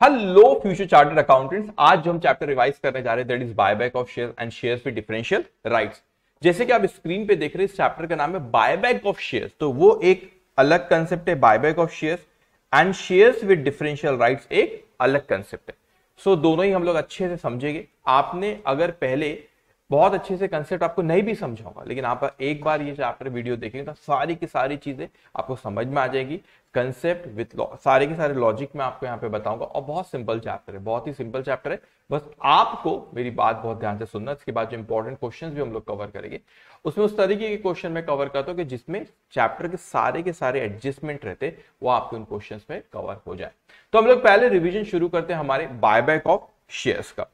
Hello future chartered accountants आज जो हम चैप्टर रिवाइज करने जा रहे हैं that is buyback of share and shares with differential rights जैसे कि आप स्क्रीन पे देख रहे हैं इस चैप्टर का नाम है बायबैक ऑफ़ शेयर्स तो वो एक अलग कंसेप्ट है buyback of shares and shares with differential rights एक अलग कंसेप्ट है. सो so, दोनों ही हम लोग अच्छे से समझेंगे। आपने अगर पहले बहुत अच्छे से कंसेप्ट आपको नहीं भी समझा होगा लेकिन आप एक बार ये चैप्टर वीडियो देखेंगे तो सारी की सारी चीज़ें आपको समझ में आ जाएगी। कंसेप्ट विथ सारे के सारे लॉजिक में आपको यहाँ पे बताऊँगा। और बहुत सिंपल चैप्टर है, बहुत ही सिंपल चैप्टर है। बस आपको मेरी बात बहुत ध्यान से सुनना, इसके बाद जो इंपॉर्टेंट क्वेश्चन भी हम लोग कवर करेंगे, उसमें उस तरीके के क्वेश्चन में कवर करता हूँ कि जिसमें चैप्टर के सारे के सारे एडजस्टमेंट रहते, वो आपके उन क्वेश्चन में कवर हो जाए। तो हम लोग पहले रिविजन शुरू करते हैं हमारे बायबैक ऑफ़ शेयर्स का।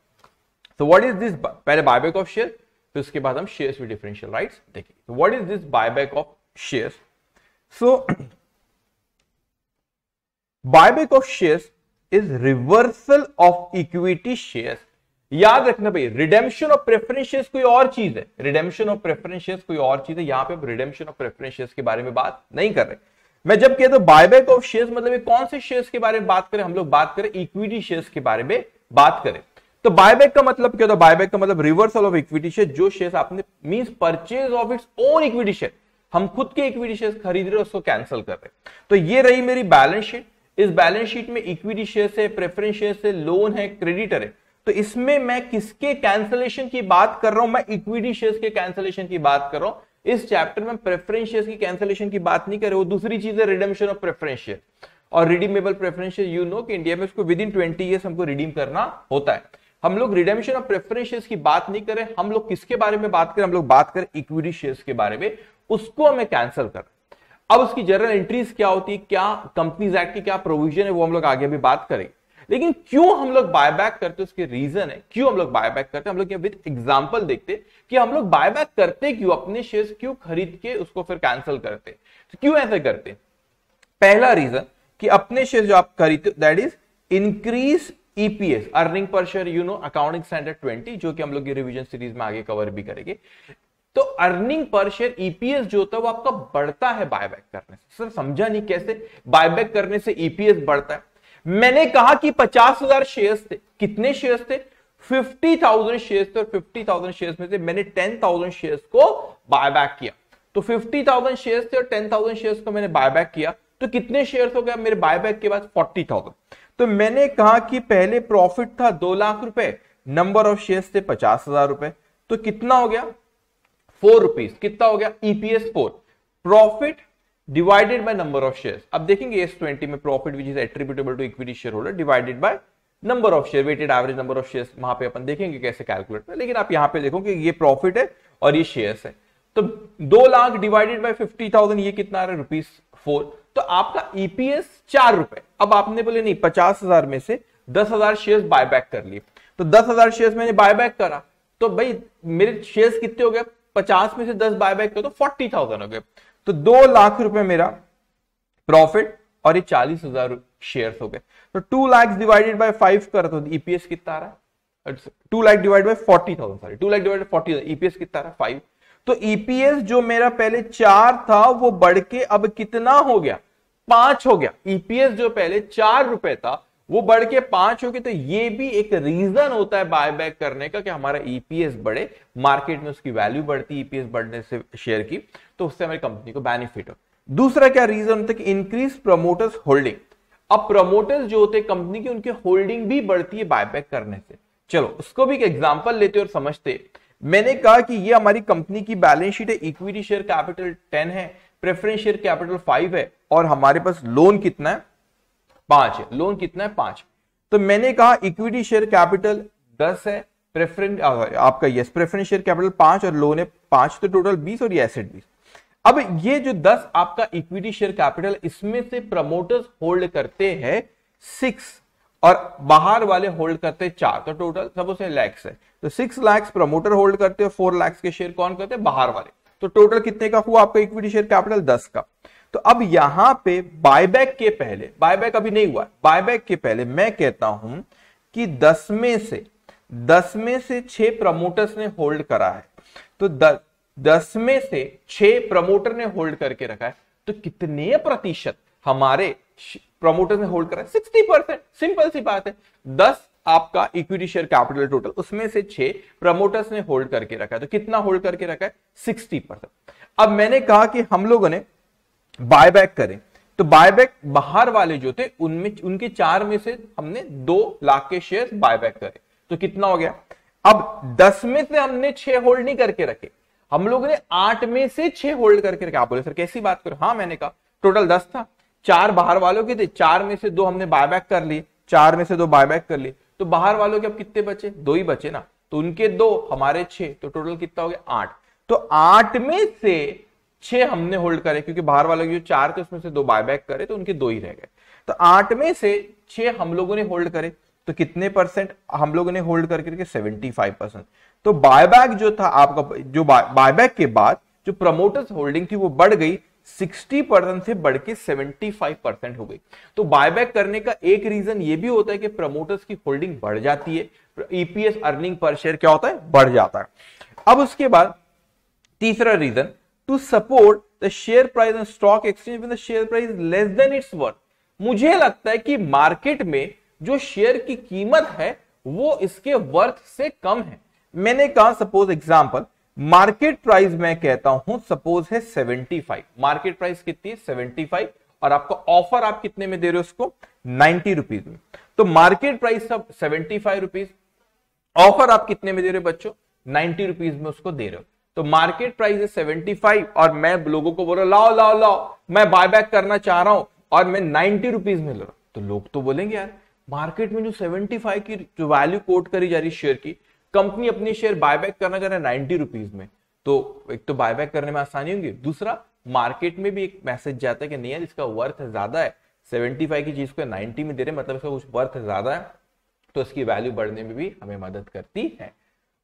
तो व्हाट इज़ दिस पहले बायबैक ऑफ़ शेयर फिर उसके बाद हम शेयर्स विद डिफरेंशियल राइट्स देखेंगे। तो what is this buyback of shares so buyback of shares is reversal of equity shares याद रखना भाई रिडेम्पशन ऑफ़ प्रेफरेंस शेयर्स कोई और चीज़ है। रिडेम्पशन ऑफ़ प्रेफरेंस शेयर्स कोई और चीज़ है। यहाँ पे रिडेम्पशन ऑफ़ प्रेफरेंस शेयर्स के बारे में बात नहीं कर रहे। मैं जब कहता हूँ बायबैक ऑफ़ शेयर्स मतलब कौन से शेयर्स के बारे में बात करें? हम लोग बात करें इक्विटी शेयर्स के बारे में बात करें। तो बायबैक का मतलब क्या होता है? बायबैक का मतलब रिवर्सल ऑफ़ इक्विटी शेयर जो शेयर आपने means purchase of its own equity share हम खुद के इक्विटी शेयर खरीद रहे हैं, उसको कैंसिल कर रहे हैं। तो ये रही मेरी बैलेंस शीट इस बैलेंस शीट में इक्विटी शेयर से प्रेफरेंस शेयर से लोन है क्रेडिटर है। तो इसमें मैं किसके कैंसिलेशन की बात कर रहा हूँ? मैं इक्विटी शेयर्स के कैंसिलेशन की बात कर रहा हूँ। इस चैप्टर में प्रेफरेंस शेयर्स की कैंसिलेशन की बात नहीं कर रहे, वो दूसरी चीज़ है रिडेम्पशन ऑफ़ प्रेफरेंस शेयर और redeemable preference share you know कि इंडिया में उसको विद इन ट्वेंटी ईयर्स हमको रिडीम करना होता है। हम लोग रिडेम्पशन ऑफ़ प्रेफरेंस की बात नहीं करें हम लोग किसके बारे में बात करें? हम लोग बात करें इक्विटी शेयर्स के बारे में। उसको हमें कैंसिल कर अब उसकी जनरल एंट्रीज क्या होती है क्या कंपनीज़ एक्ट की क्या प्रोविज़न है, वो हम लोग आगे भी बात करेंगे। लेकिन क्यों हम लोग बायबैक करते हैं, उसके रीजन है, क्यों हम लोग बायबैक करते हैं? हम लोग विद एग्जांपल देखते कि हम लोग बायबैक करते क्यों, अपने शेयर्स क्यों खरीद के उसको फिर कैंसिल करते तो क्यों ऐसे करते पहला रीजन कि अपने शेयर जो आप खरीदते that is increase EPS earning per share you know accounting standard 20 जो कि हम लोग रिवीजन सीरीज़ में आगे कवर भी करेंगे। तो अर्निंग पर शेयर ईपीएस जो होता है वो आपका बढ़ता है बायबैक करने से। सर, समझा नहीं कैसे? बायबैक करने से ईपीएस बढ़ता है। मैंने कहा कि पचास हज़ार शेयर थे। कितने शेयर थे? फिफ्टी थाउज़ेंड शेयर थे और फिफ्टी थाउज़ेंड शेयर में से मैंने टेन थाउज़ेंड शेयर को बायबैक किया। तो फिफ्टी थाउज़ेंड शेयर थे और टेन थाउज़ेंड शेयर को मैंने बायबैक किया। तो कितने शेयर हो गया मेरे बायबैक के बाद फोर्टी थाउज़ेंड तो मैंने कहा कि पहले प्रॉफिट था दो लाख रुपए नंबर ऑफ़ शेयर्स थे पचास हज़ार रुपए। तो कितना हो गया? फोर रुपीज़ कितना हो गया? EPS for profit divided by number of shares अब देखेंगे एस ट्वेंटी में profit which is attributable to equity share holder divided by number of share weighted average number of shares वहाँ पे अपन देखेंगे कैसे कैलकुलेट है लेकिन आप यहाँ पे देखो कि ये प्रॉफिट है और ये शेयर्स है। तो दो lakh divided by fifty thousand ये कितना आ रहा है? रुपीज़ फोर तो आपका ईपीएस चार रुपए। अब आपने बोले, नहीं, पचास हज़ार में से दस हज़ार शेयर बायबैक कर लिए। तो दस हज़ार शेयर मैंने बायबैक करा। तो भाई, मेरे शेयर्स कितने हो गए? पचास में से दस बायबैक कर तो फोर्टी थाउज़ेंड हो गए। तो दो लाख रुपए मेरा प्रॉफिट और ये चालीस हज़ार शेयर हो गए। तो two lakhs divided by five कर तो ईपीएस कितना आ रहा है? Two lakh divide by forty thousand sorry two lakh divide forty EPS कितना रहा है? फाइव तो ईपीएस जो मेरा पहले चार था, वो बढ़ के अब कितना हो गया? पाँच हो गया। ईपीएस जो पहले चार रुपए था वो बढ़ के पाँच हो गए तो ये भी एक रीजन होता है बायबैक करने का कि हमारा ईपीएस बढ़े मार्केट में उसकी वैल्यू बढ़ती है ईपीएस बढ़ने से शेयर की तो उससे हमारी कंपनी को बेनिफिट हो। दूसरा क्या रीजन होता है कि इंक्रीज प्रमोटर्स होल्डिंग अब प्रमोटर्स जो होते हैं कंपनी की, उनकी होल्डिंग भी बढ़ती है बायबैक करने से। चलो, उसको भी एक एग्ज़ाम्पल लेते और समझते मैंने कहा कि ये हमारी कंपनी की बैलेंस शीट है इक्विटी शेयर कैपिटल टेन है प्रेफरेंस शेयर कैपिटल फाइव है, और हमारे पास लोन कितना है? पाँच है। लोन कितना है? पाँच। तो मैंने कहा इक्विटी शेयर कैपिटल दस है प्रेफरेंस आपका यस प्रेफरेंस शेयर कैपिटल पाँच और लोन है पाँच तो टोटल बीस और ये एसेट बीस। अब ये जो दस आपका इक्विटी शेयर कैपिटल इसमें से प्रमोटर्स होल्ड करते हैं सिक्स और बाहर वाले होल्ड करते हैं चार तो टोटल सब उसे लैक्स है। तो सिक्स लैक्स प्रमोटर होल्ड करते हैं फोर लैक्स के शेयर कौन करते हैं? बाहर वाले। तो टोटल कितने का हुआ आपका इक्विटी शेयर कैपिटल दस का। तो अब यहाँ पे बायबैक के पहले बायबैक अभी नहीं हुआ बायबैक के पहले मैं कहता हूँ कि दस में से दस में से छह प्रमोटर्स ने होल्ड करा है। तो द, दस में से छह प्रमोटर ने होल्ड करके रखा है। तो कितने प्रतिशत हमारे प्रोमोटर्स ने होल्ड करा है? Sixty percent. सिंपल सी बात है। दस आपका इक्विटी शेयर कैपिटल टोटल उसमें से छह प्रमोटर्स ने होल्ड करके रखा है। तो कितना होल्ड करके रखा है? Sixty percent. अब मैंने कहा कि हम लोगों ने बायबैक करें। तो बायबैक बाहर वाले जो थे, उनमें, उनके चार में से हमने दो लाख के शेयर बायबैक करे। तो कितना हो गया? अब दस में से हमने छह होल्ड नहीं करके रखे। हम लोगों ने आठ में से छह होल्ड करके रखे। आप बोले, सर, कैसी बात करो? हाँ मैंने कहा टोटल दस था। चार बाहर वालों के थे, चार में से दो हमने बायबैक कर लिए। चार में से दो बायबैक कर लिए। तो बाहर वालों के अब कितने बचे? दो ही बचे ना। तो उनके दो, हमारे छह। तो टोटल कितना हो गया? आठ। तो आठ में से छह हमने होल्ड करे, क्योंकि बाहर वालों जो चार थे, उसमें से दो बायबैक करे तो उनके दो ही रह गए। तो आठ में से छह हम लोगों ने होल्ड करे तो कितने परसेंट हम लोगों ने होल्ड करके सेवेंटी फाइव परसेंट तो बायबैक जो था आपका, जो बायबैक के बाद जो प्रमोटर्स होल्डिंग थी, वो बढ़ गई 60 परसेंट से बढ़ के 75 परसेंट हो गई। तो बायबैक करने का एक रीजन ये भी होता है कि प्रमोटर्स की होल्डिंग बढ़ जाती है। ईपीएस अर्निंग पर शेयर क्या होता है? बढ़ जाता है। अब उसके बाद तीसरा reason to support the share price and stock exchange the share price less than its worth मुझे लगता है कि मार्केट में जो शेयर की कीमत है, वो इसके वर्थ से कम है। मैंने कहा सपोज़ एग्जांपल मार्केट प्राइस मैं कहता हूँ सपोज़ है 75 मार्केट प्राइस कितनी है? 75 और आपको ऑफ़र आप कितने में दे रहे हो उसको? 90 रुपीज़ में। तो मार्केट प्राइस सब 75 रुपीज़ ऑफ़र आप कितने में दे रहे हो बच्चों? 90 रुपीज़ में उसको दे रहे हो। तो मार्केट प्राइस है 75 और मैं लोगों को बोल रहा लाओ लाओ लाओ, मैं बायबैक करना चाह रहा हूँ और मैं 90 रुपीज़ में ले रहा हूँ। तो लोग तो बोलेंगे, यार मार्केट में जो 75 की जो वैल्यू कोट करी जा रही शेयर की कंपनी अपने शेयर बायबैक करना चाह रहा है नाइनटी रुपीज़ में। तो एक तो बायबैक करने में आसानी होगी। दूसरा मार्केट में भी एक मैसेज जाता है कि नहीं यार, इसका वर्थ ज़्यादा है। सेवेंटी फाइव की चीज़ को नाइनटी में दे रहे मतलब इसका कुछ वर्थ ज़्यादा है तो इसकी वैल्यू बढ़ने में भी हमें मदद करती है।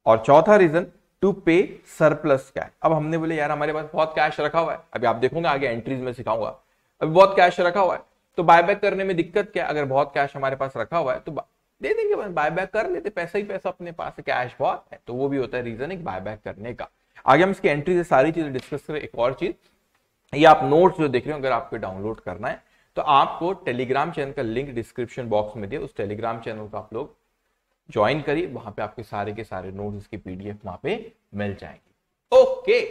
और चौथा reason to pay surplus cash अब हमने बोले, यार, हमारे पास बहुत कैश रखा हुआ है। अभी आप देखोगे, आगे एंट्रीज में सिखाऊँगा। अभी बहुत कैश रखा हुआ है। तो बायबैक करने में दिक्कत क्या? अगर बहुत कैश हमारे पास रखा हुआ है तो दे देंगे बायबैक कर लेते, पैसा ही पैसा अपने पास कैश बहुत है। तो वो भी होता है रीजन एक बायबैक करने का। आगे हम इसकी एंट्री से सारी चीज़ें डिस्कस करें। एक और चीज़, ये आप नोट्स जो देख रहे हो, अगर आपको डाउनलोड करना है तो आपको टेलीग्राम चैनल का लिंक डिस्क्रिप्शन बॉक्स में दिया। उस टेलीग्राम चैनल को आप लोग ज्वाइन करिए, वहाँ पे आपके सारे के सारे नोट्स इसकी पीडीएफ वहाँ पे मिल जाएँगे। ओके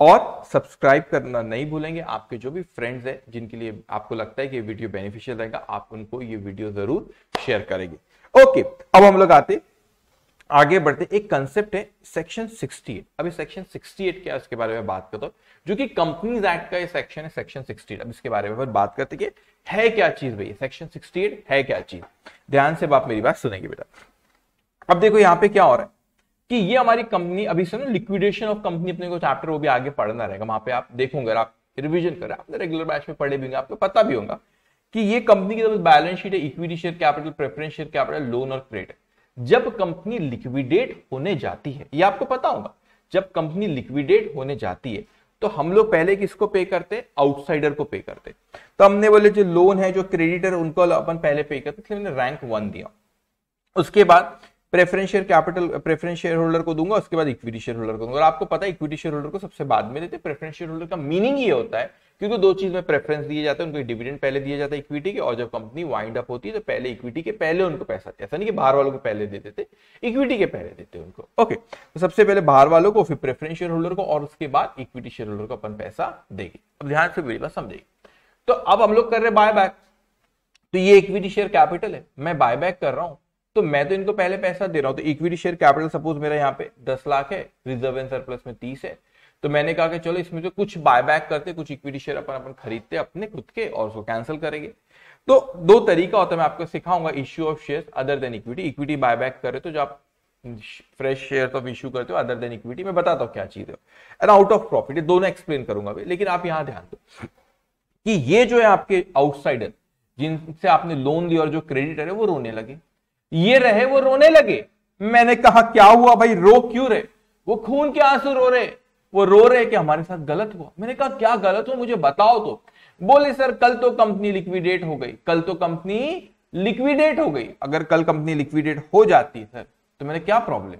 और सब्सक्राइब करना नहीं भूलेंगे, आपके जो भी फ्रेंड्स हैं, जिनके लिए आपको लगता है कि ये वीडियो बेनिफिशियल रहेगा, आप उनको ये वीडियो ज़रूर शेयर करेंगे। ओके अब हम लोग आते, आगे बढ़ते। एक कंसेप्ट है सेक्शन 68 अभी सेक्शन 68 क्या है, उसके बारे में बात करता हूँ। जो कि कंपनीज़ एक्ट का ये सेक्शन है सेक्शन 68 अब इसके बारे में बात करते कि है क्या चीज़ भैया? सेक्शन 68 है क्या चीज़? ध्यान से आप मेरी बात सुनेंगे बेटा। अब देखो यहाँ पे क्या हो रहा है कि ये हमारी कंपनी, अभी सुनो लिक्विडेशन ऑफ़ कंपनी अपने को चैप्टर वो भी आगे पढ़ना रहेगा। वहाँ पे आप देखोगे आप रिविजन करें आपने रेगुलर बैच में पढ़े भी होंगे, आपको पता भी होगा कि ये कंपनी की बैलेंस शीट है equity share capital preference share capital loan और क्रेडिट जब कंपनी लिक्विडेट होने जाती है, ये आपको पता होगा, जब कंपनी लिक्विडेट होने जाती है तो हम लोग पहले किसको पे करते आउटसाइडर को पे करते तो हमने बोले, जो लोन है, जो क्रेडिटर उनको अपन पहले पे करते हमने रैंक वन दिया। उसके बाद preference share capital, preference share holder को दूँगा, उसके बाद इक्विटी शेयर होल्डर को दूँगा। और आपको पता है इक्विटी शेयर होल्डर को सबसे बाद में देते प्रेफरेंस शेयर होल्डर का मीनिंग ये होता है, क्योंकि दो चीज़ में प्रेफरेंस दिए जाते हैं, उनको डिविडेंड पहले दिया जाता है इक्विटी के, और जब कंपनी वाइंड अप होती है तो पहले इक्विटी के, पहले उनको पैसा ऐसा नहीं कि बाहर वालों को पहले देते इक्विटी के पहले देते उनको। ओके तो सबसे पहले बाहर वालों को, फिर प्रेफरेंस शेयर होल्डर को, और उसके बाद इक्विटी शेयर होल्डर को अपन पैसा देगी। अब ध्यान से मेरी बात समझेगी तो अब हम लोग कर रहे हैं बाय बैक तो ये इक्विटी शेयर कैपिटल है। मैं बाय बैक कर रहा हूँ। तो मैं तो इनको पहले पैसा दे रहा हूँ तो इक्विटी शेयर कैपिटल सपोज़ मेरा यहाँ पे दस लाख है रिज़र्व एंड सरप्लस में तीस है। तो मैंने कहा कि चलो इसमें जो कुछ बायबैक करते, कुछ इक्विटी शेयर अपन अपन खरीदते, अपने खुद के, और उसको कैंसिल करेंगे। तो दो तरीका होता है, मैं आपको सिखाऊँगा issue of share other than equity equity buyback करे तो जो आप फ्रेश शेयर ऑफ़ इश्यू करते हो अदर देन इक्विटी मैं बताता हूँ क्या चीज़ है। एंड आउट ऑफ़ प्रॉफिट ये दोनों एक्सप्लेन करूँगा भी लेकिन आप यहाँ ध्यान दो कि ये जो है आपके आउटसाइडर जिनसे आपने लोन लिया और जो क्रेडिटर है, वो रोने लगे। ये रहे, वो रोने लगे। मैंने कहा, क्या हुआ भाई? रो क्यों रहे? वो खून के आँसू रो रहे। वो रो रहे कि हमारे साथ गलत हुआ। मैंने कहा, क्या गलत हो मुझे बताओ तो। बोले, सर, कल तो कंपनी लिक्विडेट हो गई। कल तो कंपनी लिक्विडेट हो गई। अगर कल कंपनी लिक्विडेट हो जाती, सर तो मैंने क्या प्रॉब्लम?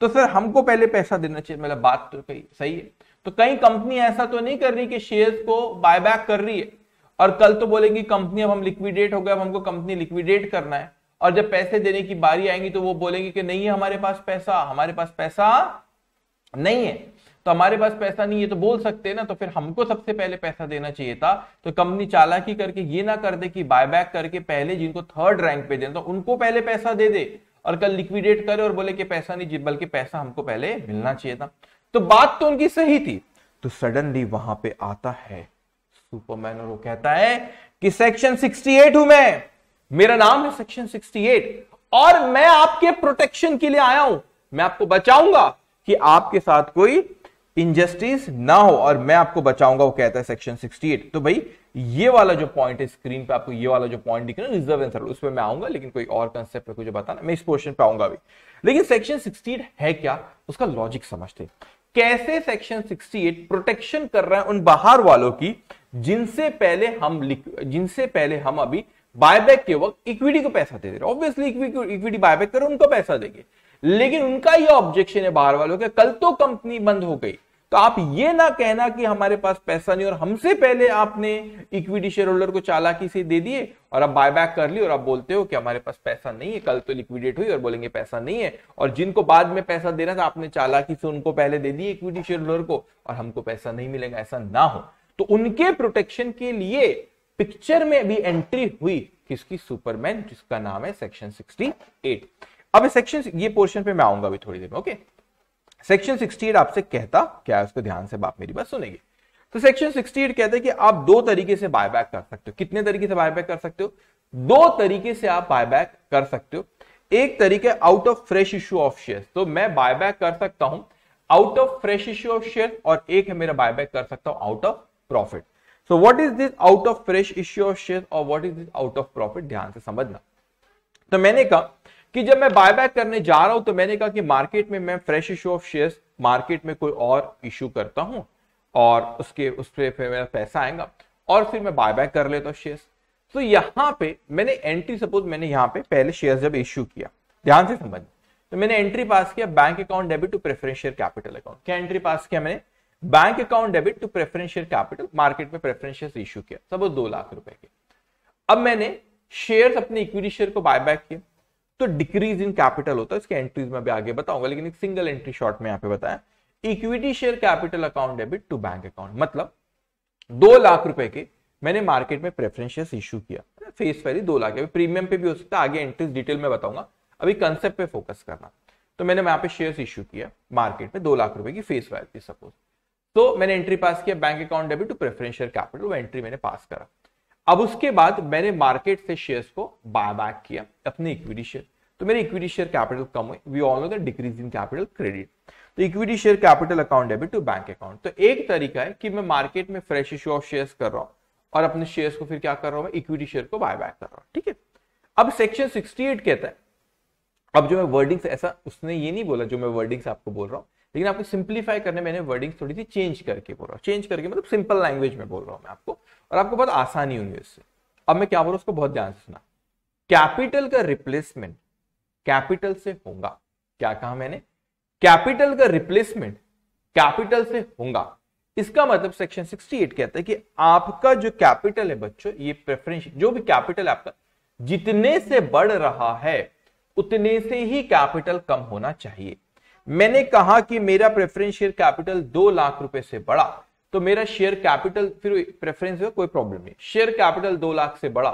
तो सर, हमको पहले पैसा देना चाहिए। मतलब बात तो कही, सही है। तो कहीं कंपनी ऐसा तो नहीं कर रही कि शेयर्स को बायबैक कर रही है। और कल तो बोलेंगे, कंपनी अब हम लिक्विडेट हो गए, अब हमको कंपनी लिक्विडेट करना है। और जब पैसे देने की बारी आएँगी तो वो बोलेंगे कि नहीं है हमारे पास पैसा, हमारे पास पैसा नहीं है। तो हमारे पास पैसा नहीं है तो बोल सकते ना तो फिर हमको सबसे पहले पैसा देना चाहिए था। तो कंपनी चालाकी करके ये ना कर दे कि बायबैक करके पहले जिनको थर्ड रैंक पे देना तो उनको पहले पैसा दे दे और कल लिक्विडेट करे और बोले कि पैसा नहीं बल्कि पैसा हमको पहले मिलना चाहिए था। तो बात तो उनकी सही थी। तो सडनली वहाँ पे आता है सुपरमैन और वो कहता है कि सेक्शन 68 हूँ मैं। मेरा नाम है सेक्शन 68 और मैं आपके प्रोटेक्शन के लिए आया हूँ। मैं आपको बचाऊँगा कि आपके साथ कोई इनजस्टिस ना हो और मैं आपको बचाऊँगा, वो कहता है सेक्शन 68 तो भाई, ये वाला जो पॉइंट है स्क्रीन पे, आपको ये वाला जो पॉइंट दिख रहा है रिज़र्व आंसर उस पर मैं आऊँगा, लेकिन कोई और कंसेप्ट कुछ बताना, मैं इस पोर्शन पे आऊँगा भी। लेकिन सेक्शन 68 है क्या? उसका लॉजिक समझते कैसे सेक्शन 68 प्रोटेक्शन कर रहा है उन बाहर वालों की, जिनसे पहले हम जिनसे पहले हम अभी बायबैक के वक्त इक्विटी को पैसा दे दे रहे ऑब्वियसली इक्विटी बायबैक करो उनको पैसा देंगे। लेकिन उनका यह ऑब्जेक्शन है बाहर वालों का, कल तो कंपनी बंद हो गई। तो आप ये ना कहना कि हमारे पास पैसा नहीं और हमसे पहले आपने इक्विटी शेयर होल्डर को चालाकी से दे दिए और अब बायबैक कर ली और आप बोलते हो कि हमारे पास पैसा नहीं है, कल तो लिक्विडेट हुई और बोलेंगे पैसा नहीं है। और जिनको बाद में पैसा देना था, आपने चालाकी से उनको पहले दे दिए इक्विटी शेयर होल्डर को और हमको पैसा नहीं मिलेगा, ऐसा ना हो। तो उनके प्रोटेक्शन के लिए पिक्चर में भी एंट्री हुई किसकी? सुपरमैन, जिसका नाम है सेक्शन सिक्सटी अब सेक्शन ये पोर्शन पे मैं आऊँगा अभी थोड़ी देर में, ओके? सेक्शन 68 आपसे कहता, क्या है उसको ध्यान से बाप मेरी बात सुनेगी? तो सेक्शन 68 कहते हैं कि आप दो तरीके से बायबैक कर सकते हो। कितने तरीके से बायबैक कर सकते हो? दो तरीके से आप बायबैक कर सकते हो। एक तरीके out of fresh issue of share तो मैं बायबैक कर सकता हूँ out of fresh issue of share और एक है मेरा बायबैक कर सकता हूँ out of profit so what is this out of fresh issue of share और what is this out of profit ध्यान से समझना। तो मैंने कहा कि जब मैं बायबैक करने जा रहा हूँ तो मैंने कहा कि मार्केट में मैं fresh issue of shares market में कोई और इशू करता हूँ और उसके, उस पर फिर मेरा पैसा आएगा और फिर मैं बायबैक कर लेता हूँ शेयर्स तो यहाँ पे मैंने एंट्री सपोज़ मैंने यहाँ पे पहले शेयर जब इश्यू किया। ध्यान से समझ तो मैंने एंट्री पास किया bank account debit to preference share capital account क्या एंट्री पास किया मैंने? Bank account debit to preferential capital market में प्रेफरेंशियल इशू किया सपोज़ दो लाख रुपए के। अब मैंने शेयर्स अपने इक्विटी शेयर को बायबैक किया तो डिक्रीज इन कैपिटल होता है, इसके एंट्रीज में भी आगे बताऊँगा, लेकिन एक सिंगल एंट्री शॉर्ट में यहाँ पे बताया। Equity share capital account debit to bank account मतलब दो लाख रुपए के मैंने मार्केट में प्रेफरेंशियस इशू किया। फेस वैल्यू दो लाख अभी प्रीमियम पे भी हो सकता है, आगे एंट्रीज डिटेल में बताऊँगा। अभी कंसेप्ट पे फोकस करना। तो मैंने वहाँ पे शेयर्स इशू किया मार्केट में दो लाख रुपए की फेस वैल्यू सपोज़ तो मैंने एंट्री पास किया bank account debit to preferential capital वो एंट्री मैंने पास करा। अब उसके बाद मैंने मार्केट से शेयर्स को बाय बैक किया, अपने इक्विटी शेयर तो मेरे इक्विटी शेयर कैपिटल कम हुई we all know the decrease in capital credit तो equity share capital account debit to bank account तो एक तरीका है कि मैं मार्केट में फ्रेश इश्यू ऑफ़ शेयर्स कर रहा हूँ और अपने शेयर्स को फिर क्या कर रहा हूँ, मैं इक्विटी शेयर को बाय बैक कर रहा हूँ। ठीक है? अब सेक्शन 68 कहता है। अब जो मैं वर्डिंग्स ऐसा, उसने ये नहीं बोला, जो मैं वर्डिंग्स आपको बोल रहा हूँ लेकिन आपको सिंप्लीफाई करने मैंने वर्डिंग थोड़ी सी चेंज करके बोल रहा हूँ। चेंज करके मतलब सिंपल लैंग्वेज में बोल रहा हूँ मैं आपको। और आपको बहुत आसानी होंगी उससे अब मैं क्या बोल रहा हूँ, उसको बहुत ध्यान से सुना। कैपिटल का रिप्लेसमेंट कैपिटल से होगा। क्या कहा मैंने? कैपिटल का रिप्लेसमेंट कैपिटल से होगा। इसका मतलब सेक्शन 68 कहता है कि आपका जो कैपिटल है बच्चों, ये प्रेफरेंस जो भी कैपिटल आपका, जितने से बढ़ रहा है, उतने से ही कैपिटल कम होना चाहिए। मैंने कहा कि मेरा प्रेफरेंस शेयर कैपिटल दो लाख रुपए से बड़ा तो मेरा शेयर कैपिटल फिर प्रेफरेंस कोई प्रॉब्लम नहीं। शेयर कैपिटल दो लाख से बड़ा,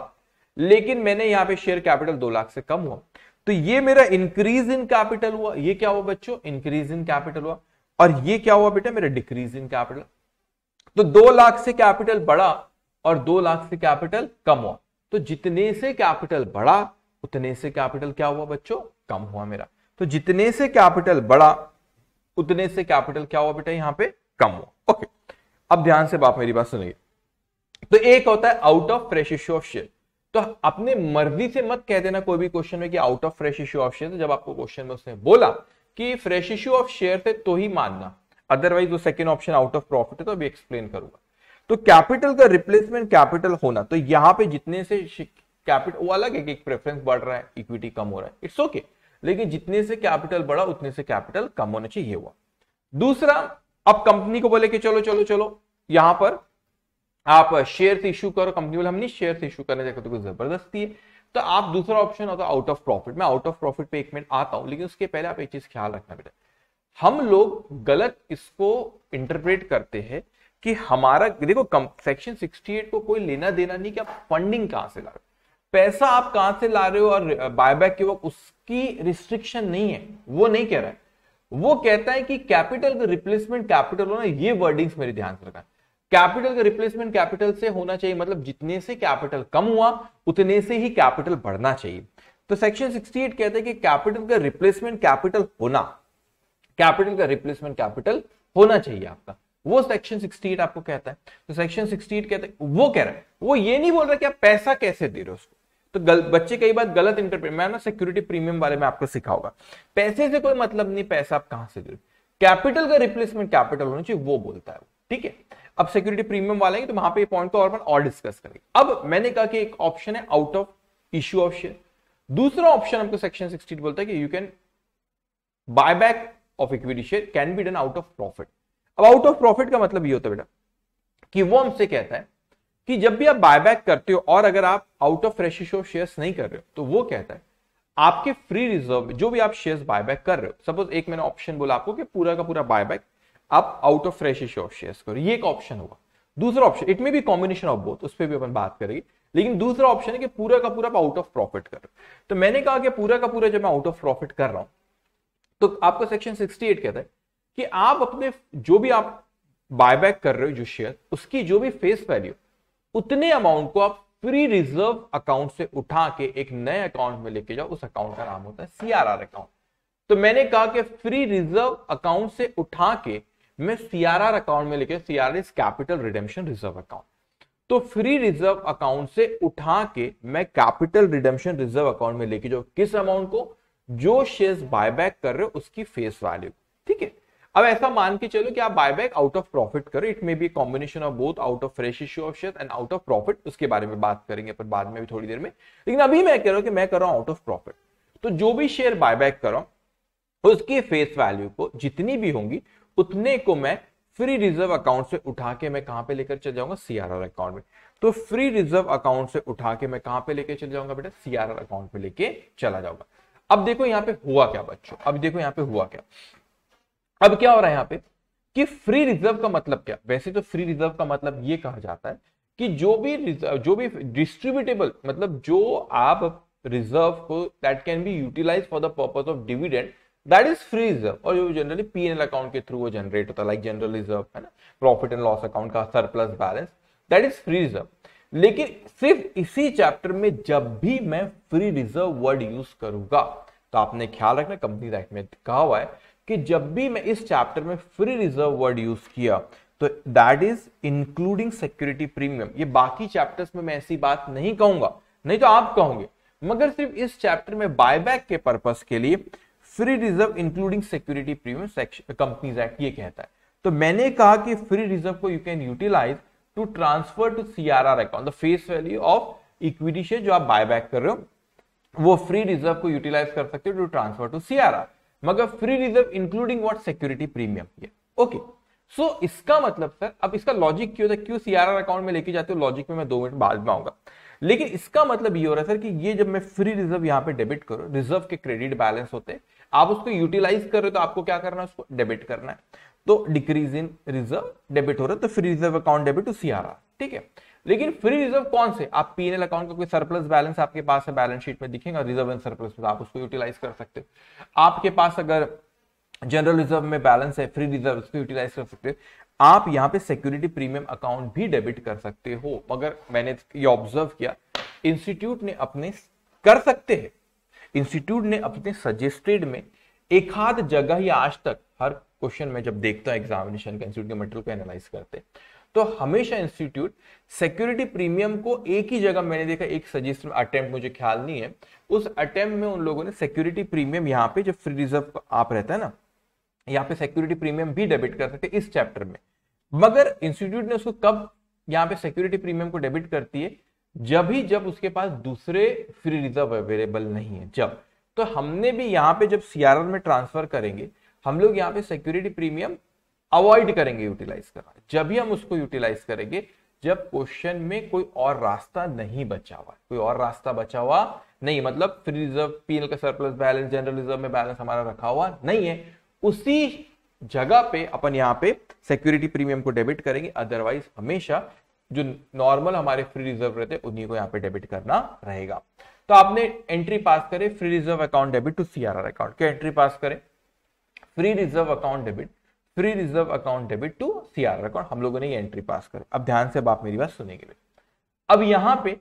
लेकिन मैंने यहाँ पे शेयर कैपिटल दो लाख से कम हुआ। तो ये मेरा इंक्रीज इन कैपिटल हुआ। ये क्या हुआ बच्चों? इंक्रीज इन कैपिटल हुआ। और ये क्या हुआ बेटा? मेरा डिक्रीज इन कैपिटल तो दो लाख से कैपिटल बढ़ा और दो लाख से कैपिटल कम हुआ। तो जितने से कैपिटल बढ़ा उतने से कैपिटल क्या हुआ बच्चों? कम हुआ मेरा। तो जितने से कैपिटल बढ़ा उतने से कैपिटल क्या हुआ बेटा यहाँ पे? कम हुआ। ओके अब ध्यान से बाप मेरी बात सुनिए। तो एक होता है out of fresh issue of share तो अपने मर्ज़ी से मत कह देना कोई भी क्वेश्चन में कि out of fresh issue of share जब आपको क्वेश्चन में उसने बोला कि फ्रेश इश्यू ऑफ़ शेयर थे तो ही मानना। अदरवाइज़ वो second option out of profit है तो अभी एक्सप्लेन करूँगा। तो कैपिटल का रिप्लेसमेंट कैपिटल होना। तो यहाँ पे जितने से कैपिटल वो अलग है कि प्रेफरेंस बढ़ रहा है इक्विटी कम हो रहा है। It's okay okay. लेकिन जितने से कैपिटल बढ़ा, उतने से कैपिटल कम होना चाहिए हुआ। दूसरा, अब कंपनी को बोले कि चलो चलो चलो, यहाँ पर आप शेयर इशू करो, कंपनी वाले हम नहीं शेयर इशू करने देखो तो ज़बरदस्ती है। तो आप दूसरा ऑप्शन होता है आउट ऑफ़ प्रॉफिट मैं आउट ऑफ़ प्रॉफिट पे एक मिनट आता हूँ, लेकिन उसके पहले आप एक चीज़ ख्याल रखना बेटा। हम लोग गलत इसको इंटरप्रेट करते हैं कि हमारा, देखो सेक्शन 68 को कोई लेना देना नहीं, कि आप फंडिंग कहाँ से ला रहे पैसा आप कहाँ से ला रहे हो और बायबैक के वक्त उसकी रिस्ट्रिक्शन नहीं है। वो नहीं कह रहा है। वो कहता है कि कैपिटल का रिप्लेसमेंट कैपिटल होना, ये वर्डिंग्स मेरे ध्यान से रखा कैपिटल का रिप्लेसमेंट कैपिटल से होना चाहिए मतलब जितने से कैपिटल कम हुआ, उतने से ही कैपिटल बढ़ना चाहिए। तो सेक्शन 68 कहते हैं कि कैपिटल का रिप्लेसमेंट कैपिटल होना कैपिटल का रिप्लेसमेंट कैपिटल होना चाहिए आपका। वो सेक्शन 68 आपको कहता है। तो सेक्शन 68 कहते हैं, वो कह रहा है। वो ये नहीं बोल रहा कि आप पैसा कैसे दे रहे हो उसको। तो गल, बच्चे कई बार गलत इंटरप्रेट मैं ना सिक्योरिटी प्रीमियम बारे में आपको सिखाऊँगा। पैसे से कोई मतलब नहीं पैसा आप कहाँ से दे कैपिटल का रिप्लेसमेंट कैपिटल होना चाहिए वो बोलता है ठीक है? अब सिक्योरिटी प्रीमियम वाले तो वहाँ पे पॉइंट को और और डिस्कस करेंगे। अब मैंने कहा कि एक ऑप्शन है out of issue of share दूसरा ऑप्शन हमको सेक्शन सिक्सटी बोलता है कि you can buy back of equity share can be done out of profit अब आउट ऑफ़ प्रॉफिट का मतलब ये होता है बेटा कि वो हमसे कहता है कि जब भी आप बायबैक करते हो और अगर आप out of fresh issue shares नहीं कर रहे हो तो वो कहता है, आपके फ्री रिज़र्व जो भी आप शेयर्स बायबैक कर रहे हो सपोज़ एक मैंने ऑप्शन बोला आपको कि पूरा का पूरा बायबैक आप out of fresh of shares करो। ये एक ऑप्शन होगा दूसरा ऑप्शन इट में भी कॉम्बिनेशन ऑफ़ बोथ उस पर भी अपन बात करेंगे। लेकिन दूसरा ऑप्शन है कि पूरा का पूरा आप आउट ऑफ़ प्रॉफिट कर तो मैंने कहा कि पूरा का पूरा जब मैं आउट ऑफ़ प्रॉफिट कर रहा हूँ तो आपका सेक्शन 68 कहता है कि आप अपने जो भी आप बायबैक कर रहे हो, जो शेयर उसकी जो भी फेस वैल्यू उतने अमाउंट को आप फ्री रिज़र्व अकाउंट से उठा के एक नए अकाउंट में लेके जाओ, उस अकाउंट का नाम होता है सीआरआर अकाउंट तो मैंने कहा कि फ्री रिज़र्व अकाउंट से उठा के मैं सीआरआर अकाउंट में लेके CRR is capital redemption reserve account तो फ्री रिज़र्व अकाउंट से उठा के मैं कैपिटल रिडेम्पशन रिज़र्व अकाउंट में लेके जाओ किस अमाउंट को? जो शेयर्स बायबैक कर रहे हो, उसकी फेस वैल्यू ठीक है? अब ऐसा मान के चलो कि आप बायबैक आउट ऑफ़ प्रॉफिट करो। It may be combination of both out of fresh issue of share and out of profit उसके बारे में बात करेंगे पर बाद में भी थोड़ी देर में। लेकिन अभी मैं कह रहा हूँ कि मैं कर रहा हूँ आउट ऑफ़ प्रॉफिट तो जो भी शेयर बायबैक करो उसकी फेस वैल्यू को जितनी भी होंगी, उतने को मैं फ्री रिज़र्व अकाउंट से उठा के मैं कहाँ पे लेकर चल जाऊँगा? सीआरआर अकाउंट में। तो फ्री रिज़र्व अकाउंट से उठा के मैं कहाँ पे लेकर चल जाऊँगा बेटा? सीआरआर अकाउंट पे लेके चला जाऊँगा। अब देखो यहाँ पे हुआ क्या बच्चों? अब देखो यहाँ पे हुआ क्या? अब क्या हो रहा है यहाँ पे? कि फ्री रिज़र्व का मतलब क्या? वैसे तो फ्री रिज़र्व का मतलब ये कहा जाता है कि जो भी जो भी डिस्ट्रीब्यूटेबल मतलब जो आप रिज़र्व को that can be utilise for the purpose of dividend that is free reserve और जो generally P N L account के थ्रू वो जनरेट होता है लाइक जनरल रिज़र्व है ना? प्रॉफिट एंड लॉस अकाउंट का surplus balance that is free reserve लेकिन सिर्फ़ इसी चैप्टर में जब भी मैं फ्री रिज़र्व वर्ड यूज़ करूँगा तो आपने ख्याल रखना कंपनी एक्ट में कहा हुआ है कि जब भी मैं इस चैप्टर में फ्री रिज़र्व वर्ड यूज़ किया तो that is including security premium ये बाकी चैप्टर्स में मैं ऐसी बात नहीं कहूँगा। नहीं तो आप कहोगे, मगर सिर्फ़ इस चैप्टर में बायबैक के पर्पस के लिए free reserve including security premium companies act ये कहता है। तो मैंने कहा कि फ्री रिज़र्व को you can utilise to transfer to CRR account the face value of equity share जो आप बायबैक कर रहे हो, वो फ्री रिज़र्व को यूटिलाइज कर सकते हो टू ट्रांसफ़र टू सीआरआर मगर free reserve including what security premium ये ओके सो इसका मतलब सर अब इसका लॉजिक क्यों था? क्यों सीआरआर अकाउंट में लेके जाते हो? लॉजिक में मैं दो मिनट बाद में आऊँगा। लेकिन इसका मतलब ये हो रहा है सर कि ये जब मैं फ्री रिज़र्व यहाँ पे डेबिट करो रिज़र्व के क्रेडिट बैलेंस होते हैं, आप उसको यूटिलाइज कर रहे हो तो आपको क्या करना है? उसको डेबिट करना है। तो डिक्रीज इन रिज़र्व डेबिट हो रहा है तो free reserve account debit to CRR ठीक है? लेकिन फ्री रिज़र्व कौन से? आप पीएनएल अकाउंट का कोई सरप्लस बैलेंस आपके पास है बैलेंस शीट में दिखेगा रिज़र्व एंड सरप्लस आप उसको यूटिलाइज कर सकते हो। आपके पास अगर जनरल रिज़र्व में बैलेंस है फ्री रिज़र्व उसको यूटिलाइज कर सकते हो। आप यहाँ पे सिक्योरिटी प्रीमियम अकाउंट भी डेबिट कर सकते हो। मगर मैंने ये ऑब्ज़र्व किया इंस्टीट्यूट ने अपने कर सकते हैं। इंस्टीट्यूट ने अपने सजेस्टेड में एक हाथ जगह ही आज तक, हर क्वेश्चन में जब देखता है एग्जामिनेशन का इंस्टीट्यूट के मटेरियल को एनालाइज करते तो हमेशा इंस्टीट्यूट सिक्योरिटी प्रीमियम को एक ही जगह मैंने देखा, एक सजेस्ट अटेम्प्ट मुझे ख्याल नहीं है। उस अटेम्प्ट में उन लोगों ने सिक्योरिटी प्रीमियम यहाँ पे जब फ्री रिज़र्व आप रहता है ना, यहाँ पे सिक्योरिटी प्रीमियम भी डेबिट कर सकते इस चैप्टर में। मगर इंस्टीट्यूट ने उसको कब यहाँ पे सिक्योरिटी प्रीमियम को डेबिट करती है? जब ही, जब उसके पास दूसरे फ्री रिज़र्व अवेलेबल नहीं है, जब। तो हमने भी यहाँ पे जब सीआरआर में ट्रांसफ़र करेंगे, हम लोग यहाँ पे सिक्योरिटी प्रीमियम अवॉइड करेंगे यूटिलाइज करना। जब भी हम उसको यूटिलाइज करेंगे, जब क्वेश्चन में कोई और रास्ता नहीं बचा हुआ कोई और रास्ता बचा हुआ नहीं मतलब फ्री रिज़र्व पीएल का सरप्लस बैलेंस जनरल रिज़र्व में बैलेंस हमारा रखा हुआ नहीं है, उसी जगह पे अपन यहाँ पे सिक्योरिटी प्रीमियम को डेबिट करेंगे। अदरवाइज़ हमेशा जो नॉर्मल हमारे फ्री रिज़र्व रहते उन्हीं को यहाँ पे डेबिट करना रहेगा। तो आपने एंट्री पास करे free reserve account debit to CRR account क्या एंट्री पास करें? Free reserve account debit free reserve account debit to CRR account हम लोगों ने ये एंट्री पास करे। अब ध्यान से अब आप मेरी बात सुनेंगे अब यहाँ पे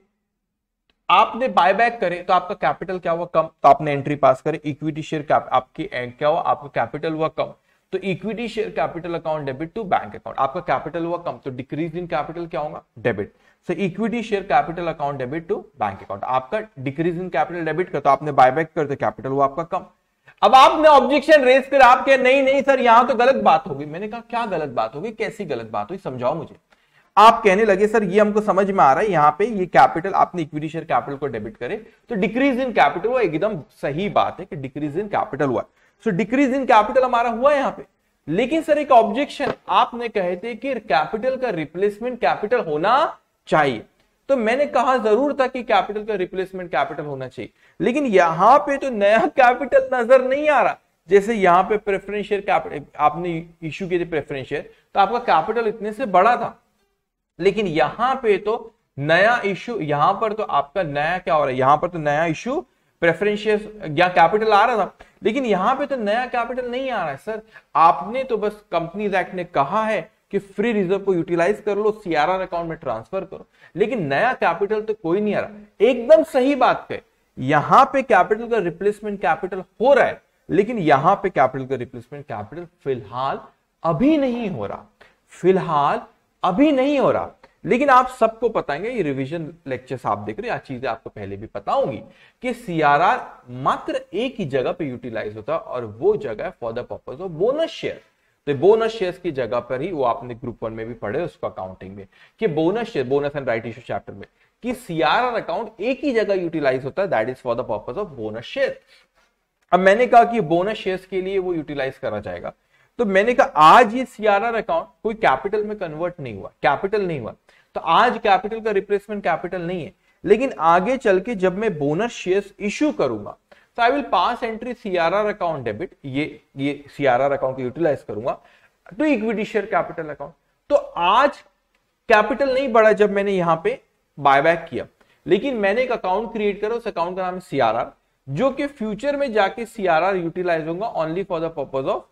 आपने बायबैक करे तो आपका कैपिटल क्या हुआ? कम। तो आपने एंट्री पास करे। इक्विटी शेयर आपकी क्या हुआ? आपका कैपिटल हुआ कम। तो equity share capital account debit to bank account आपका कैपिटल हुआ कम। तो डिक्रीज इन कैपिटल क्या होगा? Debit so equity share capital account debit to bank account आपका डिक्रीज इन कैपिटल डेबिट कर तो आपने बायबैक कर तो कैपिटल हुआ आपका कम। अब आपने ऑब्जेक्शन रेज कर आप कह नहीं नहीं सर यहाँ तो गलत बात होगी। मैंने कहा, क्या गलत बात होगी? कैसी गलत बात हुई? समझाओ मुझे। आप कहने लगे, सर, ये हमको समझ में आ रहा है, यहाँ पे ये कैपिटल आपने इक्विटी शेयर कैपिटल को डेबिट करे। तो डिक्रीज इन कैपिटल हुआ, एकदम सही बात है कि डिक्रीज इन कैपिटल हुआ। सो डिक्रीज इन कैपिटल हमारा हुआ यहाँ पे। लेकिन सर एक ऑब्जेक्शन आपने कहे थे कि कैपिटल का रिप्लेसमेंट कैपिटल होना चाहिए। तो मैंने कहा ज़रूर था कि कैपिटल का रिप्लेसमेंट कैपिटल होना चाहिए। लेकिन यहाँ पे तो नया कैपिटल नज़र नहीं आ रहा। जैसे यहाँ पे प्रेफरेंस शेयर कैपिटल आपने इश्यू किए थे प्रेफरेंस शेयर तो आपका कैपिटल इतने से बड़ा था। लेकिन यहाँ पे तो नया इश्यू यहाँ पर तो आपका नया क्या हो रहा है? यहाँ पर तो नया इश्यू प्रेफरेंशियल या कैपिटल आ रहा था। लेकिन यहाँ पे तो नया कैपिटल नहीं आ रहा है, सर। आपने तो बस कंपनीज़ एक्ट ने कहा है कि फ्री रिज़र्व को यूटिलाइज कर लो सीआरआर अकाउंट में ट्रांसफ़र करो। लेकिन नया कैपिटल तो कोई नहीं आ रहा। एकदम सही बात है यहाँ पे कैपिटल का रिप्लेसमेंट कैपिटल हो रहा है, लेकिन यहाँ पे कैपिटल का रिप्लेसमेंट कैपिटल फ़िलहाल अभी नहीं हो रहा। फ़िलहाल अभी नहीं हो रहा। लेकिन आप सबको बताएँगे ये रिवीजन लेक्चर्स आप देख रहे हैं चीज़ें आपको पहले भी पता होंगी कि सीआरआर मात्र एक ही जगह पे यूटिलाइज होता है, और वो जगह for the purpose of bonus share तो बोनस शेयर्स की जगह पर ही वो आपने ग्रुप वन में भी पढ़े, उसको अकाउंटिंग में। कि bonus share bonus and right issue chapter में कि सीआरआर अकाउंट एक ही जगह यूटिलाइज होता है that is for the purpose of bonus share अब मैंने कहा कि बोनस शेयर्स के लिए वो यूटिलाइज करा जाएगा। तो मैंने कहा, आज ये सीआरआर अकाउंट कोई कैपिटल में कन्वर्ट नहीं हुआ कैपिटल नहीं हुआ। तो आज कैपिटल का रिप्लेसमेंट कैपिटल नहीं है। लेकिन आगे चल के जब मैं बोनस शेयर्स इश्यू करूँगा तो I will pass entry CRR account debit ये ये सीआरआर अकाउंट को यूटिलाइज करूँगा to equity share capital account तो आज कैपिटल नहीं बढ़ा जब मैंने यहाँ पे बायबैक किया। लेकिन मैंने एक अकाउंट क्रिएट करा, उस अकाउंट का नाम है सीआरआर जो कि फ्यूचर में जाके सीआरआर यूटिलाइज होगा only for the purpose of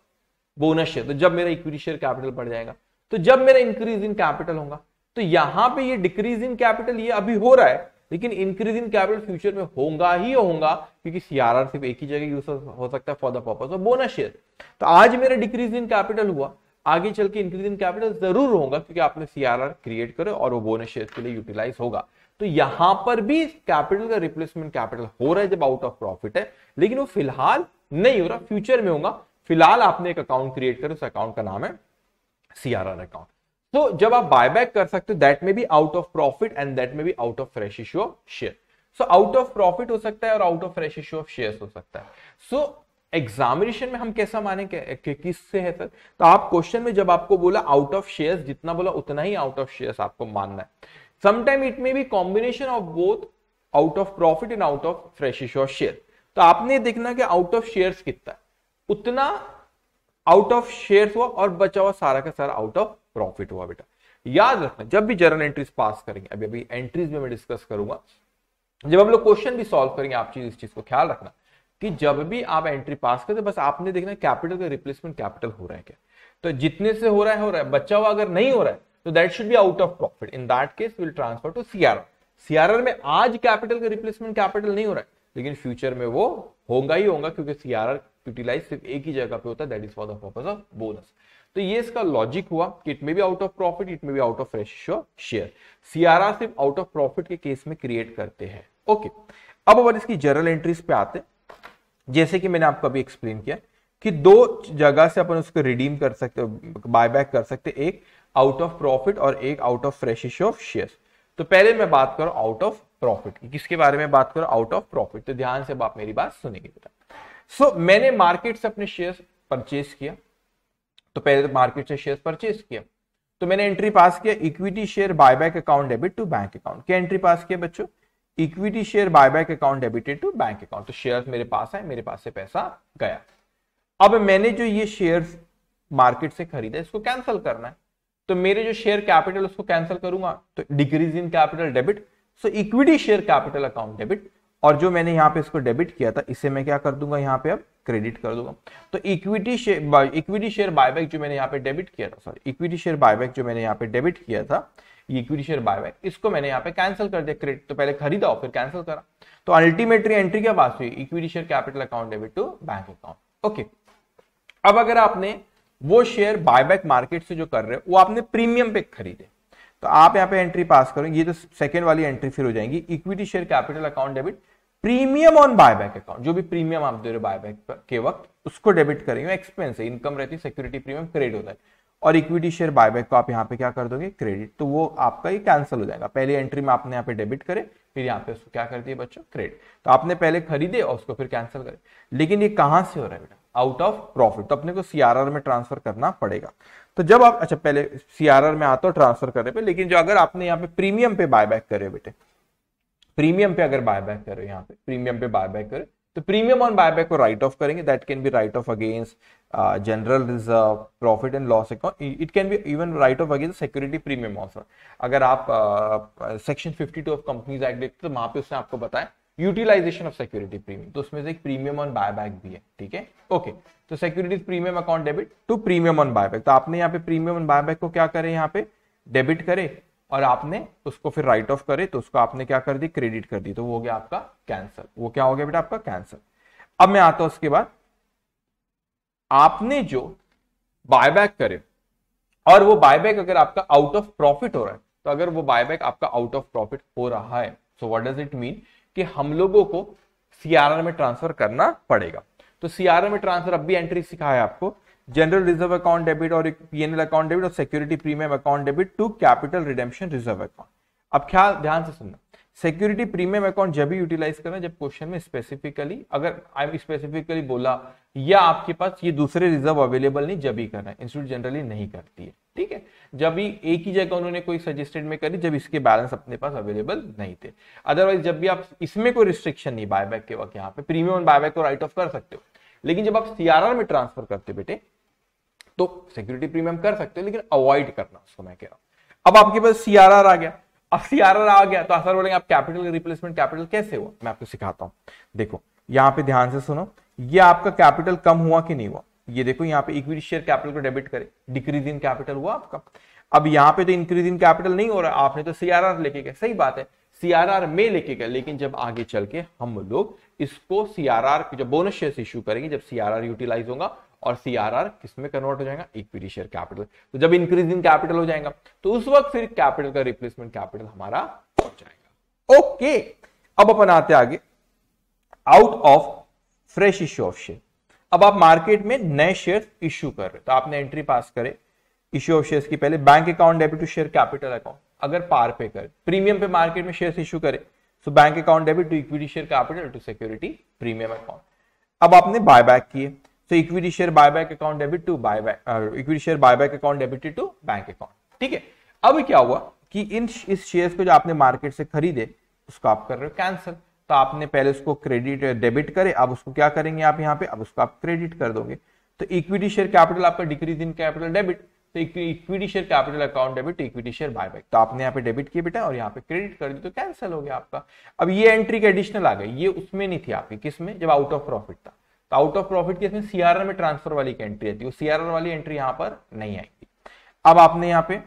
bonus share तो जब मेरा इक्विटी शेयर कैपिटल बढ़ जाएगा तो जब मेरा इंक्रीज इन कैपिटल होगा तो यहाँ पे ये डिक्रीज इन कैपिटल ये अभी हो रहा है। लेकिन इंक्रीज इन कैपिटल फ्यूचर में होगा ही होगा, क्योंकि सीआरआर सिर्फ़ एक ही जगह यूज़ हो सकता है for the purpose of bonus share तो आज मेरा डिक्रीज इन कैपिटल हुआ, आगे चल के इंक्रीज इन कैपिटल ज़रूर होगा, क्योंकि आपने सीआरआर क्रिएट करे और वो बोनस शेयर के लिए यूटिलाइज होगा। तो यहाँ पर भी कैपिटल का रिप्लेसमेंट कैपिटल हो रहा है, जब आउट ऑफ़ प्रॉफिट है, लेकिन वो फ़िलहाल नहीं हो रहा फ्यूचर में होगा। फ़िलहाल आपने एक अकाउंट क्रिएट कर, उस अकाउंट का नाम है सीआरआर अकाउंट तो जब आप बायबैक कर सकते हो that may be out of profit and that may be out of fresh issue of share so out of profit हो सकता है और out of fresh issue of share हो सकता है सो so, एग्जामिनेशन में हम कैसा माने कि किससे है सर तो आप क्वेश्चन में जब आपको बोला आउट ऑफ़ शेयर जितना बोला उतना ही आउट ऑफ़ शेयर आपको मानना है sometime it may be combination of both out of profit and out of fresh issue of share तो आपने देखना कि आउट ऑफ़ शेयर कितना है उतना आउट ऑफ़ शेयर हुआ और बचा हुआ सारा का सारा आउट ऑफ़ प्रॉफिट हुआ बेटा। याद रखना, जब भी जर्नल एंट्रीज पास करेंगे, अभी अभी एंट्रीज में मैं डिस्कस करूँगा, जब हम लोग क्वेश्चन भी सॉल्व करेंगे, आप चीज़, इस चीज़ को ख्याल रखना कि जब भी आप एंट्री पास करते बस आपने देखना कैपिटल का रिप्लेसमेंट कैपिटल हो रहा है क्या। तो जितने से हो रहा है, हो रहा है, बच्चा हुआ अगर नहीं हो रहा है तो that should be out of profit in that case will transfer to CRR CRR में आज कैपिटल का रिप्लेसमेंट कैपिटल नहीं हो रहा है, लेकिन फ्यूचर में वो होगा ही होगा, क्योंकि सीआरआर यूटिलाइज सिर्फ़ एक ही जगह पे होता है that is for the purpose of bonus तो ये इसका लॉजिक हुआ कि it may be out of profit it may be out of fresh share CRR सिर्फ़ आउट ऑफ़ प्रॉफिट के केस में क्रिएट करते हैं. ओके अब अगर इसकी जर्नल एंट्रीज पे आते जैसे कि मैंने आपको अभी एक्सप्लेन किया कि दो जगह से अपन उसको रिडीम कर सकते बाय बैक कर सकते एक आउट ऑफ़ प्रॉफिट और एक out of fresh of share तो पहले मैं बात करूँ आउट ऑफ़ प्रॉफिट की. किसके बारे में बात करूँ? आउट ऑफ़ प्रॉफिट तो ध्यान से आप मेरी बात सुनेंगे बेटा. सो so, मैंने मार्केट से अपने शेयर परचेज किया. तो पहले तो मार्केट से शेयर परचेज किया। तो मैंने एंट्री पास किया equity share buyback account debit to bank account क्या एंट्री पास किया बच्चों? Equity share buyback account debited to bank account तो शेयर मेरे पास है मेरे पास से पैसा गया। अब मैंने जो ये शेयर मार्केट से खरीदा, इसको कैंसिल करना है। तो मेरे जो शेयर कैपिटल उसको कैंसिल करूँगा। तो decrease in capital debit so equity share capital account debit और जो मैंने यहाँ पे इसको डेबिट किया था, इसे मैं क्या कर दूँगा? यहाँ पे अब क्रेडिट कर दूँगा। तो equity share equity share buyback जो मैंने यहाँ पे डेबिट किया था सॉरी इक्विटी शेयर बायबैक जो मैंने यहाँ पे डेबिट किया था इक्विटी शेयर बायबैक इसको मैंने यहाँ पे कैंसिल कर दिया। क्रेडिट तो पहले खरीदा फिर कैंसिल करा। तो अल्टीमेटरी एंट्री क्या बात हुई? Equity share capital account debit to bank account okay अब अगर आपने वो शेयर बायबैक मार्केट से जो कर रहे हो, वो आपने प्रीमियम पे खरीदे। तो आप यहाँ पे एंट्री पास करेंगे, ये तो सेकेंड वाली एंट्री फिर हो जाएँगी। Equity share capital account debit premium on buyback account जो भी प्रीमियम आप दे रहे हो बायबैक के वक्त, उसको डेबिट करेंगे। एक्सपेंस है इनकम रहती है सिक्योरिटी प्रीमियम क्रेडिट होता है। और इक्विटी शेयर बायबैक को आप यहाँ पे क्या कर दोगे? क्रेडिट तो वो आपका ही कैंसिल हो जाएगा। पहले एंट्री में आपने यहाँ पे डेबिट करे, फिर यहाँ पे उसको क्या कर दिया बच्चों? क्रेडिट तो आपने पहले खरीदे और उसको फिर कैंसिल करे। लेकिन ये कहाँ से हो रहा है बेटा? आउट ऑफ़ प्रॉफिट तो अपने को सीआरआर में ट्रांसफ़र करना पड़ेगा। तो जब आप अच्छा पहले सीआरआर में आता हो ट्रांसफ़र करने पे लेकिन जो अगर आपने यहाँ पे प्रीमियम पे बायबैक करे बेटे प्रीमियम पे अगर बायबैक करे यहाँ पे प्रीमियम पे बायबैक करे तो प्रीमियम ऑन बायबैक को राइट ऑफ़ करेंगे that can be write off against general reserve profit and loss account it can be even write off against security premium offer अगर आप section fifty two of companies act देखते तो वहाँ पे उसने आपको बताया यूटिलाइजेशन ऑफ़ सिक्योरिटी प्रीमियम तो उसमें से एक प्रीमियम ऑन बायबैक भी है, ठीक है? ओके तो security premium account debit to premium on buyback तो आपने यहाँ पे प्रीमियम ऑन बायबैक को क्या करे यहाँ पे? डेबिट करे और आपने उसको फिर राइट ऑफ़ करे तो उसको आपने क्या कर दी? क्रेडिट कर दी. तो वो हो गया आपका कैंसल वो क्या हो गया बेटा आपका? कैंसल अब मैं आता हूँ उसके बाद। आपने जो बायबैक करे और वो बायबैक अगर आपका आउट ऑफ़ प्रॉफिट हो रहा है तो अगर वो बायबैक आपका आउट ऑफ़ प्रॉफिट हो रहा है so what does it mean कि हम लोगों को सीआरआर में ट्रांसफ़र करना पड़ेगा। तो सीआरआर में ट्रांसफ़र अब भी एंट्री सिखा है आपको। जनरल रिज़र्व अकाउंट डेबिट और पीएनएल अकाउंट डेबिट और security premium account debit to capital redemption reserve account अब ख्याल, ध्यान से सुनना। सिक्योरिटी प्रीमियम अकाउंट जब भी यूटिलाइज करना, जब क्वेश्चन में स्पेसिफिकली अगर आई स्पेसिफिकली बोला, या आपके पास ये दूसरे रिज़र्व अवेलेबल नहीं, जब ही करना इंस्टीट्यूट जनरली नहीं करती है। ठीक है? जब भी एक ही जगह उन्होंने कोई सजेस्टेड में करी, जब इसके बैलेंस अपने पास अवेलेबल नहीं थे। अदरवाइज़ जब भी आप इसमें कोई रिस्ट्रिक्शन नहीं बायबैक के वक्त यहाँ पे प्रीमियम बायबैक को राइट ऑफ़ कर सकते हो। लेकिन जब आप सीआरआर में ट्रांसफ़र करते हो बेटे तो सिक्योरिटी प्रीमियम कर सकते हो, लेकिन अवॉइड करना, उसको मैं कह रहा हूँ। अब आपके पास सीआरआर आ गया। अब सीआरआर आ गया तो सर बोलेंगे, आप कैपिटल रिप्लेसमेंट कैपिटल कैसे हुआ? मैं आपको सिखाता हूँ। देखो, यहाँ पे ध्यान से सुनो, ये आपका कैपिटल कम हुआ कि नहीं हुआ? ये देखो, यहाँ पे इक्विटी शेयर कैपिटल को डेबिट करें। डिक्रीज इन कैपिटल हुआ आपका। अब यहाँ पे तो इंक्रीज इन कैपिटल नहीं हो रहा। आपने तो सीआरआर लेके गए। सही बात है। सीआरआर में लेके गए, लेकिन जब आगे चल के हम लोग इसको सीआरआर जब बोनस शेयर इश्यू करेंगे, जब सीआरआर यूटिलाइज होगा और सीआरआर किसमें कन्वर्ट हो जाएगा? इक्विटी शेयर कैपिटल तो जब इंक्रीज इन कैपिटल हो जाएगा तो उस वक्त फिर कैपिटल का रिप्लेसमेंट कैपिटल हमारा पहुँच जाएगा। ओके अब अपन आते आगे। Out of fresh issue of share अब आप मार्केट में नए शेयर इश्यू कर रहे हो। तो आपने एंट्री पास करे इश्यू ऑफ़ शेयर की पहले bank account debit to share capital account अगर पार पे करे प्रीमियम पे मार्केट में शेयर इश्यू करे so bank account debit to equity share capital to security premium account अब आपने बाय बैक किए तो equity share buyback account debit to buyback equity share buyback account debited to bank account ठीक है? अब क्या हुआ कि इन इस शेयर्स को जो आपने मार्केट से खरीदे, उसको आप कर रहे हो कैंसिल तो आपने पहले उसको क्रेडिट डेबिट करे, अब उसको क्या करेंगे आप यहाँ पे? अब उसको आप क्रेडिट कर दोगे। तो इक्विटी शेयर कैपिटल आपका डिक्रीज इन कैपिटल डेबिट तो equity share capital account debit equity share buyback तो आपने यहाँ पे डेबिट किया बेटा और यहाँ पे क्रेडिट कर दी तो कैंसिल हो गया आपका। अब ये एंट्री के एडिशनल आ गई ये उसमें नहीं थी आपकी किसमें जब आउट ऑफ़ प्रॉफिट था। तो आउट ऑफ़ प्रॉफिट केस में सीआरआर में ट्रांसफ़र वाली एंट्री आती है। सीआरआर वाली एंट्री यहाँ पर नहीं आएगी। अब आपने यहाँ पे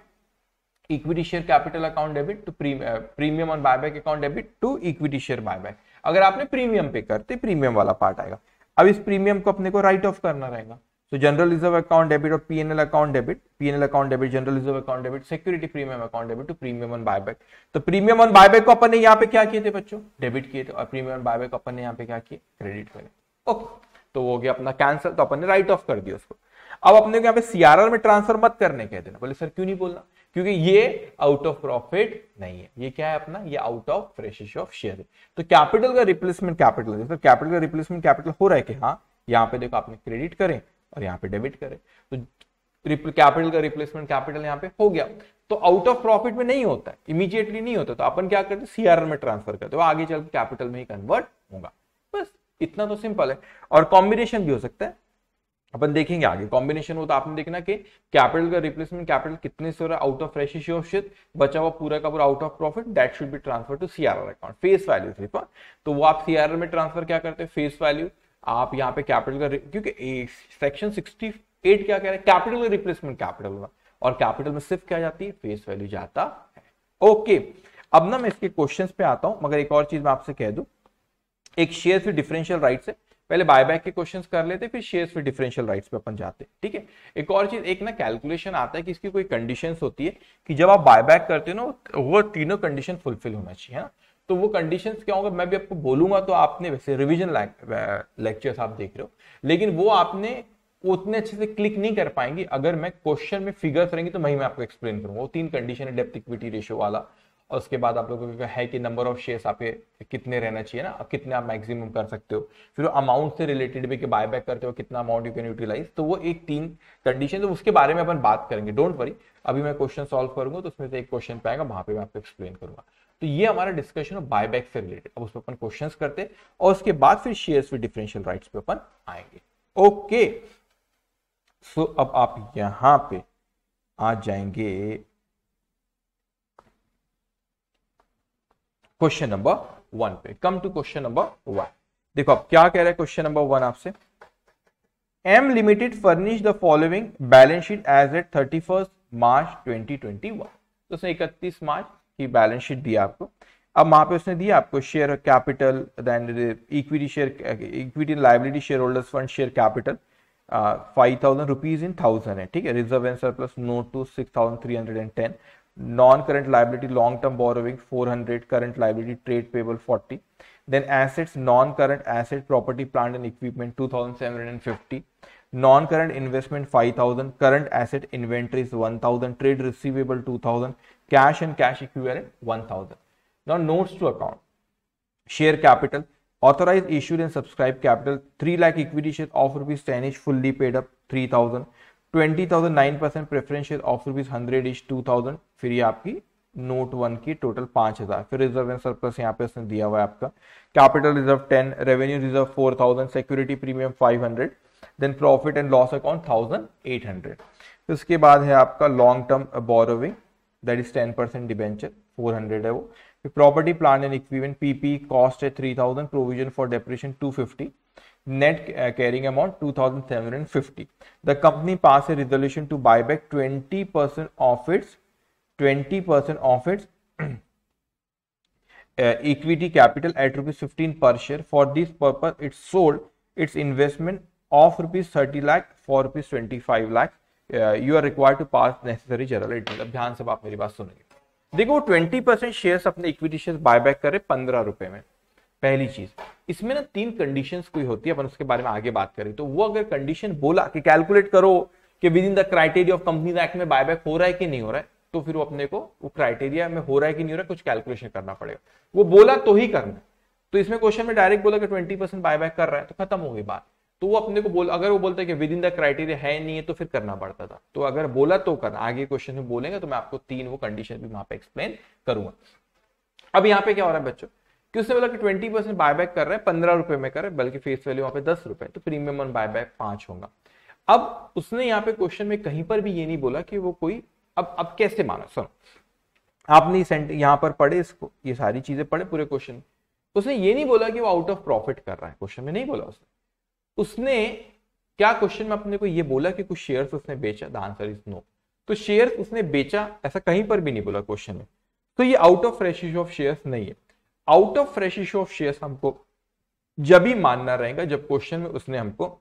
equity share capital account debit to premium on buyback account debit to equity share buyback अगर आपने प्रीमियम पे करते प्रीमियम वाला पार्ट आएगा। अब इस प्रीमियम को अपने को राइट ऑफ़ करना रहेगा। तो जनरल रिज़र्व अकाउंट डेबिट और PNL account debit PNL account debit general reserve account debit security premium account debit to premium on buyback तो प्रीमियम ऑन बायबैक को अपन ने यहाँ पे क्या किए थे बच्चों? डेबिट किए थे और प्रीमियम ऑन बायबैक को अपन ने यहाँ पे क्या किए? क्रेडिट करे ओके तो हो गया अपना कैंसिल तो अपन ने राइट ऑफ़ कर दिया उसको। अब अपने को यहाँ पे सीआरआर में ट्रांसफ़र मत करने कहते हैं बोले, सर, क्यों नहीं बोलना? क्योंकि ये आउट ऑफ़ प्रॉफिट नहीं है। ये क्या है अपना? ये out of fresh issue of share है। तो कैपिटल का रिप्लेसमेंट कैपिटल सर कैपिटल का रिप्लेसमेंट कैपिटल हो रहा है कि हाँ यहाँ पे देखो आपने क्रेडिट करें और यहाँ पे डेबिट करें। तो कैपिटल का रिप्लेसमेंट कैपिटल यहाँ पे हो गया। तो आउट ऑफ़ प्रॉफिट में नहीं होता इमीडिएटली नहीं होता तो अपन क्या करते सीआरआर में ट्रांसफ़र करते हो। आगे चल कैपिटल में ही कन्वर्ट होगा। बस, इतना तो सिंपल है। और कॉम्बिनेशन भी हो सकता है। अपन देखेंगे आगे। कॉम्बिनेशन हो तो आपने देखना कि कैपिटल का रिप्लेसमेंट कैपिटल कितने से हो रहा है आउट ऑफ़ रेशियो ऑफ़ बचा हुआ पूरा का पूरा out of profit that should be transfer to CRR account face value सिर्फ़ तो वो आप सीआरआर में ट्रांसफ़र क्या करते हैं? फेस वैल्यू आप यहाँ पे कैपिटल का क्योंकि सेक्शन 68 क्या कह रहे हैं? कैपिटल का रिप्लेसमेंट कैपिटल का और कैपिटल में सिर्फ़ क्या जाती है? फेस वैल्यू जाता है। ओके अब ना मैं इसके क्वेश्चंस पे आता हूँ, मगर एक और चीज़ मैं आपसे कह दूँ। एक शेयर फिर डिफरेंशियल राइट से पहले बायबैक के क्वेश्चंस कर लेते, फिर शेयर्स फिर डिफरेंशियल राइट्स पे अपन जाते, ठीक है? एक और चीज़, एक ना कैलकुलेशन आता है कि इसकी कोई कंडीशंस होती है कि जब आप बायबैक करते हो ना, वो तीनों कंडीशन फुलफिल होना चाहिए ना? तो वो कंडीशंस क्या होगा? मैं भी आपको बोलूँगा तो आपने वैसे रिविजन लेक्चर्स आप देख रहे हो, लेकिन वो आपने उतने अच्छे से क्लिक नहीं कर पाएँगे। अगर मैं क्वेश्चन में फिगर्स रहेंगे तो वही मैं आपको एक्सप्लेन करूँगा। वो तीन कंडीशन है डेप्थ इक्विटी रेशियो वाला। और उसके बाद आप लोगों को है कि नंबर ऑफ़ शेयर्स आप कितने रहना चाहिए ना कितने आप मैक्सिमम कर सकते हो। फिर अमाउंट से रिलेटेड भी कि बाय बैक करते हो, कितना अमाउंट यू कैन यूटिलाइज तो वो एक तीन कंडीशन तो उसके बारे में अपन बात करेंगे। डोंट वरी अभी मैं क्वेश्चन सॉल्व करूँगा तो उसमें से एक क्वेश्चन पाएगा वहाँ पे मैं आपको एक्सप्लेन करूँगा। तो ये हमारा डिस्कशन है बायबैक से रिलेटेड अब उस पर अपन क्वेश्चन करते और उसके बाद फिर शेयर्स फिर डिफरेंशियल राइट्स पे अपन आएँगे। ओके सो अब आप यहाँ पे आ जाएँगे। क्वेश्चन नंबर वन पे। Come to question number one देखो, अब क्या कह रहा है क्वेश्चन नंबर वन आपसे? M limited furnish the following balance sheet as at thirty first March twenty twenty one तो उसने इकतीस मार्च की बैलेंस शीट दिया आपको। अब वहाँ पे उसने दिया आपको share capital then equity share equity liability shareholders fund share capital five thousand rupees in thousand है। ठीक है reserve and surplus note two six thousand three hundred and ten non-current liability long-term borrowing 400 current liability trade payable 40 then assets non-current asset property plant and equipment 2750 non-current investment 5000 current asset inventories 1000 trade receivable 2000 cash and cash equivalent 1000 now notes to account. Share capital. Authorized issued and subscribed capital. 3 lakh equity share of rupees 10 each fully paid up 3000 twenty thousand nine percent preferential of rupees hundred is two thousand फिर ये आपकी note one की total पाँच हज़ार। फिर reserve and surplus यहाँ पे उसने दिया हुआ है आपका। Capital reserve ten revenue reserve four thousand security premium five hundred then profit and loss account thousand eight hundred फिर उसके बाद है आपका long term borrowing that is ten percent debenture four hundred है वो। Property plan and equipment PP cost है three thousand provision for depreciation two fifty net carrying amount 2750 the company pass a resolution to buy back 20% percent of its twenty percent of its equity capital at rupees fifteen per share for this purpose its sold its investment of rupees thirty lakh for rupees twenty five lakh you are require to pass necessary general मतलब ध्यान से आप मेरी बात सुनेंगे देखो twenty percent share अपने equity share buy back करें पंद्रह रुपए में। पहली चीज़ इसमें ना तीन कंडीशन कोई होती है, अपन उसके बारे में आगे बात करें। तो वो अगर कंडीशन बोला कि कैलकुलेट करो कि within the criteria of company act में बायबैक हो रहा है कि नहीं हो रहा है तो फिर वो अपने को, वो क्राइटेरिया में हो रहा है कि नहीं हो रहा है, कुछ कैलकुलेशन करना पड़ेगा। वो बोला तो ही करना तो इसमें क्वेश्चन में डायरेक्ट बोला कि ट्वेंटी परसेंट बायबैक कर रहा है तो खत्म हो गई बात। तो वो अपने को बोल, अगर वो बोलता है कि विद इन द क्राइटेरिया है नहीं है तो फिर करना पड़ता था। तो अगर बोला तो करना। आगे क्वेश्चन में बोलेंगे तो मैं आपको तीन वो कंडीशन भी वहाँ पे एक्सप्लेन करूँगा। अब यहाँ पे क्या हो रहा है बच्चों? कि उसने बोला कि ट्वेंटी परसेंट बायबैक कर रहे हैं, पंद्रह रुपए में कर रहे बल्कि फेस वैल्यू वहाँ पे दस रुपए तो प्रीमियम ऑन बायबैक पाँच होगा। अब उसने यहाँ पे क्वेश्चन में कहीं पर भी ये नहीं बोला कि वो कोई, अब अब कैसे माना? सुनो, आपने यहाँ पर पढ़े इसको, ये सारी चीज़ें पढ़े पूरे क्वेश्चन उसने ये नहीं बोला कि वो आउट ऑफ़ प्रॉफिट कर रहा है क्वेश्चन में नहीं बोला उसने। उसने क्या क्वेश्चन में अपने को ये बोला कि कुछ शेयर्स उसने बेचा? द आंसर इज़ नो तो शेयर्स उसने बेचा, ऐसा कहीं पर भी नहीं बोला क्वेश्चन में। तो ये out of ratio of shares नहीं है। Out of fresh issue of share हमको जब ही मानना रहेगा, जब क्वेश्चन में उसने हमको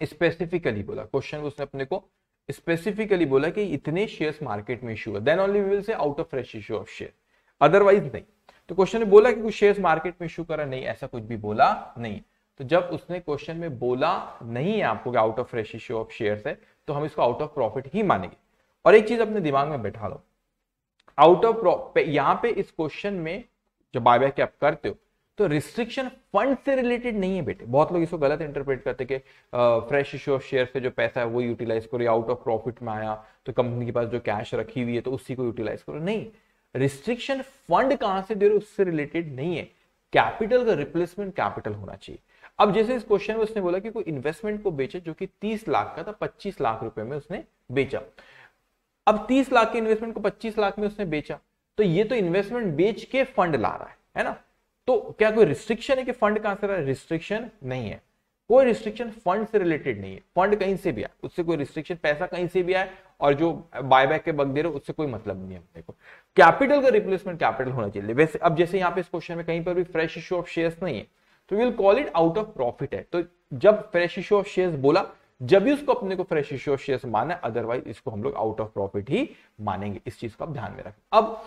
स्पेसिफिकली बोला क्वेश्चन में उसने अपने को स्पेसिफिकली बोला कि इतने शेयर्स मार्केट में इशू है then only will say out of fresh issue of share otherwise नहीं। तो क्वेश्चन ने बोला कि कुछ शेयर्स मार्केट में इशू करा? नहीं, ऐसा कुछ भी बोला नहीं। तो जब उसने क्वेश्चन में बोला नहीं है आपको कि out of fresh issue of shares है तो हम इसको आउट ऑफ़ प्रॉफिट ही मानेंगे। और एक चीज़ अपने दिमाग में बैठा लो। आउट ऑफ़ यहाँ पे इस क्वेश्चन में जब बायबैक आप करते हो तो रिस्ट्रिक्शन फंड से रिलेटेड नहीं है बेटे। बहुत लोग इसको गलत इंटरप्रेट करते कि फ्रेश इशू ऑफ़ शेयर से जो पैसा है वो यूटिलाइज करो आउट ऑफ़ प्रॉफिट में आया तो कंपनी के पास जो कैश रखी हुई है तो उसी को यूटिलाइज करो। नहीं रिस्ट्रिक्शन फंड कहाँ से दे रहे उससे रिलेटेड नहीं है। कैपिटल का रिप्लेसमेंट कैपिटल होना चाहिए। अब जैसे इस क्वेश्चन में उसने बोला कि कोई इन्वेस्टमेंट को बेचे जो कि 30 लाख का था 25 लाख रुपए में उसने बेचा। अब 30 लाख के इन्वेस्टमेंट को 25 लाख में उसने बेचा। तो ये तो इन्वेस्टमेंट बेच के फंड ला रहा है है ना? तो क्या कोई रिस्ट्रिक्शन है कि फंड कहाँ से रहा है? रिस्ट्रिक्शन नहीं है। कोई रिस्ट्रिक्शन फंड से रिलेटेड नहीं है। फंड कहीं से भी आए, उससे कोई रिस्ट्रिक्शन पैसा कहीं से भी आए और जो बायबैक के बग दे रहे उससे कोई मतलब नहीं है अपने को। कैपिटल का रिप्लेसमेंट कैपिटल होना चाहिए। वैसे अब जैसे यहाँ पे इस क्वेश्चन में कहीं पर भी फ्रेश इशू ऑफ़ शेयर्स नहीं है तो will call it out of profit है। तो जब फ्रेश इशू ऑफ़ शेयर्स बोला जब भी उसको अपने को फ्रेश इशू शेयर माना अदरवाइज़ इसको हम लोग आउट ऑफ़ प्रॉफिट ही मानेंगे। इस चीज़ को आप ध्यान में रखें। अब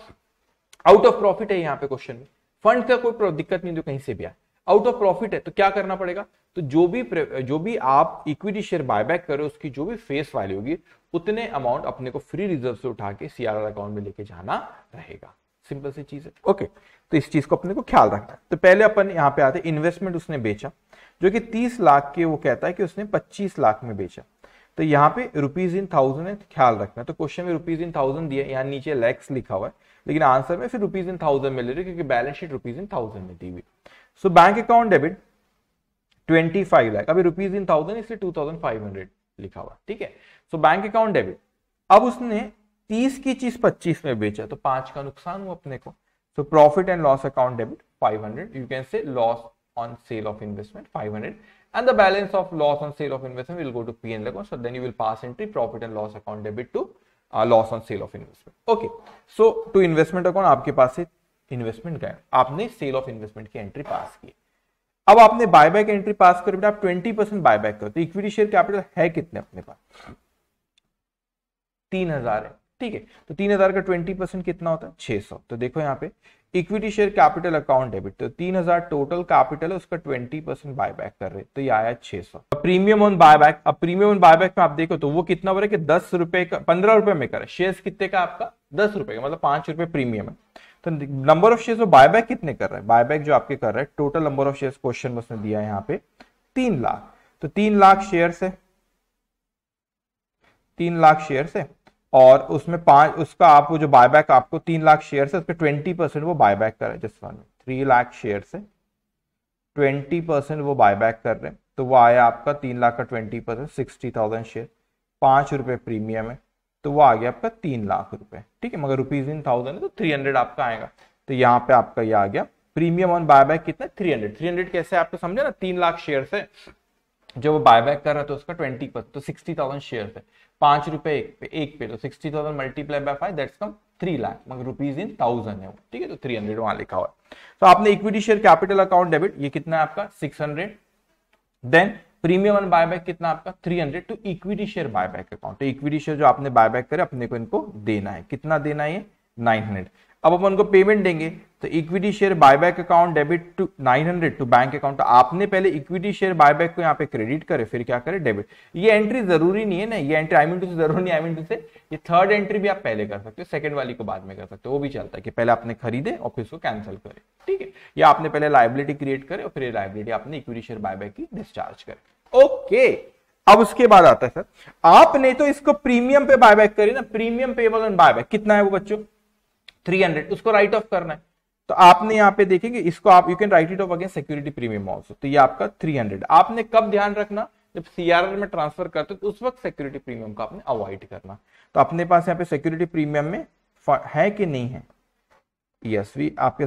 आउट ऑफ़ प्रॉफिट है यहाँ पे क्वेश्चन में। फंड का कोई दिक्कत नहीं, जो कहीं से भी आए। आउट ऑफ़ प्रॉफिट है तो क्या करना पड़ेगा? तो जो भी जो भी आप इक्विटी शेयर बायबैक करो उसकी जो भी फेस वैल्यू होगी, उतने अमाउंट अपने को फ्री रिज़र्व से उठा के सीआरआर अकाउंट में लेके जाना रहेगा। सिंपल सी चीज़ है। ओके तो इस चीज़ को अपने को ख्याल रखना है। तो पहले अपन यहाँ पे आते इन्वेस्टमेंट उसने बेचा। जो कि 30 लाख के, वो कहता है कि उसने 25 लाख में बेचा। तो यहाँ पे रुपीज़ इन थाउज़ेंड है, ख्याल रखना। तो क्वेश्चन में रुपीज़ इन थाउज़ेंड दिया, यहाँ नीचे लैक्स लिखा हुआ है। लेकिन आंसर में फिर रुपीज़ इन थाउज़ेंड में ले रहे क्योंकि balance sheet rupees in thousand में दी हुई so bank account debit twenty five lakh अभी रुपीज़ इन थाउज़ेंड इसलिए टू थाउज़ेंड फाइव हंड्रेड लिखा हुआ ठीक है? सो बैंक अकाउंट डेबिट अब उसने तीस की चीज़ पच्चीस में बेचा तो पाँच का नुकसान हुआ अपने को। So profit and loss account debit five hundred you can say loss sale of investment five hundred and the balance of loss on sale of investment will go to P and L account. So then you will pass entry profit and loss account debit to uh, loss on sale of investment. Okay. So to investment account आपके पास से investment गए आपने sale of investment की entry pass की अब आपने buyback entry पास कर बेटा आप 20 परसेंट बायबैक करो तो इक्विटी शेयर कैपिटल है कितने अपने पास तीन हज़ार है ठीक है तो तीन हज़ार का ट्वेंटी परसेंट कितना होता है छह सौ तो देखो यहाँ पे equity share capital account debit तो तीन हज़ार टोटल कैपिटल है, उसका ट्वेंटी परसेंट बायबैक कर रहे तो ये आया छह सौ। प्रीमियम ऑन बायबैक अब प्रीमियम ऑन बायबैक में आप देखो तो वो कितना बोले कि दस रुपए का, पंद्रह रुपए में करे शेयर कितने का आपका? दस रुपए का मतलब पाँच रुपए प्रीमियम है। तो नंबर ऑफ़ शेयर बायबैक कितने कर रहा है? बायबैक जो आपके कर रहे हैं total number of share question में उसने दिया है यहाँ पे, तीन लाख। तो तीन लाख शेयर से तीन लाख शेयर से और उसमें पाँच, उसका आप जो बायबैक आपको तीन लाख शेयर है उसके ट्वेंटी परसेंट वो बायबैक कर रहे हैं जिस वन थ्री लाख शेयर से ट्वेंटी परसेंट वो बायबैक कर रहे हैं। तो वो आया आपका तीन लाख का twenty percent sixty thousand share पाँच रुपए प्रीमियम है। तो वो आ गया आपका तीन लाख रुपए। ठीक है, मगर रुपीज़ इन थाउज़ेंड है तो थ्री हंड्रेड आपका आएगा। तो यहाँ पे आपका ये आ गया। प्रीमियम ऑन बायबैक कितना थ्री हंड्रेड थ्री हंड्रेड कैसे आपको समझे ना, तीन लाख शेयर से जो वो बायबैक कर रहा था उसका ट्वेंटी परसेंट तो सिक्सटी थाउज़ेंड शेयर है। पाँच रुपए एक पे एक पे तो sixty thousand multiply by five that's come three lakh मगर रुपीज़ इन थाउज़ेंड है ठीक है? तो थ्री हंड्रेड वहाँ लिखा हुआ तो आपने equity share capital account debit ये कितना है आपका? Six hundred then premium on buyback कितना आपका? 300 to equity share buyback account तो इक्विटी शेयर जो आपने बायबैक करे, अपने को इनको देना है। कितना देना है 900 अब अपन उनको पेमेंट देंगे तो equity share buyback account debit to 900 to bank account तो आपने पहले इक्विटी शेयर बायबैक को यहाँ पे क्रेडिट करे, फिर क्या करे डेबिट ये एंट्री ज़रूरी नहीं है ना, ये एंट्री आई मीन टू से ज़रूरी नहीं आई मीन टू से ये थर्ड एंट्री भी आप पहले कर सकते हो सेकंड वाली को बाद में कर सकते हो, वो भी चलता है कि पहले आपने खरीदे और फिर उसको कैंसिल करे, ठीक है? या आपने पहले लाइबिलिटी क्रिएट करे और फिर लाइबिलिटी आपने इक्विटी शेयर बायबैक की डिस्चार्ज करे। ओके अब उसके बाद आता है सर आपने तो इसको प्रीमियम पे बायबैक करी ना प्रीमियम पेबल ऑन बायबैक कितना है वो बच्चों? 300 उसको राइट ऑफ़ करना है। तो आपने यहाँ पे देखेंगे इसको आप you can write it off again security premium also तो ये आपका 300 आपने कब ध्यान रखना? जब सीआरआर में ट्रांसफ़र करते तो उस वक्त सिक्योरिटी प्रीमियम को आपने अवॉइड करना। तो अपने पास यहाँ पे सिक्योरिटी प्रीमियम में है कि नहीं है? यस वी आपके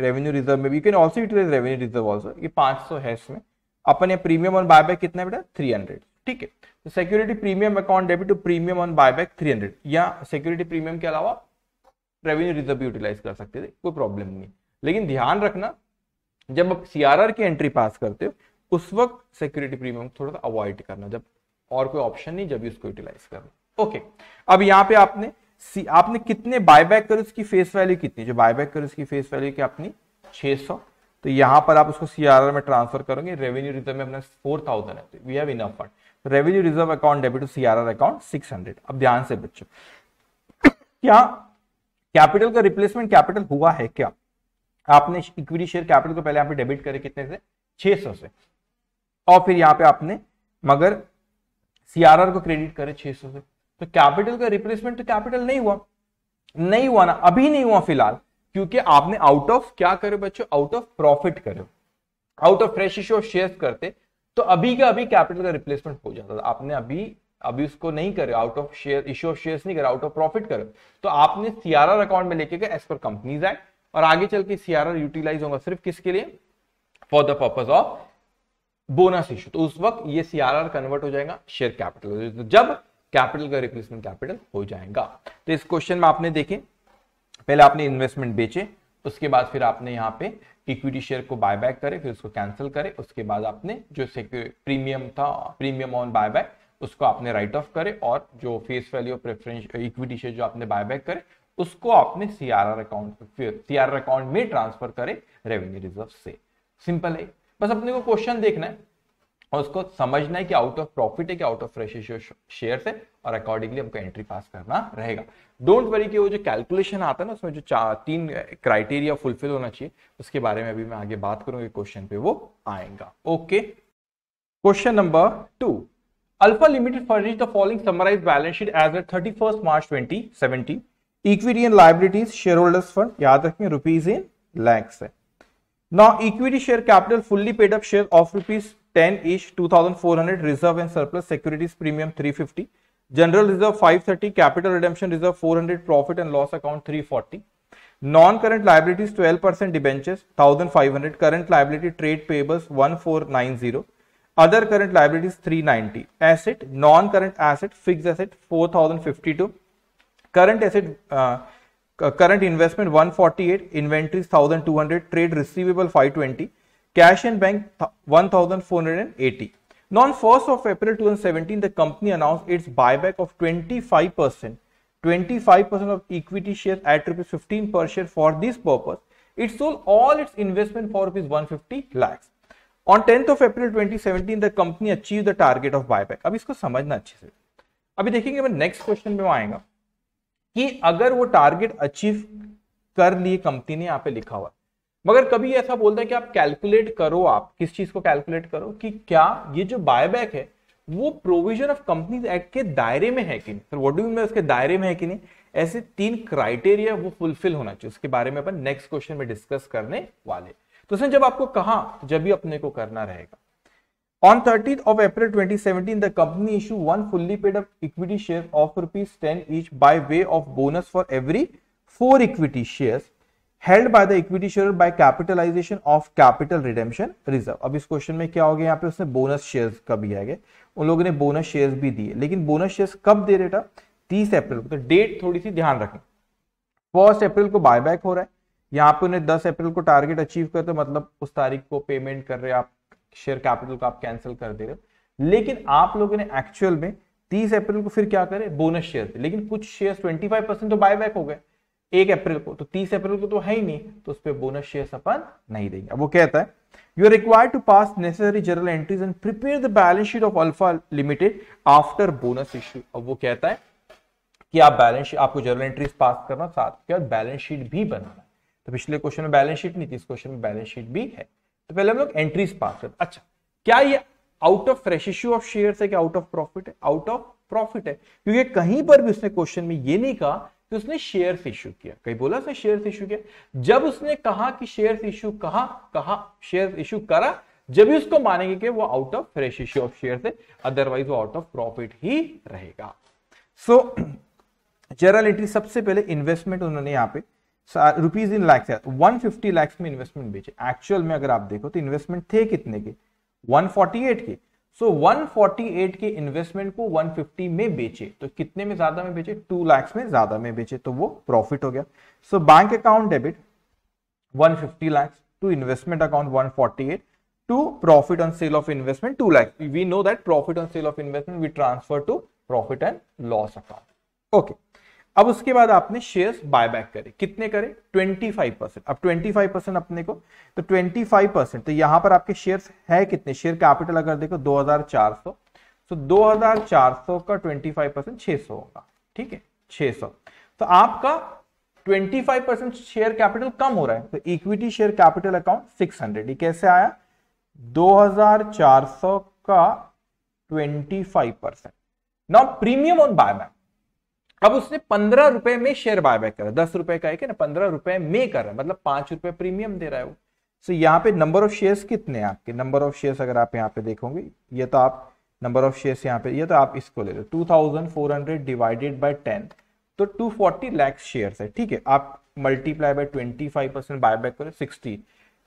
रेवेन्यू रिज़र्व में भी। Can also utilise revenue reserve also ये 500 है इसमें। अपन ये प्रीमियम ऑन बायबैक कितना बेटा? 300 ठीक है। Security premium account debit to premium on buyback 300 या सिक्योरिटी प्रीमियम के अलावा रेवेन्यू रिज़र्व यूटिलाइज कर सकते थे, कोई प्रॉब्लम नहीं लेकिन ध्यान रखना, जब आप सीआरआर की एंट्री पास करते हो, उस वक्त सिक्योरिटी प्रीमियम थोड़ा सा अवॉइड करना, जब और कोई ऑप्शन नहीं, जब उसको यूटिलाइज करना। ओके अब यहाँ पे आपने सी आपने कितने बायबैक कर, उसकी फेस वैल्यू कितनी जो बायबैक कर, उसकी फेस वैल्यू की अपनी? 600 तो यहाँ पर आप उसको सीआरआर में ट्रांसफ़र करोगे रेवेन्यू रिज़र्व में अपना फोर थाउज़ेंड है। We have enough fund revenue reserve account debit to CRR account 600 अब ध्यान से बच्चों, क्या कैपिटल का रिप्लेसमेंट कैपिटल हुआ है क्या? आपने इक्विटी शेयर कैपिटल को पहले पे डेबिट करे कितने से? 600 से और फिर यहाँ पे आपने मगर सीआरआर को क्रेडिट करे 600 से तो कैपिटल का रिप्लेसमेंट तो कैपिटल नहीं हुआ। नहीं हुआ ना, अभी नहीं हुआ फ़िलहाल, क्योंकि आपने आउट ऑफ़ क्या करे बच्चों? आउट ऑफ़ प्रॉफिट करे। Out of fresh issue of share करते। तो अभी का अभी कैपिटल का रिप्लेसमेंट हो जाता था। आपने अभी अभी उसको नहीं करे out of share issue of shares नहीं करे आउट ऑफ़ प्रॉफिट करे तो आपने सीआरआर अकाउंट में लेके गए एज पर कंपनीज़ एक्ट और आगे चल के सीआरआर यूटिलाइज होगा सिर्फ़ किसके लिए? For the purpose of bonus issue तो उस वक्त ये सीआरआर कन्वर्ट हो जाएगा शेयर कैपिटल तो जब कैपिटल का रिप्लेसमेंट कैपिटल हो जाएगा। तो इस क्वेश्चन में आपने देखे, पहले आपने इन्वेस्टमेंट बेचे, उसके बाद फिर आपने यहाँ पे इक्विटी शेयर को बाय बैक करे, फिर उसको कैंसिल करे, उसके बाद आपने जो प्रीमियम था प्रीमियम ऑन बायबैक उसको आपने राइट ऑफ़ करे और जो face value preference equity share जो आपने बायबैक करे, उसको आपने सीआरआर अकाउंट सीआरआर अकाउंट में ट्रांसफ़र करे रेवेन्यू रिज़र्व से। सिंपल है। बस अपने को क्वेश्चन देखना है और उसको समझना है कि आउट ऑफ़ प्रॉफिट है कि आउट ऑफ़ फ्रेश शेयर है और अकॉर्डिंगली हमको एंट्री पास करना रहेगा। डोंट वरी कि वो जो कैलकुलेशन आता है ना, उसमें जो तीन क्राइटेरिया फुलफिल होना चाहिए, उसके बारे में अभी मैं आगे बात करूँगा क्वेश्चन पे वो आएगा। Okay question number two alpha limited furnish the following summarise balance sheet as at thirty first March twenty seventy equity and liabilities shareholders fund याद रखें रुपीज इन लैक्स है Now equity share capital fully paid up share of rupees 10 each 2400 reserve and surplus securities premium 350 general reserve 530 capital redemption reserve 400 profit and loss account 340 non-current liabilities 12% debentures 1500 current liability trade payables 1490 other current liabilities 390 asset non-current asset fixed asset 4052 current asset uh, current investment 148 inventories 1200 trade receivable 520 cash and bank 1480 now on 1st of april 2017 the company announced its buyback of 25 percent. 25 percent of equity shares at rupees 15 per share for this purpose. It sold all its investment for rupees 150 lakhs on 10th of april 2017 the company achieved the target of buyback. अब इसको समझना अच्छे से। अभी देखेंगे मैं next question में आएगा कि अगर वो टारगेट अचीव कर लिए कंपनी ने यहाँ पे लिखा हुआ। मगर कभी ऐसा बोलता है कि आप कैलकुलेट करो आप, किस चीज़ को कैलकुलेट करो कि क्या ये जो बायबैक है, वो प्रोविज़न ऑफ़ कंपनी एक्ट के दायरे में है कि नहीं? फिर वॉट डू उसके दायरे में है कि नहीं? ऐसे तीन क्राइटेरिया वो फुलफिल होना चाहिए। उसके बारे में अपन नेक्स्ट क्वेश्चन में डिस्कस करने वाले। तो उसने जब आपको कहा, जब भी अपने को करना रहेगा। On thirty of April 2017 the company issue one fully paid up equity share of rupees ten each by way of bonus for every four equity shares held by the equity share by capitalisation of capital redemption reserve अब इस question में क्या हो गया? यहाँ पे उसने bonus share कब दिया गया उन लोगों ने बोनस शेयर भी दिए। लेकिन बोनस शेयर कब दे रहे था तीस अप्रैल को। तो डेट थोड़ी सी ध्यान रखें। फ़र्स्ट अप्रैल को बाय बैक हो रहा है। यहाँ पे उन्हें 10 अप्रैल को टारगेट अचीव कर करते मतलब उस तारीख को पेमेंट कर रहे आप शेयर कैपिटल को आप कैंसिल कर दे रहे हो। लेकिन आप लोगों ने एक्चुअल में 30 अप्रैल को फिर क्या करे? बोनस शेयर लेकिन कुछ शेयर 25 परसेंट तो बायबैक हो गए एक अप्रैल को। तो 30 अप्रैल को तो है ही नहीं तो उस पर बोनस शेयर अपन नहीं देंगे। वो कहता है you are required to pass necessary journal entries and prepare the balance sheet of Alpha Limited after bonus issue अब वो कहता है कि आप बैलेंस आपको जर्नल एंट्रीज पास करना, साथ के बैलेंस शीट भी बनाना। तो पिछले क्वेश्चन में बैलेंस शीट नहीं थी, इस क्वेश्चन में बैलेंस शीट भी है। तो पहले हम लोग एंट्रीज पास करते अच्छा क्या ये out of fresh issue of share है क्या आउट ऑफ़ प्रॉफिट है? आउट ऑफ़ प्रॉफिट है। क्योंकि कहीं पर भी उसने क्वेश्चन में ये नहीं कहा कि उसने शेयर इश्यू किया। कहीं बोला उसने शेयर इश्यू किया। जब उसने कहा कि शेयर इश्यू कहा कहा शेयर इश्यू करा, जब भी उसको मानेंगे कि वो out of fresh issue of share है अदरवाइज़ वो आउट ऑफ़ प्रॉफिट ही रहेगा। सो जर्नल एंट्री सबसे पहले इन्वेस्टमेंट उन्होंने यहाँ पे रुपीज़ इन लैक्स है वन फिफ्टी लैक्स में इन्वेस्टमेंट बेचे। एक्चुअल में अगर आप देखो तो इन्वेस्टमेंट थे कितने के? 148 के। सो so, 148 के इन्वेस्टमेंट को 150 में बेचे। तो कितने में ज़्यादा में बेचे? टू लैक्स में ज़्यादा में बेचे तो वो प्रॉफिट हो गया। So bank account debit 150 lakhs to investment account 148 to profit on sale of investment 2 lakhs we know that profit on sale of investment we transfer to profit and loss account okay अब उसके बाद आपने shares buyback करे। कितने करे? 25 percent अब 25 percent अपने को। तो 25 परसेंट तो यहाँ पर आपके शेयर्स है कितने? शेयर कैपिटल अगर देखो 2400 तो 2400 का 25 परसेंट छह होगा। ठीक है? 600 तो आपका 25 परसेंट शेयर कैपिटल कम हो रहा है। तो इक्विटी शेयर कैपिटल अकाउंट 600 ये कैसे आया? 2400 का 25 percent now premium on buyback अब उसने पंद्रह रुपए में शेयर बायबैक करा। दस रुपए का है ना पंद्रह रुपए में कर रहा है। मतलब पाँच रुपए प्रीमियम दे रहा है वो। सो so, यहाँ पे नंबर ऑफ़ शेयर्स कितने हैं आपके? नंबर ऑफ़ शेयर्स अगर आप यहाँ पे देखोगे ये तो आप नंबर ऑफ़ शेयर्स यहाँ पे ये तो आप इसको ले लो। 2400 डिवाइडेड बाय 10 तो 240 लैक्स शेयर है ठीक है? आप मल्टीप्लाई बाय 25 परसेंट बायबैक करो 60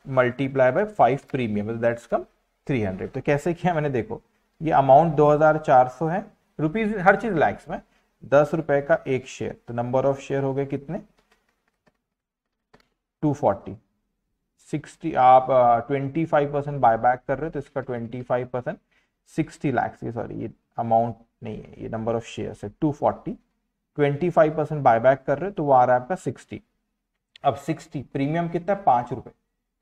multiply by 5 premium that's come 300 तो कैसे किया मैंने देखो ये अमाउंट 2400 है। रुपीज़ हर चीज़ लैक्स में। दस रुपए का एक शेयर तो नंबर ऑफ़ शेयर हो गए कितने? 240 60 आप ट्वेंटी फाइव परसेंट बायबैक कर रहे हो तो इसका twenty five percent sixty lakhs ये सॉरी ये अमाउंट नहीं है, ये नंबर ऑफ़ शेयर है two forty twenty five percent buyback कर रहे हो तो वो आ रहा है आपका सिक्सटी अब सिक्सटी प्रीमियम कितना है? पाँच रुपए.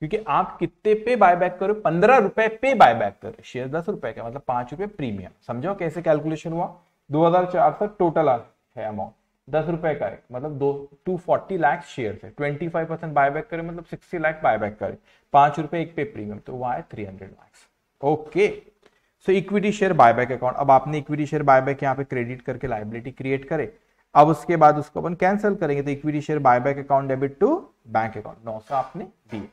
क्योंकि आप कितने पे बायबैक करो पंद्रह रुपए पे बाय बायबैक करो शेयर दस रुपए का मतलब पाँच रुपए प्रीमियम समझो कैसे कैलकुलेशन हुआ? दो हज़ार चार सौ टोटल है अमाउंट दस रुपए का है मतलब दो टू फोर्टी लैक्स शेयर है। ट्वेंटी फाइव परसेंट बायबैक करे मतलब सिक्सटी लैख बायबैक करे। पाँच रुपए एक पे प्रीमियम तो वहाँ है three hundred lakhs okay so equity share buyback account अब आपने इक्विटी शेयर बायबैक यहाँ पे क्रेडिट करके लाइबिलिटी क्रिएट करे। अब उसके बाद उसको अपन कैंसिल करेंगे तो equity share buyback account debit to bank account नौ सौ आपने दिए।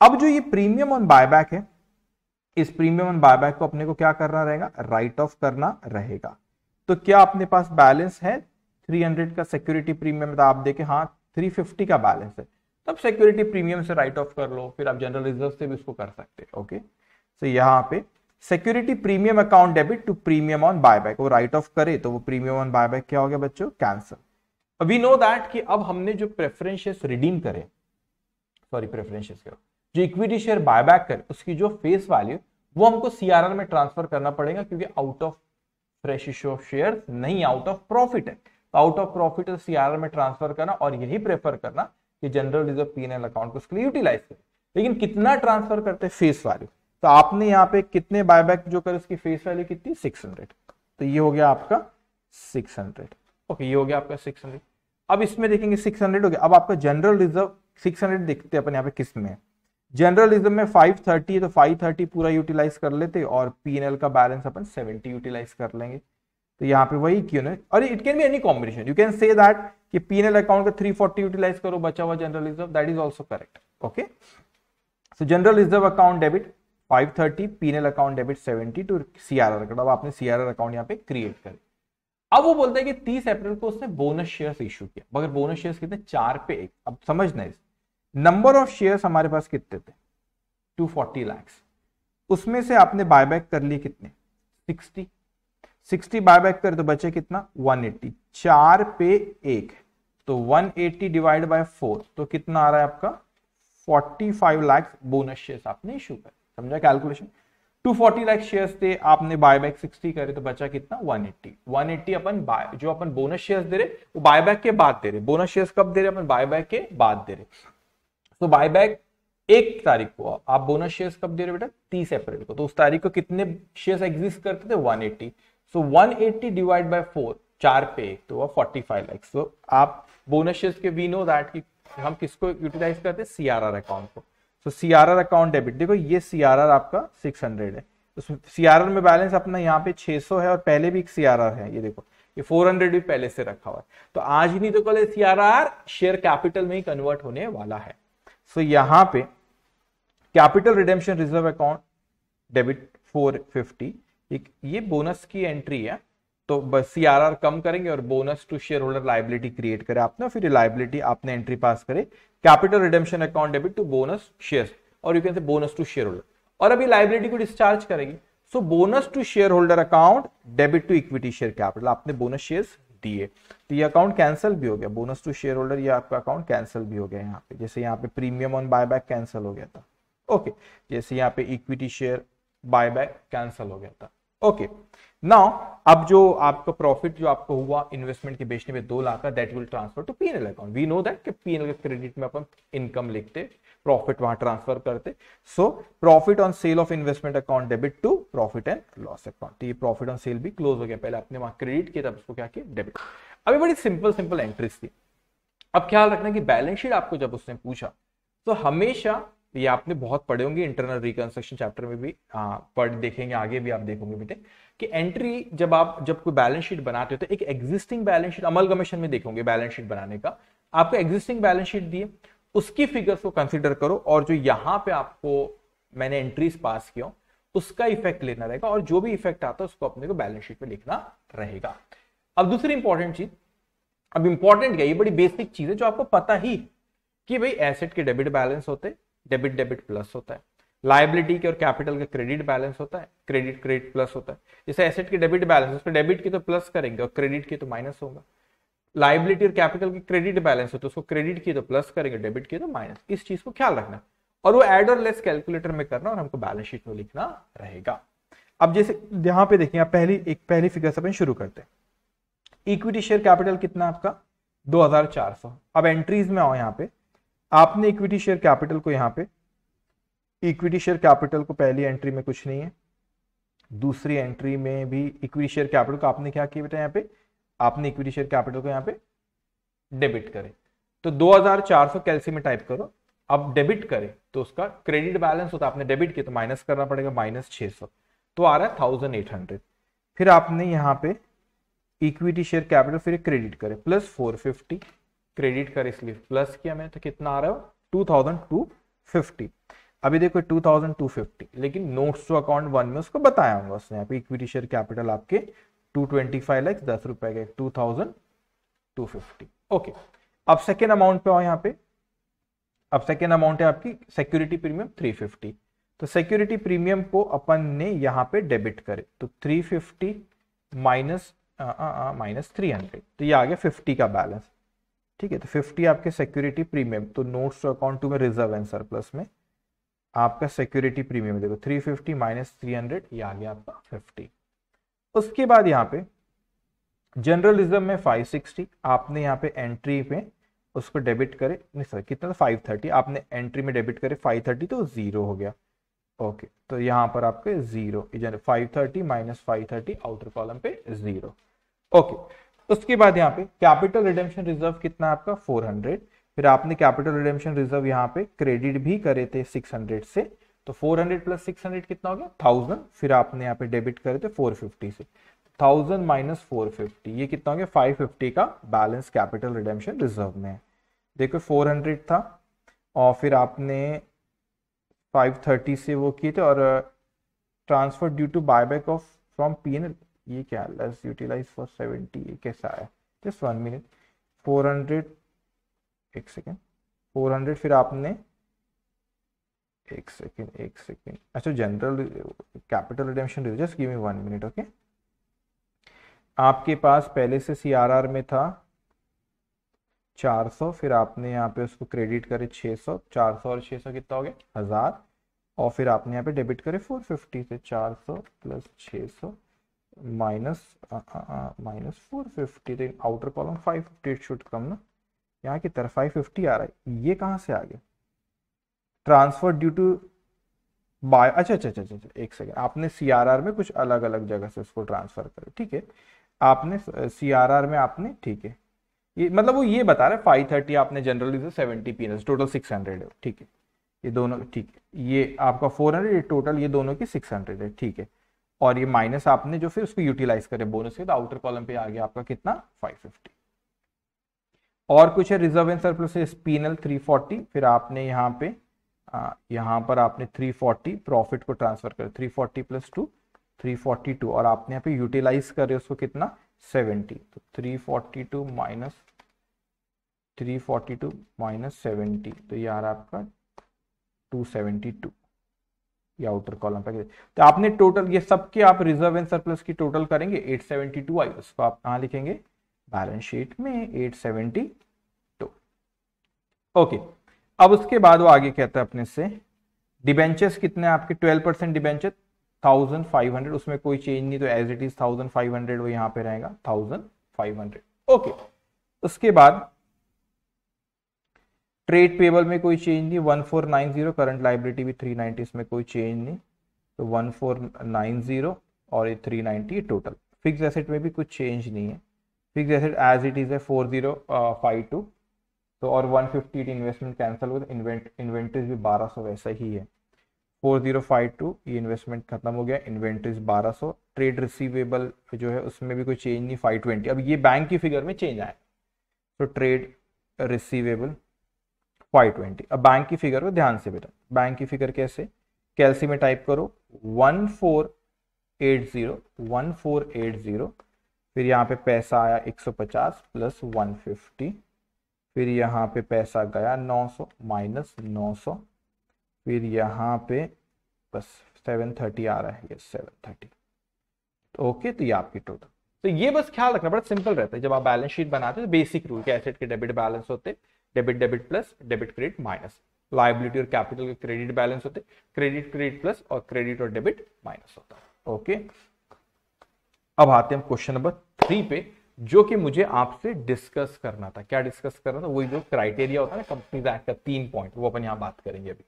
अब जो ये प्रीमियम ऑन बायबैक है, इस प्रीमियम ऑन बायबैक को अपने को क्या करना रहेगा? राइट ऑफ़ करना रहेगा। तो क्या अपने पास बैलेंस है? 300 का सिक्योरिटी प्रीमियम तो आप देखें हाँ 350 का बैलेंस है। तब सिक्योरिटी प्रीमियम से राइट ऑफ़ कर लो, फिर आप जनरल रिज़र्व से भी उसको कर सकते हैं, ओके? सो यहाँ पे security premium account debit to premium on buyback वो राइट ऑफ़ करे तो वो प्रीमियम ऑन बायबैक क्या हो गया बच्चों? कैंसल। वी नो दैट कि अब हमने जो प्रेफरेंशियस रिडीम करे सॉरी प्रेफरेंशियस जो इक्विटी शेयर बायबैक करे, उसकी जो फेस वैल्यू वो हमको सीआरआर में ट्रांसफ़र करना पड़ेगा क्योंकि आउट ऑफ़ फ्रेश शेयर नहीं आउट ऑफ़ प्रॉफिट है। तो आउट ऑफ़ प्रॉफिट सीआर में ट्रांसफ़र करना और यही प्रेफर करना कि general reserve P N account को उसके लिए यूटिलाइज करें। लेकिन कितना ट्रांसफ़र करते हैं? फेस वैल्यू तो आपने यहाँ पे कितने बायबैक जो कर, उसकी फेस वैल्यू कितनी? 600 तो ये हो गया आपका 600 ओके ये हो गया आपका 600 अब इसमें देखेंगे 600 हो गया। अब आपका जनरल रिज़र्व 600 देखते हैं अपन यहाँ पे किसमें जनरल रिज़र्व में 530 है तो 530 पूरा यूटिलाइज कर लेते और पीएनएल का बैलेंस अपन 70 यूटिलाइज कर लेंगे। तो यहाँ पे वही क्यों ना? और it can be any combination you can say that कि पीएनएल अकाउंट का 340 यूटिलाइज करो, बचा हुआ general reserve that is also correct okay so general reserve account debit 530 PNL account debit 70 to CRR account अब आपने सीआरआर अकाउंट यहाँ पे create करे। अब वो बोलता है कि 30 अप्रैल को उसने बोनस शेयर्स इशू किया। मगर बोनस शेयर्स कितने? चार पे एक। अब समझना इस नंबर ऑफ़ शेयर्स हमारे पास कितने थे? 240 लैक्स उसमें से आपने बायबैक कर लिए कितने? 60 60 बायबैक कर तो बचे कितना? 180 चार पे एक तो 180 डिवाइड बाय फोर तो कितना आ रहा है आपका? 45 लाख बोनस शेयर्स आपने इशू कर। समझा कैलकुलेशन 240 लाख शेयर्स थे, आपने बायबैक 60 करे तो बचा कितना? 180 180 अपन बाय जो अपन बोनस शेयर्स दे रहे, वो बायबैक के बाद दे रहे। बोनस शेयर्स कब दे रहे? अपन बायबैक के बाद दे रहे। तो बायबैक एक तारीख को आप बोनस शेयर्स कब दे रहे बेटा? तीस अप्रैल को। तो उस तारीख को कितने शेयर्स एग्जिस्ट करते थे? 180 so so, 180 divide by four चार पे एक तो वह 45 लाख सो आप बोनस शेयर्स के वी नो दैट कि हम किसको यूटिलाइज करते हैं? सीआरआर अकाउंट को। सो सीआरआर अकाउंट डेबिट देखो ये सीआरआर आपका 600 है। उसमें सीआरआर में बैलेंस अपना यहाँ पे 600 है और पहले भी एक सीआरआर है। ये देखो ये 400 भी पहले से रखा हुआ है। तो आज ही नहीं तो कल सीआरआर शेयर कैपिटल में ही कन्वर्ट होने वाला है। सो so, यहाँ पे capital redemption reserve account debit 450 एक ये बोनस की एंट्री है तो बस सीआरआर कम करेंगे और bonus to share holder liability create करे आपने फिर लाइबिलिटी आपने एंट्री पास करे। Capital redemption account debit to bonus share और you can say bonus to share holder और अभी लाइबिलिटी को डिस्चार्ज करेगी। So bonus to share holder account debit to equity share capital आपने बोनस शेयर दिए तो ये अकाउंट कैंसिल भी हो गया। बोनस टू शेयर होल्डर ये आपका अकाउंट कैंसिल भी हो गया यहाँ पे। जैसे यहाँ पे प्रीमियम ऑन बायबैक कैंसिल हो गया था। ओके जैसे यहाँ पे इक्विटी शेयर बायबैक कैंसिल हो गया था। ओके नाउ अब जो आपका प्रॉफिट जो आपको हुआ इन्वेस्टमेंट के बेचने में दो लाख का that will transfer to PNL account we know that कि पीएनएल के क्रेडिट में अपन इनकम लिखते प्रॉफिट वहाँ ट्रांसफ़र करते। So profit on sale of investment account debit to profit and loss account ये प्रॉफिट ऑन सेल भी क्लोज हो गया। पहले आपने वहाँ क्रेडिट किया, तब उसको क्या किया? डेबिट अभी बड़ी सिंपल सिंपल एंट्रीज थी। अब ख्याल रखना कि बैलेंस शीट आपको जब उसने पूछा तो हमेशा, ये आपने बहुत पढ़े होंगे इंटरनल रिकंस्ट्रक्शन चैप्टर में भी हाँ पढ़, देखेंगे, आगे भी आप देखोगे बेटे, कि एंट्री जब आप, जब कोई बैलेंस शीट बनाते हो तो एक एग्जिस्टिंग बैलेंस शीट अमल कमीशन में देखोगे बैलेंस शीट बनाने का। आपको एग्जिस्टिंग बैलेंस शीट दिए उसकी फिगर्स को कंसिडर करो और जो यहाँ पे आपको मैंने एंट्रीज पास किया उसका इफ़ेक्ट लेना रहेगा और जो भी इफ़ेक्ट आता है उसको अपने को बैलेंस शीट पे लिखना रहेगा। अब दूसरी इंपॉर्टेंट चीज़, अब इंपॉर्टेंट क्या ये बड़ी बेसिक चीज़ है जो आपको पता ही कि भाई एसेट के डेबिट बैलेंस होते डेबिट डेबिट प्लस होता है। लाइबिलिटी के और कैपिटल का क्रेडिट बैलेंस होता है क्रेडिट क्रेडिट प्लस होता है। जैसे एसेट के डेबिट बैलेंस डेबिट की तो प्लस करेंगे और क्रेडिट की तो माइनस होगा। लाइबिलिटी और कैपिटल की क्रेडिट बैलेंस होता तो उसको क्रेडिट की तो प्लस करेंगे डेबिट की तो माइनस इस चीज़ को ख्याल रखना। और वो एड और लेस कैलकुलेटर में करना और हमको बैलेंस शीट में लिखना रहेगा। अब जैसे यहाँ पे देखिए पहली, एक पहली फिगर से अपन शुरू करते हैं। इक्विटी शेयर कैपिटल कितना आपका? 2400 अब एंट्रीज में आओ यहाँ पे। आपने इक्विटी शेयर कैपिटल को यहाँ पे इक्विटी शेयर कैपिटल को पहली एंट्री में कुछ नहीं है। दूसरी एंट्री में भी इक्विटी शेयर कैपिटल को आपने क्या किया बेटा यहाँ पे? आपने इक्विटी शेयर कैपिटल को यहाँ पे डेबिट करे। तो 2400 कैलसी में टाइप करो, अब डेबिट करे तो उसका क्रेडिट बैलेंस होता है, आपने डेबिट किया तो माइनस करना पड़ेगा माइनस छह तो आ रहा है थाउज़ेंड एट हंड्रेड फिर आपने यहाँ पे इक्विटी शेयर कैपिटल फिर क्रेडिट करे प्लस फोर फिफ्टी क्रेडिट करे इसलिए प्लस किया मैंने तो कितना आ रहा है? टू थाउज़ेंड टू फिफ्टी अभी देखो टू थाउज़ेंड टू फिफ्टी लेकिन नोट्स टू अकाउंट वन में उसको बताया होगा उसने यहाँ पे इक्विटी शेयर कैपिटल आपके टू ट्वेंटी फाइव लैक्स दस रुपए के two thousand two fifty okay अब सेकेंड अमाउंट पे आओ यहाँ पे। अब सेकेंड अमाउंट है आपकी सिक्योरिटी प्रीमियम थ्री फिफ्टी तो सिक्योरिटी प्रीमियम को अपन ने यहाँ पे डेबिट करे। तो three fifty minus minus three hundred तो ये आ गया फिफ्टी का बैलेंस ठीक है तो फिफ्टी आपके सिक्योरिटी प्रीमियम तो नोट्स टू अकाउंट टू में रिज़र्व एंड सरप्लस में आपका सिक्योरिटी प्रीमियम देखो three fifty minus three hundred ये आ गया आपका फिफ्टी उसके बाद यहाँ पे रिज़र्व में फाइव सिक्सटी आपने यहाँ पे एंट्री पे उसको डेबिट करे। नहीं सर कितना फाइव थर्टी आपने एंट्री में डेबिट करे फाइव थर्टी तो ज़ीरो हो गया। ओके तो यहाँ पर आपके zero five thirty minus five thirty outer column पे ज़ीरो ओके उसके बाद यहाँ पे कैपिटल रिडेम्पशन रिज़र्व कितना आपका? 400 फिर आपने कैपिटल रिडेम्पशन रिज़र्व यहाँ पे क्रेडिट भी करे थे 600 से। तो 400 प्लस 600 कितना हो गया? थाउज़ेंड फिर आपने यहाँ पे डेबिट करे थे 450 से। थाउज़ेंड माइनस फोर ये कितना हो गया? 550 का बैलेंस कैपिटल रिडेम्पशन रिज़र्व में देखो 400 था और फिर आपने 530 से वो किए थे और transfer due to buyback of from PNL ये क्या लेस यूटिलाइज फॉर सेवेंटी ये कैसा है? Just one minute four hundred एक सेकेंड फोर हंड्रेड फिर आपने एक सेकेंड एक सेकेंड अच्छा general capital redemption just give me one minute okay आपके पास पहले से सीआरआर में था 400 फिर आपने यहाँ पे उसको क्रेडिट करे 600 400 और 600 कितना हो गया? हज़ार। और फिर आपने यहाँ पे डेबिट करे 450 से 400 plus 600 minus minus four fifty तो outer column five fifty should come ना? यहाँ की तरफ़ फाइव फिफ्टी आ रहा है। ये कहाँ से आ गया? ट्रांसफ़र ड्यू टू बाय अच्छा अच्छा अच्छा अच्छा एक सेकेंड आपने सीआरआर में कुछ अलग अलग जगह से उसको ट्रांसफ़र करे, ठीक है? आपने सीआरआर में आपने, ठीक है, ये मतलब वो ये बता रहे फाइव थर्टी आपने जनरली सेवेंटी पीनस टोटल सिक्स हंड्रेड है, ठीक है? ये दोनों, ठीक है, ये आपका फोर हंड्रेड टोटल ये दोनों की सिक्स हंड्रेड है, ठीक है? और ये माइनस आपने जो फिर उसको यूटिलाइज करे बोनस के तो आउटर कॉलम पे आ गया आपका कितना? 550 और कुछ है reserve and surplus PNL three forty फिर आपने यहाँ पे यहाँ पर आपने 340 प्रॉफिट को ट्रांसफ़र कर 340 फोर्टी प्लस टू 342 और आपने यहाँ पे यूटिलाइज करे उसको कितना? 70 तो 342 माइनस 342 माइनस 70 तो ये आ रहा आपका 272 ये आउटर कॉलम पैकेज तो आपने टोटल ये सबके आप रिज़र्व एंड सरप्लस की टोटल करेंगे 872 आई उसको आप कहा लिखेंगे? बैलेंस शीट में 872 ओके अब उसके बाद वो आगे कहता है अपने से डिबेंचर्स कितने आपके? 12 percent debenture thousand five hundred उसमें कोई चेंज नहीं तो as it is thousand five hundred वो यहाँ पे रहेगा थाउज़ेंड फाइव हंड्रेड ओके उसके बाद ट्रेड पेबल में कोई चेंज नहीं one four nine zero current liability भी थ्री नाइनटी इसमें कोई चेंज नहीं तो वन फोर नाइन ज़ीरो और ये three ninety total fix asset में भी कुछ चेंज नहीं है। Fix asset as it is है फोर ज़ीरो फाइव टू तो और 150 इन्वेस्टमेंट कैंसिल हो इन्वेंट इन्वेंट्रीज भी 1200 वैसा ही है। 4052 ये इन्वेस्टमेंट खत्म हो गया इन्वेंट्रीज 1200 ट्रेड रिसीवेबल जो है उसमें भी कोई चेंज नहीं 520 अब ये बैंक की फिगर में चेंज आया। तो ट्रेड रिसीवेबल 520 अब बैंक की फिगर को ध्यान से बेटा बैंक की फिगर कैसे? कैलसी में टाइप करो 1480 1480 फिर यहाँ पे पैसा आया 150 प्लस 150 फिर यहाँ पे पैसा गया 900 माइनस 900 फिर यहाँ पे बस 730 आ रहा है, ये 730 तो ओके तो ये आपकी टोटल तो ये बस ख्याल रखना, बड़ा सिंपल रहता है। जब आप बैलेंस शीट बनाते हैं तो बेसिक रूल के एसेट के डेबिट बैलेंस होते debit debit plus debit credit minus liability और कैपिटल के क्रेडिट बैलेंस होते क्रेडिट क्रेडिट प्लस और क्रेडिट और डेबिट माइनस होता है। ओके? अब आते हैं क्वेश्चन नंबर थ्री पे। जो कि मुझे आपसे डिस्कस करना था। क्या डिस्कस करना था? वही जो क्राइटेरिया होता है ना कंपनी एक्ट का तीन पॉइंट वो अपन यहाँ बात करेंगे अभी।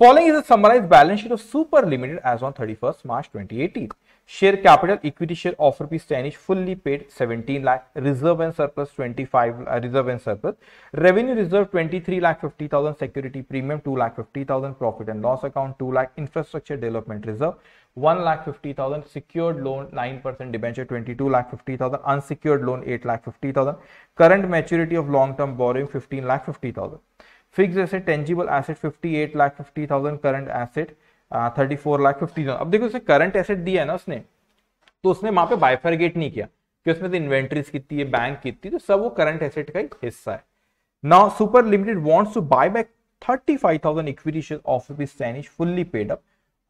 Following is summarise balance sheet of super limited as on thirty first March twenty share capital equity share offer P स्टैनिश fully paid 17 lakh reserve and surplus 25 reserve and surplus revenue reserve 23 lakh 50,000 security premium 2 lakh 50,000 profit and loss account 2 lakh infrastructure development reserve account 2 lakh. Infrastructure development reserve 1 lakh 50,000. Secured loan 9% debenture 22 lakh 50,000. Unsecured loan 8 lakh 50,000. Current maturity of long term borrowing 15 lakh 50,000. Fix asset tangible asset 58 lakh 50,000 current asset 34 lakh 50,000 अब देखो उसे current asset दिया है ना उसने तो उसने वहाँ पे बाइफरगेट नहीं किया कि उसमें तो इन्वेंट्रीज कितनी है बैंक कितनी तो सब वो करंट एसेट का एक हिस्सा है now super limited wants to buy back 35,000 equity share of rupees 10 is fully paid up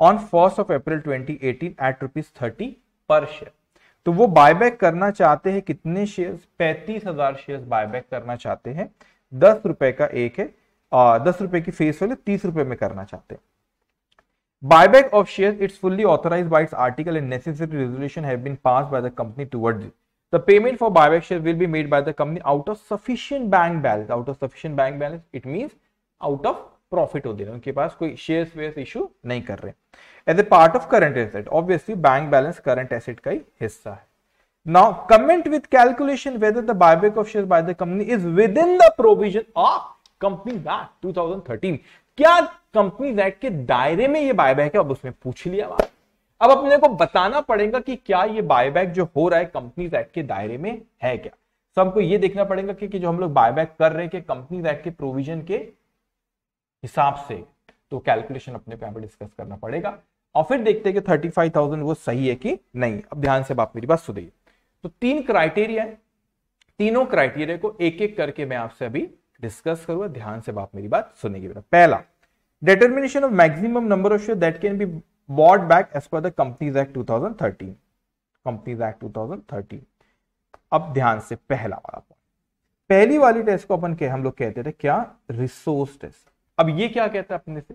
on first of April 2018 at rupees 30 per share तो वो बायबैक करना चाहते हैं कितने शेयर्स पैंतीस हज़ार शेयर बायबैक करना चाहते हैं। दस रुपए का एक है दस रुपए की फेस वैल्यू तीस रुपए में करना चाहते हैं। Buyback of share its fully authorise by its article and necessary resolution have been pass by the company towards The payment for buyback share will be made by the company out of sufficient bank balance. Out of sufficient bank balance, it means out of profit हो दे रहे उनके पास कोई shares wears issue नहीं कर रहे। As a part of current asset obviously bank balance current asset का ही हिस्सा है। Now comment with calculation whether the buyback of shares by the company is within the provision of company act 2013 क्या company act के दायरे में ये buyback है? अब उसमें पूछ लिया बात। अब अपने को बताना पड़ेगा कि क्या ये बायबैक जो हो रहा है कंपनी एक्ट के दायरे में है क्या। सबको ये देखना पड़ेगा कि, कि जो हम लोग बायबैक कर रहे हैं कि कंपनी एक्ट के प्रोविज़न के हिसाब से तो कैलकुलेशन अपने पे डिस्कस करना पड़ेगा। और फिर देखते हैं कि थर्टी फाइव थाउज़ेंड वो सही है कि नहीं। अब ध्यान से बात मेरी बात सुनिए। तो तीन क्राइटेरिया तीनों क्राइटेरिया को एक एक करके मैं आपसे अभी डिस्कस करूँगा। ध्यान से बात मेरी बात सुनेगी बेटा। पहला determination of maximum number of share that can be bought back as per the companies act 2013 companies act 2013 अब ध्यान से पहला वाला पॉइंट पहली वाली टेस्ट को अपन के हम लोग कहते थे क्या? रिसोर्स टेस्ट अब ये क्या कहता है अपने से?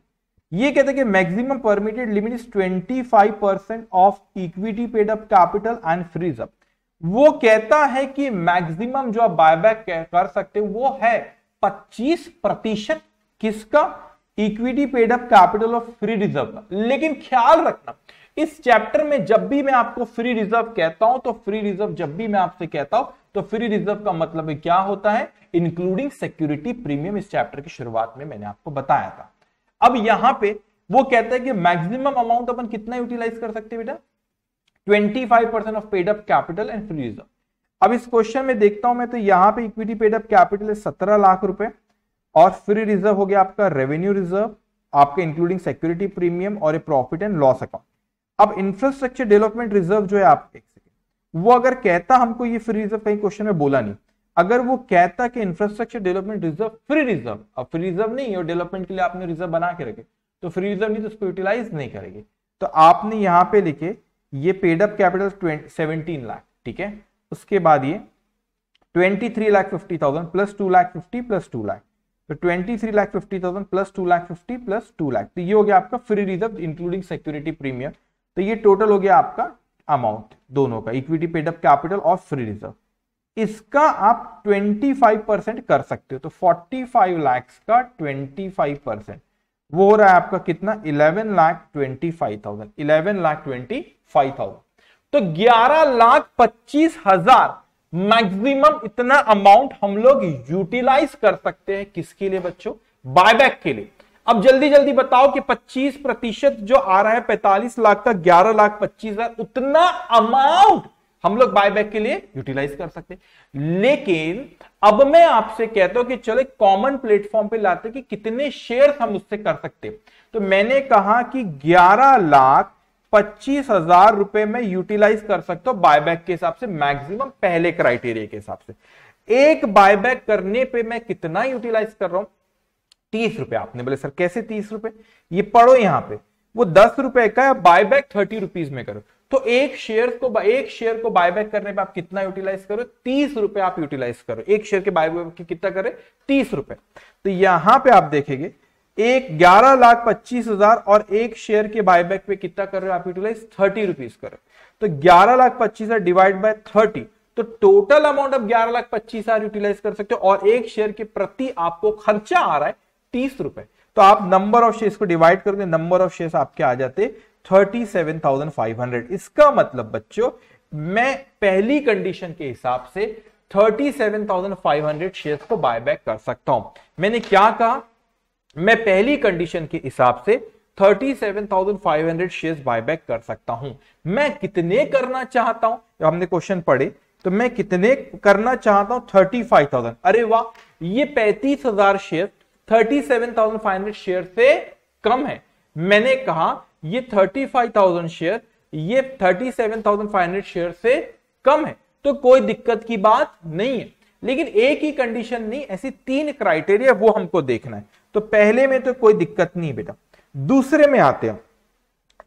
ये कहते हैं कि maximum permitted limit is 25 percent of equity paid up capital and free up वो कहता है कि मैक्सिमम जो आप बायबैक कर सकते हो, वो है 25 प्रतिशत किसका? Equity paid up capital of free reserve का। लेकिन ख्याल रखना इस चैप्टर में जब भी मैं आपको फ्री रिज़र्व कहता हूँ तो फ्री रिज़र्व जब भी मैं आपसे कहता हूँ तो फ्री रिज़र्व का मतलब क्या होता है? इंक्लूडिंग सिक्योरिटी प्रीमियम इस चैप्टर की शुरुआत में मैंने आपको बताया था। अब यहाँ पे वो कहता है कि मैक्सिमम अमाउंट अपन कितना यूटिलाइज कर सकते बेटा? 25 percent of paid up capital and free reserve अब इस क्वेश्चन में देखता हूँ मैं तो यहाँ पे इक्विटी पेड अप कैपिटल है सत्रह लाख रुपए और फ्री रिज़र्व हो गया आपका रेवेन्यू रिज़र्व आपका इंक्लूडिंग सिक्योरिटी प्रीमियम और a profit and loss account अब इंफ्रास्ट्रक्चर डेवलपमेंट रिज़र्व जो है आप एक सेकेंड वो अगर कहता हमको ये फ्री रिज़र्व कहीं क्वेश्चन में बोला नहीं, अगर वो कहता कि infrastructure development reserve free reserve अब फ्री रिज़र्व नहीं है डेवलपमेंट के लिए आपने रिज़र्व बना के रखे तो फ्री रिज़र्व नहीं तो उसको यूटिलाइज नहीं करेगी। तो आपने यहाँ पे लिखे, ये paid up capital seventeen lakh ठीक है? उसके बाद ये twenty three lakh fifty thousand plus two lakh fifty plus two lakh तो twenty three lakh fifty thousand plus two lakh fifty plus two lakh तो ये हो गया आपका free reserve including security premium तो ये टोटल हो गया आपका अमाउंट दोनों का इक्विटी पेड अप कैपिटल और फ्री रिज़र्व इसका आप 25 परसेंट कर सकते हो तो 45 लाख का 25 परसेंट वो हो रहा है आपका कितना? 11 लाख 25,000 11 लाख 25,000 तो ग्यारह लाख पच्चीस हज़ार मैक्सिमम इतना अमाउंट हम लोग यूटिलाइज कर सकते हैं किसके लिए बच्चों? बायबैक के लिए। अब जल्दी जल्दी बताओ कि 25 प्रतिशत जो आ रहा है 45 लाख का 11 लाख पच्चीस हज़ार, उतना अमाउंट हम लोग बायबैक के लिए यूटिलाइज कर सकते लेकिन अब मैं आपसे कहता हूँ कि चलो कॉमन प्लेटफॉर्म पे लाते कि कितने शेयर हम उससे कर सकते तो मैंने कहा कि 11 लाख पच्चीस हज़ार रुपए में यूटिलाइज कर सकते हो बायबैक के हिसाब से मैक्सिमम पहले क्राइटेरिया के हिसाब से। एक बायबैक करने पे मैं कितना यूटिलाइज कर रहा हूँ? तीस रुपए आपने बोले, सर, कैसे तीस रुपए? ये पढ़ो यहाँ पे। वो दस रुपए का बायबैक थर्टी रुपीज़ में करो। तो एक शेयर को एक शेयर को बायबैक करने पे आप कितना यूटिलाइज करो? तीस रुपए आप यूटिलाइज करो। एक शेयर के बायबैक कितना करे? तीस रुपए। तो यहाँ पे आप देखेंगे, एक ग्यारह लाख पच्चीस हज़ार और एक शेयर के बायबैक पे कितना कर रहे हो आप यूटिलाइज थर्टी रुपीज़ करो तो ग्यारह लाख पच्चीस हज़ार डिवाइड बाय थर्टी तो टोटल अमाउंट आप ग्यारह लाख पच्चीस हज़ार यूटिलाइज कर सकते हो और एक शेयर के प्रति आपको खर्चा आ रहा है तीस रुपए। तो आप नंबर ऑफ़ शेयर्स को डिवाइड करोगे नंबर ऑफ़ शेयर्स आपके आ जाते thirty seven thousand five hundred इसका मतलब बच्चों मैं पहली कंडीशन के हिसाब से thirty seven thousand five hundred share को बायबैक कर सकता हूँ। मैंने क्या कहा? मैं पहली कंडीशन के हिसाब से 37,500 शेयर्स बायबैक कर सकता हूँ। मैं कितने करना चाहता हूँ? हमने क्वेश्चन पढ़े तो मैं कितने करना चाहता हूँ? 35,000 अरे वाह ये 35,000 शेयर 37,500 शेयर से कम है। मैंने कहा ये 35,000 शेयर ये 37,500 शेयर से कम है। तो कोई दिक्कत की बात नहीं है। लेकिन एक ही कंडीशन नहीं ऐसी तीन क्राइटेरिया वो हमको देखना है। तो पहले में तो कोई दिक्कत नहीं बेटा। दूसरे में आते हैं।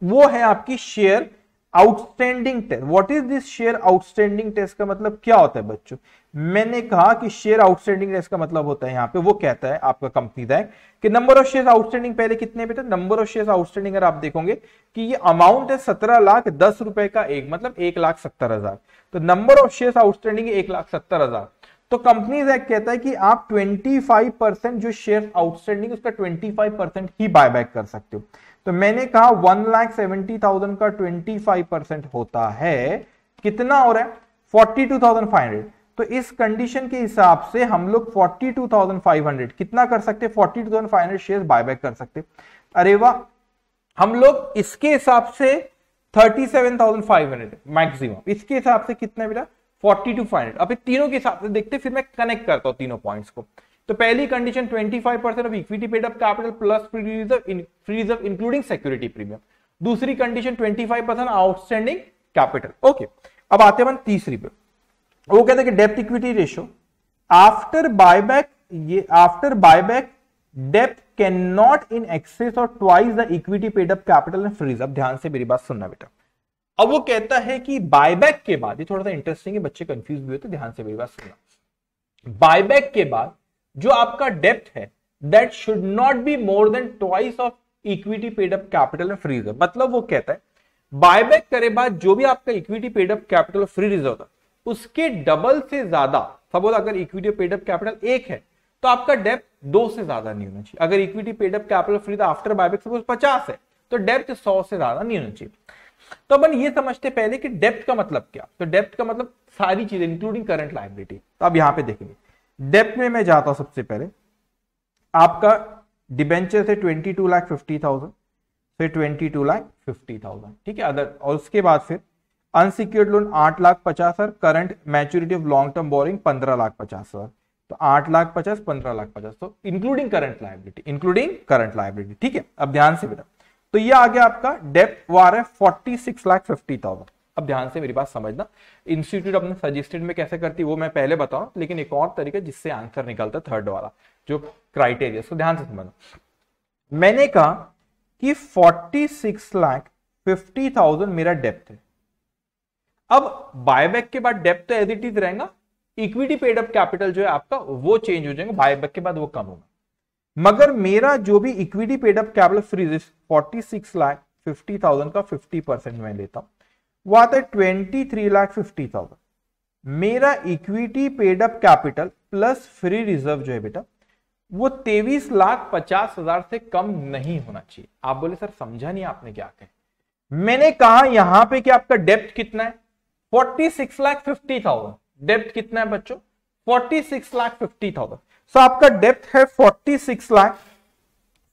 वो है आपकी share outstanding test what is this share outstanding test का मतलब क्या होता है बच्चों? मैंने कहा कि शेयर आउटस्टैंडिंग टेस्ट का मतलब होता है यहाँ पे, वो कहता है आपका कंपनी का कि नंबर ऑफ़ शेयर आउटस्टैंडिंग पहले कितने बेटा नंबर ऑफ़ शेयर आउटस्टैंडिंग अगर आप देखोगे कि ये अमाउंट है सत्रह लाख दस रुपए का एक मतलब एक लाख सत्तर हज़ार। तो नंबर ऑफ़ शेयर आउटस्टैंडिंग एक लाख सत्तर हज़ार। तो कंपनीज़ एक्ट कहता है कि आप 25 परसेंट जो शेयर आउटस्टैंडिंग उसका 25 परसेंट ही बायबैक कर सकते हो। तो मैंने कहा वन लाख सेवेंटी थाउज़ेंड का 25 परसेंट होता है, कितना हो रहा है? Forty two thousand five hundred तो इस कंडीशन के हिसाब से हम लोग forty two thousand five hundred कितना कर सकते? Forty two thousand five hundred share buyback कर सकते। अरे वाह, हम लोग इसके हिसाब से thirty seven thousand five hundred maximum इसके हिसाब से कितना टू फाइव अब तीनों के हिसाब से देखते फिर मैं कनेक्ट करता हूँ तीनों पॉइंट्स को। तो पहली condition 25 percent of equity paid up capital plus free reserve including security premium दूसरी condition 25 percent outstanding capital okay अब आते हैं तीसरी पे। वो कहते हैं कि डेप्थ इक्विटी रेशियो आफ्टर बायबैक ये आफ्टर बायबैक डेप्थ कैन नॉट इन एक्सेस और twice the equity paid up capital and free reserve ध्यान से मेरी बात सुनना बेटा। अब वो कहता है कि बायबैक के बाद, ये थोड़ा सा इंटरेस्टिंग है, बच्चे कंफ्यूज भी हुए तो ध्यान से मेरी बात सुनना। बायबैक के बाद जो आपका डेप्थ है that should not be more than twice of equity paid up capital and free reserve मतलब वो कहता है बायबैक करे बाद जो भी आपका equity paid up capital free reserve था उसके डबल से ज़्यादा सपोज़ अगर इक्विटी पेड अप कैपिटल एक है तो आपका डेप्थ दो से ज़्यादा नहीं होना चाहिए। अगर equity paid up capital free after buyback suppose पचास है तो डेप्थ सौ से ज़्यादा नहीं होना चाहिए। तो अपन ये समझते पहले कि डेप्थ का मतलब क्या? तो डेप्थ का मतलब सारी चीज़ें इंक्लूडिंग करंट लाइबिलिटी तो अब यहाँ पे देखेंगे। डेप्थ में मैं जाता हूँ सबसे पहले। आपका डिबेंचर से twenty two lakh fifty thousand फिर twenty two lakh fifty thousand ठीक है? अदर और उसके बाद फिर अनसिक्योर्ड लोन आठ लाख पचास हज़ार current maturity of long term borrowing पंद्रह लाख पचास हज़ार। तो आठ लाख पचास, पंद्रह लाख पचास। तो including current liability including current liability ठीक है? अब ध्यान से बेटा। तो ये आ गया आपका डेप्थ वो आ रहा है forty six lakh fifty thousand अब ध्यान से मेरी बात समझना। इंस्टीट्यूट अपने सजेस्टेड में कैसे करती वो मैं पहले बताऊँ, लेकिन एक और तरीका जिससे आंसर निकलता है थर्ड वाला, जो क्राइटेरिया उसको ध्यान से समझना। मैंने कहा कि forty six lakh fifty thousand मेरा डेप्थ है। अब बायबैक के बाद डेप्थ तो एज इट इज़ रहेगा इक्विटी पेड अप कैपिटल जो है आपका, वो चेंज हो जाएगा बायबैक के बाद वो कम होगा। मगर मेरा जो भी equity paid up capital free forty six lakh fifty thousand का फिफ्टी परसेंट मैं लेता हूँ। वो आता है twenty three lakh fifty thousand मेरा equity paid up capital plus free reserve जो है बेटा, वो तेवीस लाख पचास हज़ार से कम नहीं होना चाहिए। आप बोले, सर, समझा नहीं आपने क्या कहा मैंने कहा, यहाँ पे कि आपका डेप्थ कितना है? Forty six lakh fifty depth कितना है बच्चों? 46 लाख फिफ्टी थाउज़ेंड। सो आपका डेप्थ है 46 लाख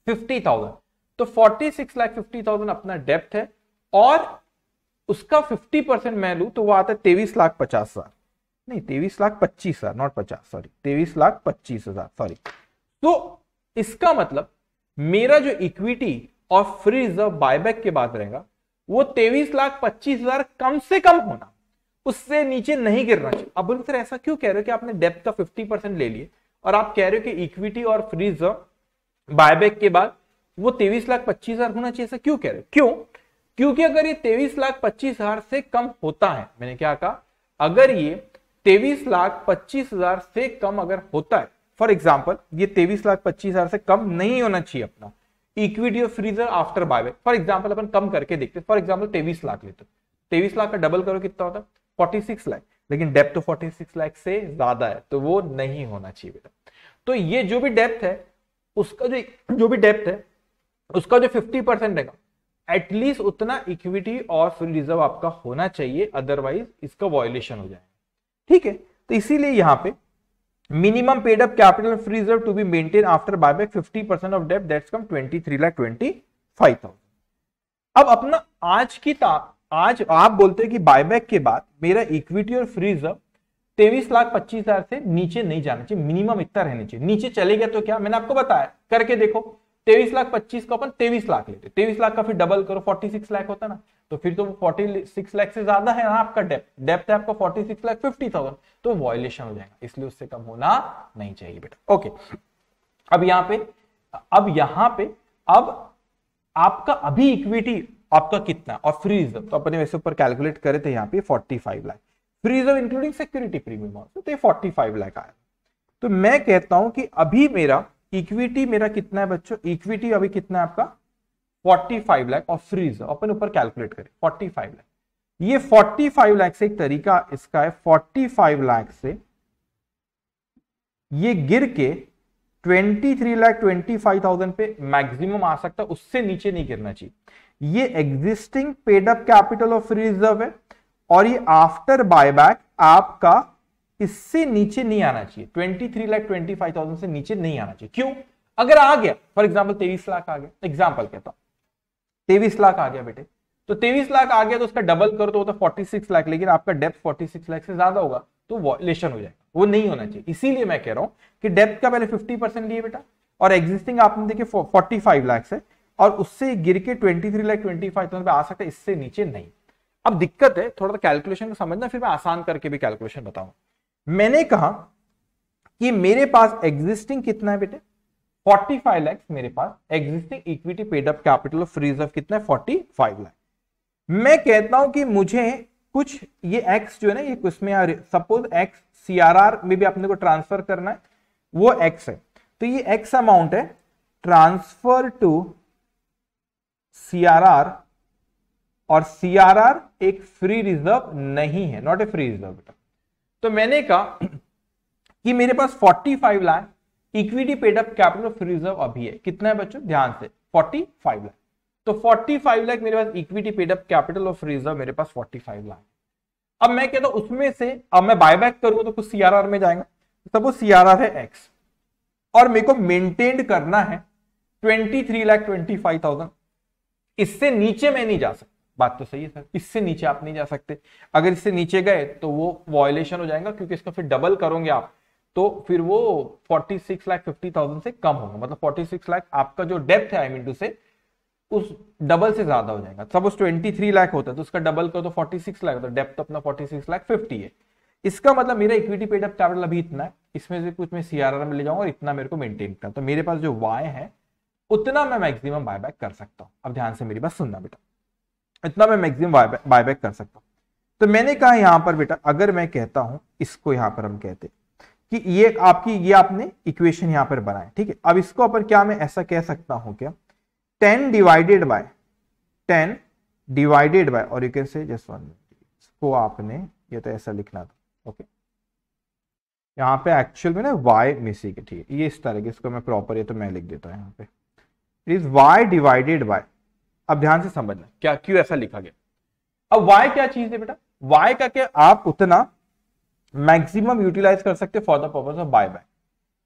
फिफ्टी थाउज़ेंड। तो 46 लाख फिफ्टी थाउज़ेंड अपना डेप्थ है और उसका 50 परसेंट मैं लू तो वो आता है तेईस लाख पचास हज़ार। नहीं, तेईस लाख पच्चीस हज़ार नॉट पचास सॉरी तेईस लाख पच्चीस हज़ार सॉरी तो इसका मतलब मेरा जो इक्विटी और फ्री रिज़र्व बायबैक के बाद रहेगा, वो तेईस लाख पच्चीस हज़ार कम से कम होना। उससे नीचे नहीं गिरना चाहिए अब सर ऐसा क्यों कह रहे हो कि आपने डेप्थ का 50 परसेंट ले लिए? और आप कह रहे हो कि इक्विटी और फ्री रिज़र्व बायबैक के बाद वो तेईस लाख पच्चीस हज़ार होना चाहिए ऐसा क्यों कह रहे हो? क्यों? क्योंकि अगर ये तेईस लाख पच्चीस हज़ार से कम होता है, मैंने क्या कहा? अगर ये तेईस लाख पच्चीस हज़ार से कम अगर होता है फॉर एग्ज़ाम्पल ये तेईस लाख पच्चीस हज़ार से कम नहीं होना चाहिए अपना। इक्विटी और फ्रीजर आफ्टर बायबैक फॉर एग्ज़ाम्पल अपन कम करके देखते फॉर एग्ज़ाम्पल तेईस लाख लेते तेईस लाख का डबल करो, कितना होता है? फोर्टी सिक्स लाख लेकिन डेप्थ तो फोर्टी सिक्स लाख से ज़्यादा है तो वो नहीं होना चाहिए बेटा। तो ये जो भी डेप्थ है उसका जो जो भी डेप्थ है उसका जो फिफ्टी परसेंट रहेगा एटलीस्ट उतना इक्विटी और फ्री रिज़र्व आपका होना चाहिए अदरवाइज़ इसका वॉयलेशन हो जाएगा। ठीक है? तो इसीलिए यहाँ पे minimum paid up capital free reserve to be maintain after buyback 50 percent of dept that's come 23 lakh 25,000 अब अपना आज की आज आप बोलते हैं कि बायबैक के बाद मेरा इक्विटी और फ्री रिज़र्व तेईस लाख पच्चीस हज़ार से नीचे नहीं जाना चाहिए मिनिमम इतना रहना चाहिए। नीचे चले गया तो क्या? मैंने आपको बताया, करके देखो, तेईस लाख पच्चीस को अपन तेईस लाख लेते तेईस लाख का फिर डबल करो फोर्टी सिक्स लाख होता ना तो फिर तो फोर्टी सिक्स लाख से ज़्यादा है ना आपका डेप्थ डेप्थ है आपका forty six lakh fifty thousand तो वॉयलेशन हो जाएगा, इसलिए उससे कम होना नहीं चाहिए बेटा। ओके अब यहाँ पे, अब यहाँ पे, अब आपका अभी इक्विटी आपका कितना? और फ्री रिज़र्व तो अपने वैसे ऊपर कैलकुलेट करे थे यहाँ पे forty five lakh free reserve including security premium तो ये फोर्टी फाइव लाख आया। तो मैं कहता हूँ कि अभी मेरा इक्विटी मेरा कितना है बच्चों? इक्विटी अभी कितना है आपका? 45 लाख और फ्रीज अपन ऊपर कैलकुलेट करें 45 लाख ये 45 लाख से एक तरीका इसका है 45 लाख से ये गिर के 23 लाख 25,000 पे मैक्सिमम आ सकता है उससे नीचे नहीं गिरना चाहिए। ये existing paid up capital of reserve है और ये आफ्टर बायबैक आपका इससे नीचे नहीं आना चाहिए। 23 लाख 25,000 से नीचे नहीं आना चाहिए। क्यों? अगर आ गया फॉर एग्ज़ाम्पल तेईस लाख आ गया एग्ज़ाम्पल कहता हूँ। तेईस लाख आ गया बेटे। तो तेईस लाख आ गया तो उसका डबल करो तो होता फोर्टी सिक्स लाख लेकिन आपका डेप्थ फोर्टी सिक्स लाख से ज़्यादा होगा तो वॉलेशन हो जाएगा। वो नहीं होना चाहिए। इसीलिए मैं कह रहा हूँ कि डेप्थ का पहले फिफ्टी परसेंट लिए बेटा। और एग्जिस्टिंग आपने देखिए फोर्टी फाइव लाख से और उससे गिर के twenty three lakh twenty five पे आ सकता है, इससे नीचे नहीं। अब दिक्कत है, थोड़ा सा कैलकुलेशन को समझना, फिर मैं आसान करके भी कैलकुलेशन बताऊँ। मैंने कहा कि मेरे पास एग्जिस्टिंग कितना है बेटे? 45 लाख मेरे पास existing equity paid up capital of reserve कितना है? 45 लाख मैं कहता हूँ कि मुझे कुछ ये एक्स जो है ना, ये उसमें सपोज़ एक्स सीआरआर में भी अपने को ट्रांसफ़र करना है, वो एक्स है। तो ये एक्स अमाउंट है ट्रांसफ़र टू सीआरआर और सीआरआर एक फ्री रिज़र्व नहीं है नॉट ए फ्री रिज़र्व तो मैंने कहा कि मेरे पास 45 lakh equity paid up capital of reserve अभी है। कितना है बच्चों? ध्यान से 45 लाख। तो 45 लाख मेरे पास equity paid up capital of reserve मेरे पास 45 लाख अब मैं कहता हूँ, उसमें से, अब मैं बायबैक करूँगा तो कुछ सीआरआर में जाएगा। तब वो सीआरआर है एक्स और मेरे को मेंटेन करना है twenty three lakh twenty five thousand इससे नीचे मैं नहीं जा सकता। बात तो सही है सर। इससे नीचे आप नहीं जा सकते। अगर इससे नीचे गए तो वो वॉयलेशन हो जाएगा, क्योंकि इसका फिर डबल करोगे आप। तो फिर वो 46 लाख फिफ्टी थाउज़ेंड से कम होगा। मतलब 46 लाख आपका जो डेप्थ है आई मीन टू से उस डबल से ज़्यादा हो जाएगा। सपोज़ 23 लाख होता है तो उसका डबल कर तो 46 लाख है। डेप्थ अपना 46 लाख 50 है। इसका मतलब मेरा इक्विटी पेड अप कैपिटल अभी इतना है। इसमें से कुछ मैं सीआरआर में ले जाऊँगा और इतना मेरे को मेंटेन करना तो मेरे पास जो वाई है उतना मैं मैक्सिमम बायबैक कर सकता हूँ। अब ध्यान से मेरी बात सुनना बेटा। इतना मैं मैक्सिमम बायबैक कर सकता हूँ। तो मैंने कहा यहाँ पर बेटा, अगर मैं कहता हूँ, इसको यहाँ पर हम कहते कि ये आपकी, ये आपने इक्वेशन यहाँ पर बनाए ठीक है? अब इसको अपन क्या मैं ऐसा कह सकता हूँ क्या? Ten divided by ten divided by और you can say just one इसको आपने, ये तो ऐसा लिखना था ओके यहाँ पे एक्चुअल में ना वाई मिसिंग है, ठीक है? ये इस तरह के, इसको मैं प्रॉपर ये तो मैं लिख देता हूँ यहाँ पे। It is Y divided by अब ध्यान से समझना। क्या क्यों ऐसा लिखा गया? अब वाई क्या चीज़ है बेटा? वाई का क्या? आप उतना मैक्सिमम यूटिलाइज कर सकते for the purpose of buyback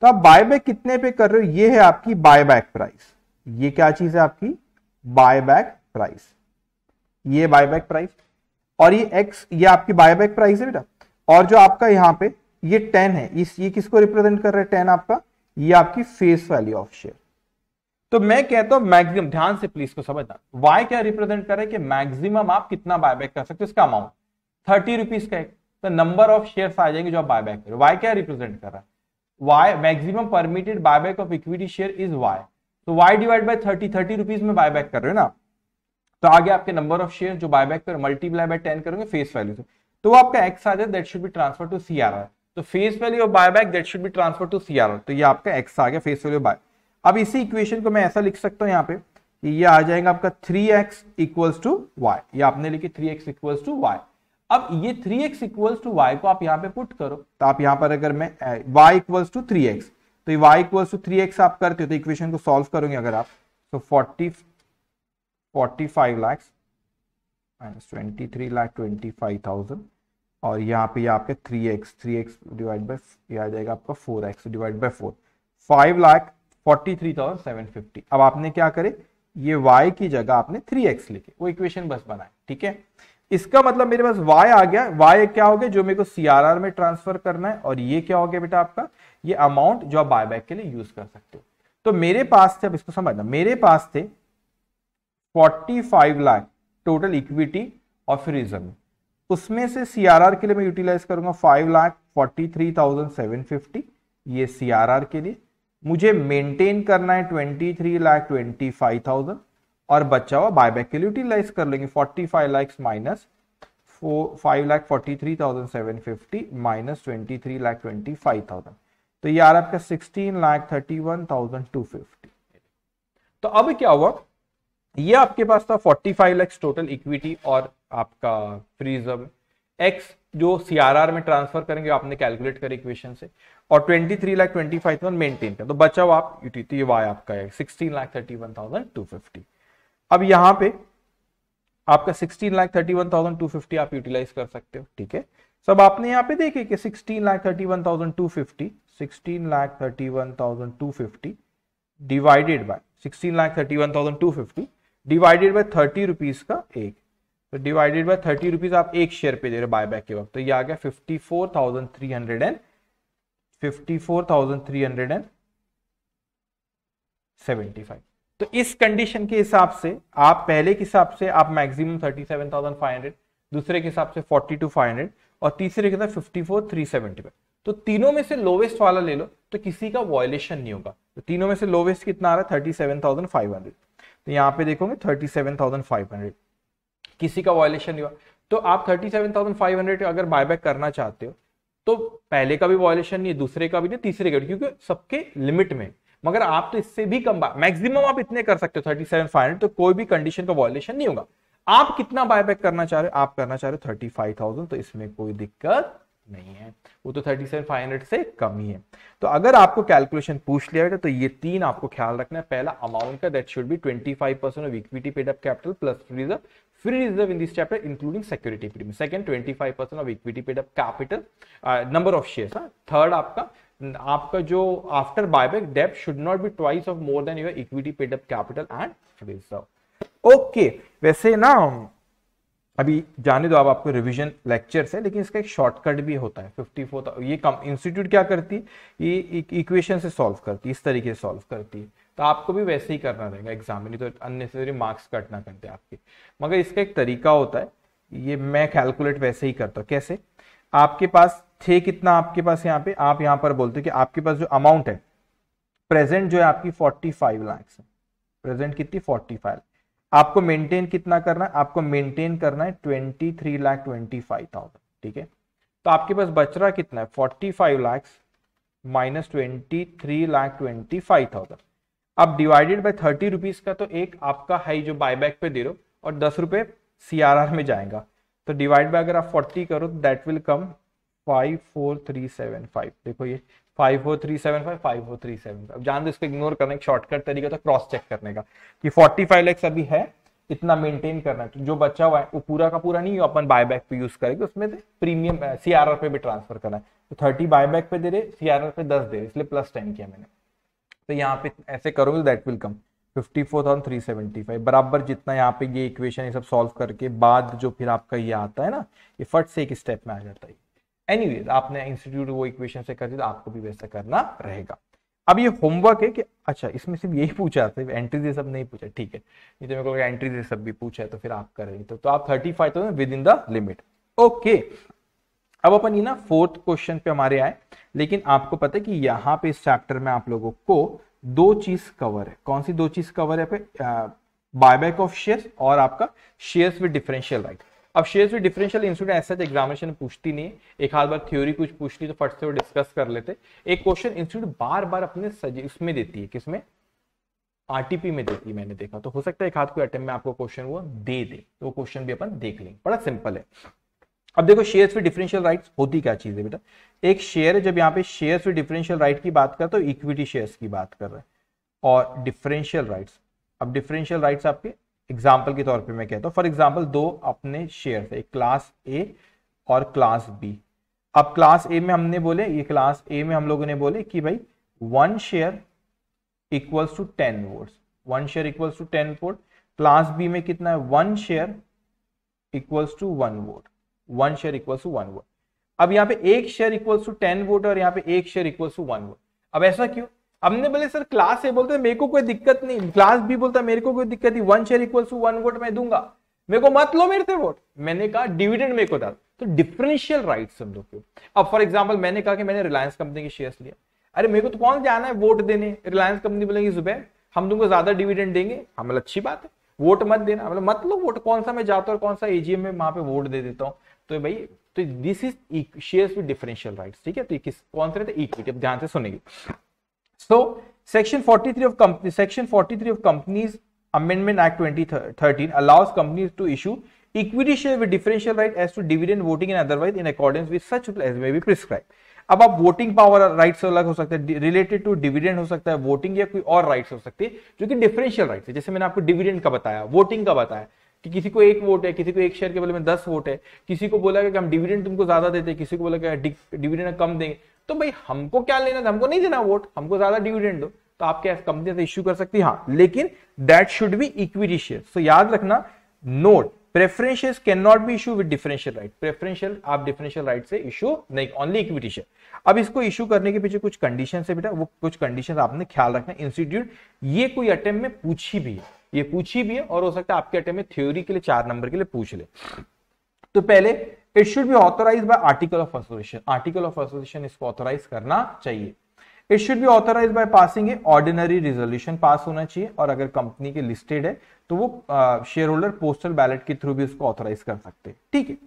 तो आप बायबैक कितने पे कर रहे हो? ये है आपकी बायबैक प्राइस ये क्या चीज़ है आपकी? बायबैक प्राइस ये बायबैक प्राइस और ये एक्स ये आपकी बायबैक प्राइस है बेटा। और जो आपका यहाँ पे ये टेन है। इस ये किसको रिप्रेजेंट कर रहा है? टेन आपका। ये आपकी फेस वैल्यू ऑफ़ शेयर तो मैं कहता हूँ मैक्सिमम ध्यान से प्लीज़ को समझना। वाई क्या रिप्रेजेंट कर कि मैक्सिमम आप कितना बायबैक कर सकते हो? इसका अमाउंट थर्टी रुपीज़ का एक। तो नंबर ऑफ़ शेयर आ जाएँगे जो आप बायबैक करो वाई क्या रिप्रेजेंट कर रहा है? Y maximum permitted buyback of equity share is Y तो Y divide by thirty thirty rupees में बायबैक कर रहे हो ना? तो आगे आपके नंबर ऑफ़ शेयर जो बायबैक कर मल्टीप्लाई बाय टेन करोगे फेस वैल्यू से। तो वो आपका एक्स आ जाए that should be transfer to C R R तो face value of buyback that should be transfer to C R R तो ये आपका एक्स आ गया फेस वैल्यू बाय अब इसी इक्वेशन को मैं ऐसा लिख सकता हूँ यहाँ पे कि ये आ जाएगा आपका three X equals to Y. आपने लिखी three X equals to Y. अब ये three X equals to Y को आप यहाँ पे पुट करो तो आप यहाँ पर अगर मैं Y equals to three X तो ये Y equals to three X आप करते हो तो इक्वेशन को सॉल्व करोगे अगर आप। तो forty forty five lakhs minus twenty three lakh twenty five thousand और यहाँ पे आपके three X three X divide by ये आ जाएगा आपका four X divide by four five lakh forty three thousand seven fifty अब आपने क्या करे? ये y की जगह आपने थ्री एक्स लिखे। वो इक्वेशन बस बनाए, ठीक है? इसका मतलब मेरे पास y आ गया। y क्या हो गया? जो मेरे को सीआरआर में ट्रांसफ़र करना है। और ये क्या हो गया बेटा आपका? ये अमाउंट जो आप बायबैक के लिए यूज़ कर सकते हो। तो मेरे पास थे, अब इसको समझना। मेरे पास थे 45 lakh total equity of reserve उसमें से सीआरआर के लिए मैं यूटिलाइज करूँगा five lakh forty three thousand seven fifty ये सीआरआर के लिए। मुझे मेंटेन करना है twenty three lakh twenty five thousand और बचा हुआ बायबैक के लिए यूटिलाइज कर लेंगे forty five lakhs minus five lakh forty three thousand seven fifty minus twenty three lakh twenty five thousand तो ये रहा आपका sixteen lakh thirty one thousand two fifty तो अब क्या हुआ? ये आपके पास था forty five lakhs total equity और आपका फ्रीजम एक्स जो सीआरआर में ट्रांसफ़र करेंगे, आपने कैलकुलेट कर इक्वेशन से। और 23 लाख 25 मेंटेन कर तो बचा हुआ आप यूटिलिटी ये वाई आपका है 16 लाख 31,250 अब यहाँ पे आपका 16 लाख 31,250 आप यूटिलाइज कर सकते हो ठीक है? सब आपने यहाँ पे देखे कि 16 lakh 31,250 16 lakh 31,250 divided by 16 lakh 31,250 divided by 30 rupees का एक। तो डिवाइडेड बाय थर्टी रुपीज़ आप एक शेयर पे दे रहे बाय बैक के वक्त। तो ये आ गया fifty four thousand three hundred and fifty four thousand three hundred and seventy five तो इस कंडीशन के हिसाब से आप पहले के हिसाब से आप maximum thirty seven thousand five hundred दूसरे के हिसाब से फोर्टी टू फाइव हंड्रेड और तीसरे के साथ fifty four three seventy five तो तीनों में से लोवेस्ट वाला ले लो तो किसी का वॉयलेशन नहीं होगा। तो तीनों में से लोवेस्ट कितना आ रहा है? Thirty seven thousand five hundred तो यहाँ पे देखोगे thirty seven thousand five hundred किसी का वायलेशन नहीं हुआ। तो आप 37,500 अगर बायबैक करना चाहते हो तो पहले का भी वायलेशन नहीं है, दूसरे का भी नहीं, तीसरे का भी क्योंकि सबके लिमिट में। मगर आप तो इससे भी कम मैक्सिमम आप इतने कर सकते हो थर्टी सेवन फाइव हंड्रेड तो कोई भी कंडीशन का वायलेशन नहीं होगा। आप कितना बायबैक करना चाह रहे हो, आप करना चाह रहे हो थर्टी फाइव थाउज़ेंड तो इसमें कोई दिक्कत नहीं है। वो तो थर्टी सेवन फाइव हंड्रेड से कम ही है। तो अगर आपको कैलकुलेशन पूछ लिया तो ये तीन आपको ख्याल रखना है। पहला अमाउंट का that should be twenty five percent of equity paid up capital plus reserve free reserve in this chapter including security premium second 25% of equity paid up capital uh, number of shares huh? third आपका आपका जो after buyback debt should not be twice of more than your equity paid up capital and reserve okay वैसे ना अभी जाने दो अब आपको रिवीजन लेक्चर है लेकिन इसका एक शॉर्टकट भी होता है 54 ये कम इंस्टीट्यूट क्या करती? है ये इक्वेशन से सॉल्व करती है इस तरीके से सॉल्व करती है। तो आपको भी वैसे ही करना रहेगा एग्ज़ाम में, नहीं तो अननेसेसरी मार्क्स कट ना करते आपके। मगर इसका एक तरीका होता है, ये मैं कैलकुलेट वैसे ही करता हूँ। कैसे? आपके पास थे कितना आपके पास यहाँ पे? आप यहाँ पर बोलते हो कि आपके पास जो अमाउंट है प्रेजेंट जो है आपकी फोर्टी फाइव लैक्स है। प्रेजेंट कितनी? फोर्टी फाइव आपको मेंटेन कितना करना है? आपको मेंटेन करना है twenty three lakh twenty five thousand ठीक है? तो आपके पास बच रहा कितना है? Forty five lakhs minus twenty three lakh twenty five thousand अब डिवाइडेड बाय थर्टी रुपीज़ का तो एक आपका है जो बायबैक पे दे रहे हो, और दस रुपए सीआरआर में जाएगा। तो डिवाइड बाय अगर आप फोर्टी करो तो that will come five four three seven five देखो ये five four three seven five five four three seven अब जान दो, इसको इग्नोर करने का शॉर्टकट तरीका था क्रॉस चेक करने का कि फोर्टी फाइव लैक्स अभी है, इतना मेंटेन करना है। तो जो बचा हुआ है, वो पूरा का पूरा नहीं अपन बायबैक पे यूज़ करेंगे, उसमें प्रीमियम सीआरआर पे भी ट्रांसफ़र करना है। तो थर्टी बायबैक पे दे रहे सीआरआर पे दस दे रहे, इसलिए प्लस टेन किया मैंने। तो यहाँ पे ऐसे करोगे that will come fifty four thousand three seventy five बराबर जितना यहाँ पे ये इक्वेशन ये सब सॉल्व करके बाद जो फिर आपका ये आता है ना ये फट से एक स्टेप में आ जाता है. एनीवेज आपने इंस्टीट्यूट वो इक्वेशन से कर दी तो आपको भी वैसा करना रहेगा. अब ये होमवर्क है कि अच्छा इसमें सिर्फ़ यही पूछा था एंट्रीज ये सब नहीं पूछा. ठीक है. नहीं तो मेरे को एंट्रीज ये सब भी पूछा है तो फिर आप कर रहे तो, तो आप thirty five thousand within the limit okay अब अपन ये ना फोर्थ क्वेश्चन पे हमारे आए, लेकिन आपको पता है कि यहाँ पे इस चैप्टर में आप लोगों को दो चीज़ कवर है। कौन सी दो चीज़ कवर है बायबैक ऑफ़ शेयर्स और आपका शेयर्स विद डिफरेंशियल राइट अब शेयर्स विद डिफरेंशियल इंस्टीट्यूट ऐसा एग्जामिनेशन पूछती नहीं है। एक हाथ बार थ्योरी कुछ पूछती तो फट से वो डिस्कस कर लेते एक क्वेश्चन इंस्टीट्यूट बार बार अपने उसमें देती है, किसमें? आरटीपी में देती है, मैंने देखा। तो हो सकता है एक हाथ कोई अटेम्प में आपको क्वेश्चन वो दे दे। तो क्वेश्चन भी अपन देख लेंगे। बड़ा सिंपल है। अब देखो शेयर्स विद डिफरेंशियल राइट्स होती क्या चीज़ है बेटा? एक शेयर जब यहाँ पे शेयर्स विद डिफरेंशियल राइट की बात कर तो इक्विटी शेयर्स की बात कर रहे हैं। और डिफरेंशियल राइट्स अब डिफरेंशियल राइट्स आपके एग्ज़ाम्पल के तौर पे मैं कहता हूँ। फॉर एग्ज़ाम्पल दो अपने शेयर है क्लास ए और क्लास बी अब क्लास ए में हमने बोले, ये क्लास ए में हम लोगों ने बोले कि भाई one share equals to ten vote one share equals to ten vote class B में कितना है? One share equals to one vote one share equals to one vote अब यहाँ पे एक share equals to ten vote और यहाँ पे एक share equals to one vote अब ऐसा क्यों? हमने बोले सर क्लास ए बोलते मेरे को कोई दिक्कत नहीं। क्लास बी बोलता मेरे को कोई दिक्कत नहीं। One share equal to one vote मैं दूँगा। मेरे को मत लो मेरे से वोट मैंने कहा डिविडेंड मेरे को डाल तो डिफरेंशियल राइट्स हम लोग अब फॉर एग्ज़ाम्पल मैंने कहा कि मैंने रिलायंस कंपनी के शेयर लिया अरे मेरे को तो कौन जाना है वोट देने? रिलायंस कंपनी बोलेगी सुबह हम तुमको ज़्यादा डिविडेंड देंगे। हम हाँ, अच्छी बात है। वोट मत देना। मतलब मत लो वोट कौन सा मैं जाता हूँ कौन सा एजीएम में वहाँ पे वोट दे देता हूँ। तो भाई तो this is share with differential right ठीक है? तो किस, कौन से रहते इक्विटी ध्यान से सुनेंगे so section 43 of company section 43 of companies amendment act 2013 allows companies to issue equity share with differential right as to dividend voting and otherwise in according with such as may be prescribe अब आप voting power right अलग हो सकते हैं related to dividend हो सकता है voting या कोई और राइट हो सकती है, जो कि डिफरेंशियल राइट्स है। जैसे मैंने आपको डिविडेंड का बताया वोटिंग का बताया। कि किसी को एक वोट है, किसी को एक शेयर के बदले में दस वोट है, किसी को बोला कि हम डिविडेंड तुमको ज़्यादा देते हैं, किसी को बोला कि डिविडेंड कम देंगे तो भाई हमको क्या लेना था? हमको नहीं देना वोट हमको ज़्यादा डिविडेंड दो। तो आप क्या कंपनी से इश्यू कर सकती है हाँ लेकिन that should be equity share so याद रखना note preferential can not be issue with differential right preferential आप डिफरेंशियल राइट से इशू नहीं ओनली इक्विटी शेयर अब इसको इशू करने के पीछे कुछ कंडीशन है बेटा, वो कुछ कंडीशन आपने ख्याल रखना इंस्टीट्यूट ये कोई अटेम्प में पूछी भी है। ये पूछी भी है और हो सकता है आपके अटेम्प में थ्योरी के लिए चार नंबर के लिए पूछ ले। तो पहले it should be authorise by article of association article of association इसको ऑथोराइज करना चाहिए। It should be authorise by passing a ordinary resolution pass होना चाहिए और अगर कंपनी के लिस्टेड है तो वो शेयर होल्डर पोस्टल बैलेट के थ्रू भी उसको ऑथोराइज कर सकते हैं। ठीक है?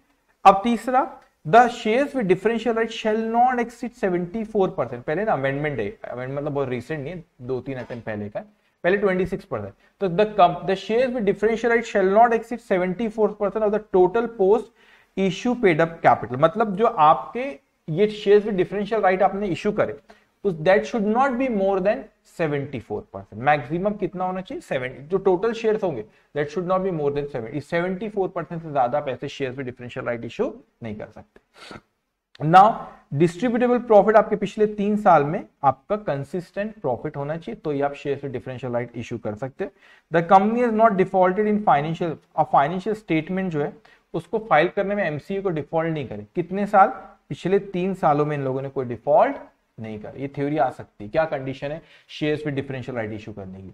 अब तीसरा the shares with differential right shall not exceed 74 percent पहले ना अमेंडमेंट है। अमेंडमेंट मतलब बहुत रिसेंट नहीं है दो तीन अटेम्प पहले का पहले 26 परसेंट तो the the shares with differential right shall not exceed 74 percent of the total post issue paid up capital मतलब जो आपके ये शेयर्स विद डिफरेंशियल राइट आपने इशू करे, उस that should not be more than 74 percent maximum कितना होना चाहिए? 70 जो टोटल शेयर्स होंगे that should not be more than 70 74 percent से ज़्यादा पैसे शेयर्स पे डिफरेंशियल राइट इशू नहीं कर सकते। नाउ डिस्ट्रीब्यूटेबल प्रॉफिट आपके पिछले तीन साल में आपका कंसिस्टेंट प्रॉफिट होना चाहिए तो ये आप शेयर पे डिफरेंशियल राइट इशू कर सकते हैं। The company is not defaulted in financial financial statement जो है, उसको फ़ाइल करने में एमसीयू को डिफ़ॉल्ट नहीं करे। कितने साल? पिछले तीन सालों में इन लोगों ने कोई डिफ़ॉल्ट नहीं कर। ये थ्योरी आ सकती है। क्या कंडीशन है? शेयर्स पे डिफरेंशियल राइट इशू करने की।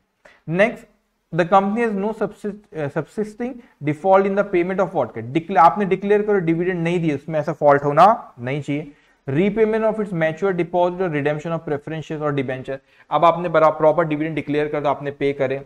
Next the company is no subsisting default in the payment of what आपने डिक्लेयर करो डिविडेंड नहीं दिए, उसमें ऐसा फॉल्ट होना नहीं चाहिए। Repayment of its mature deposit और रिडेम्पशन ऑफ़ प्रेफरेंशियल और डिबेंचर अब आपने प्रॉपर डिविडेंड डिक्लेयर कर तो आपने पे करे।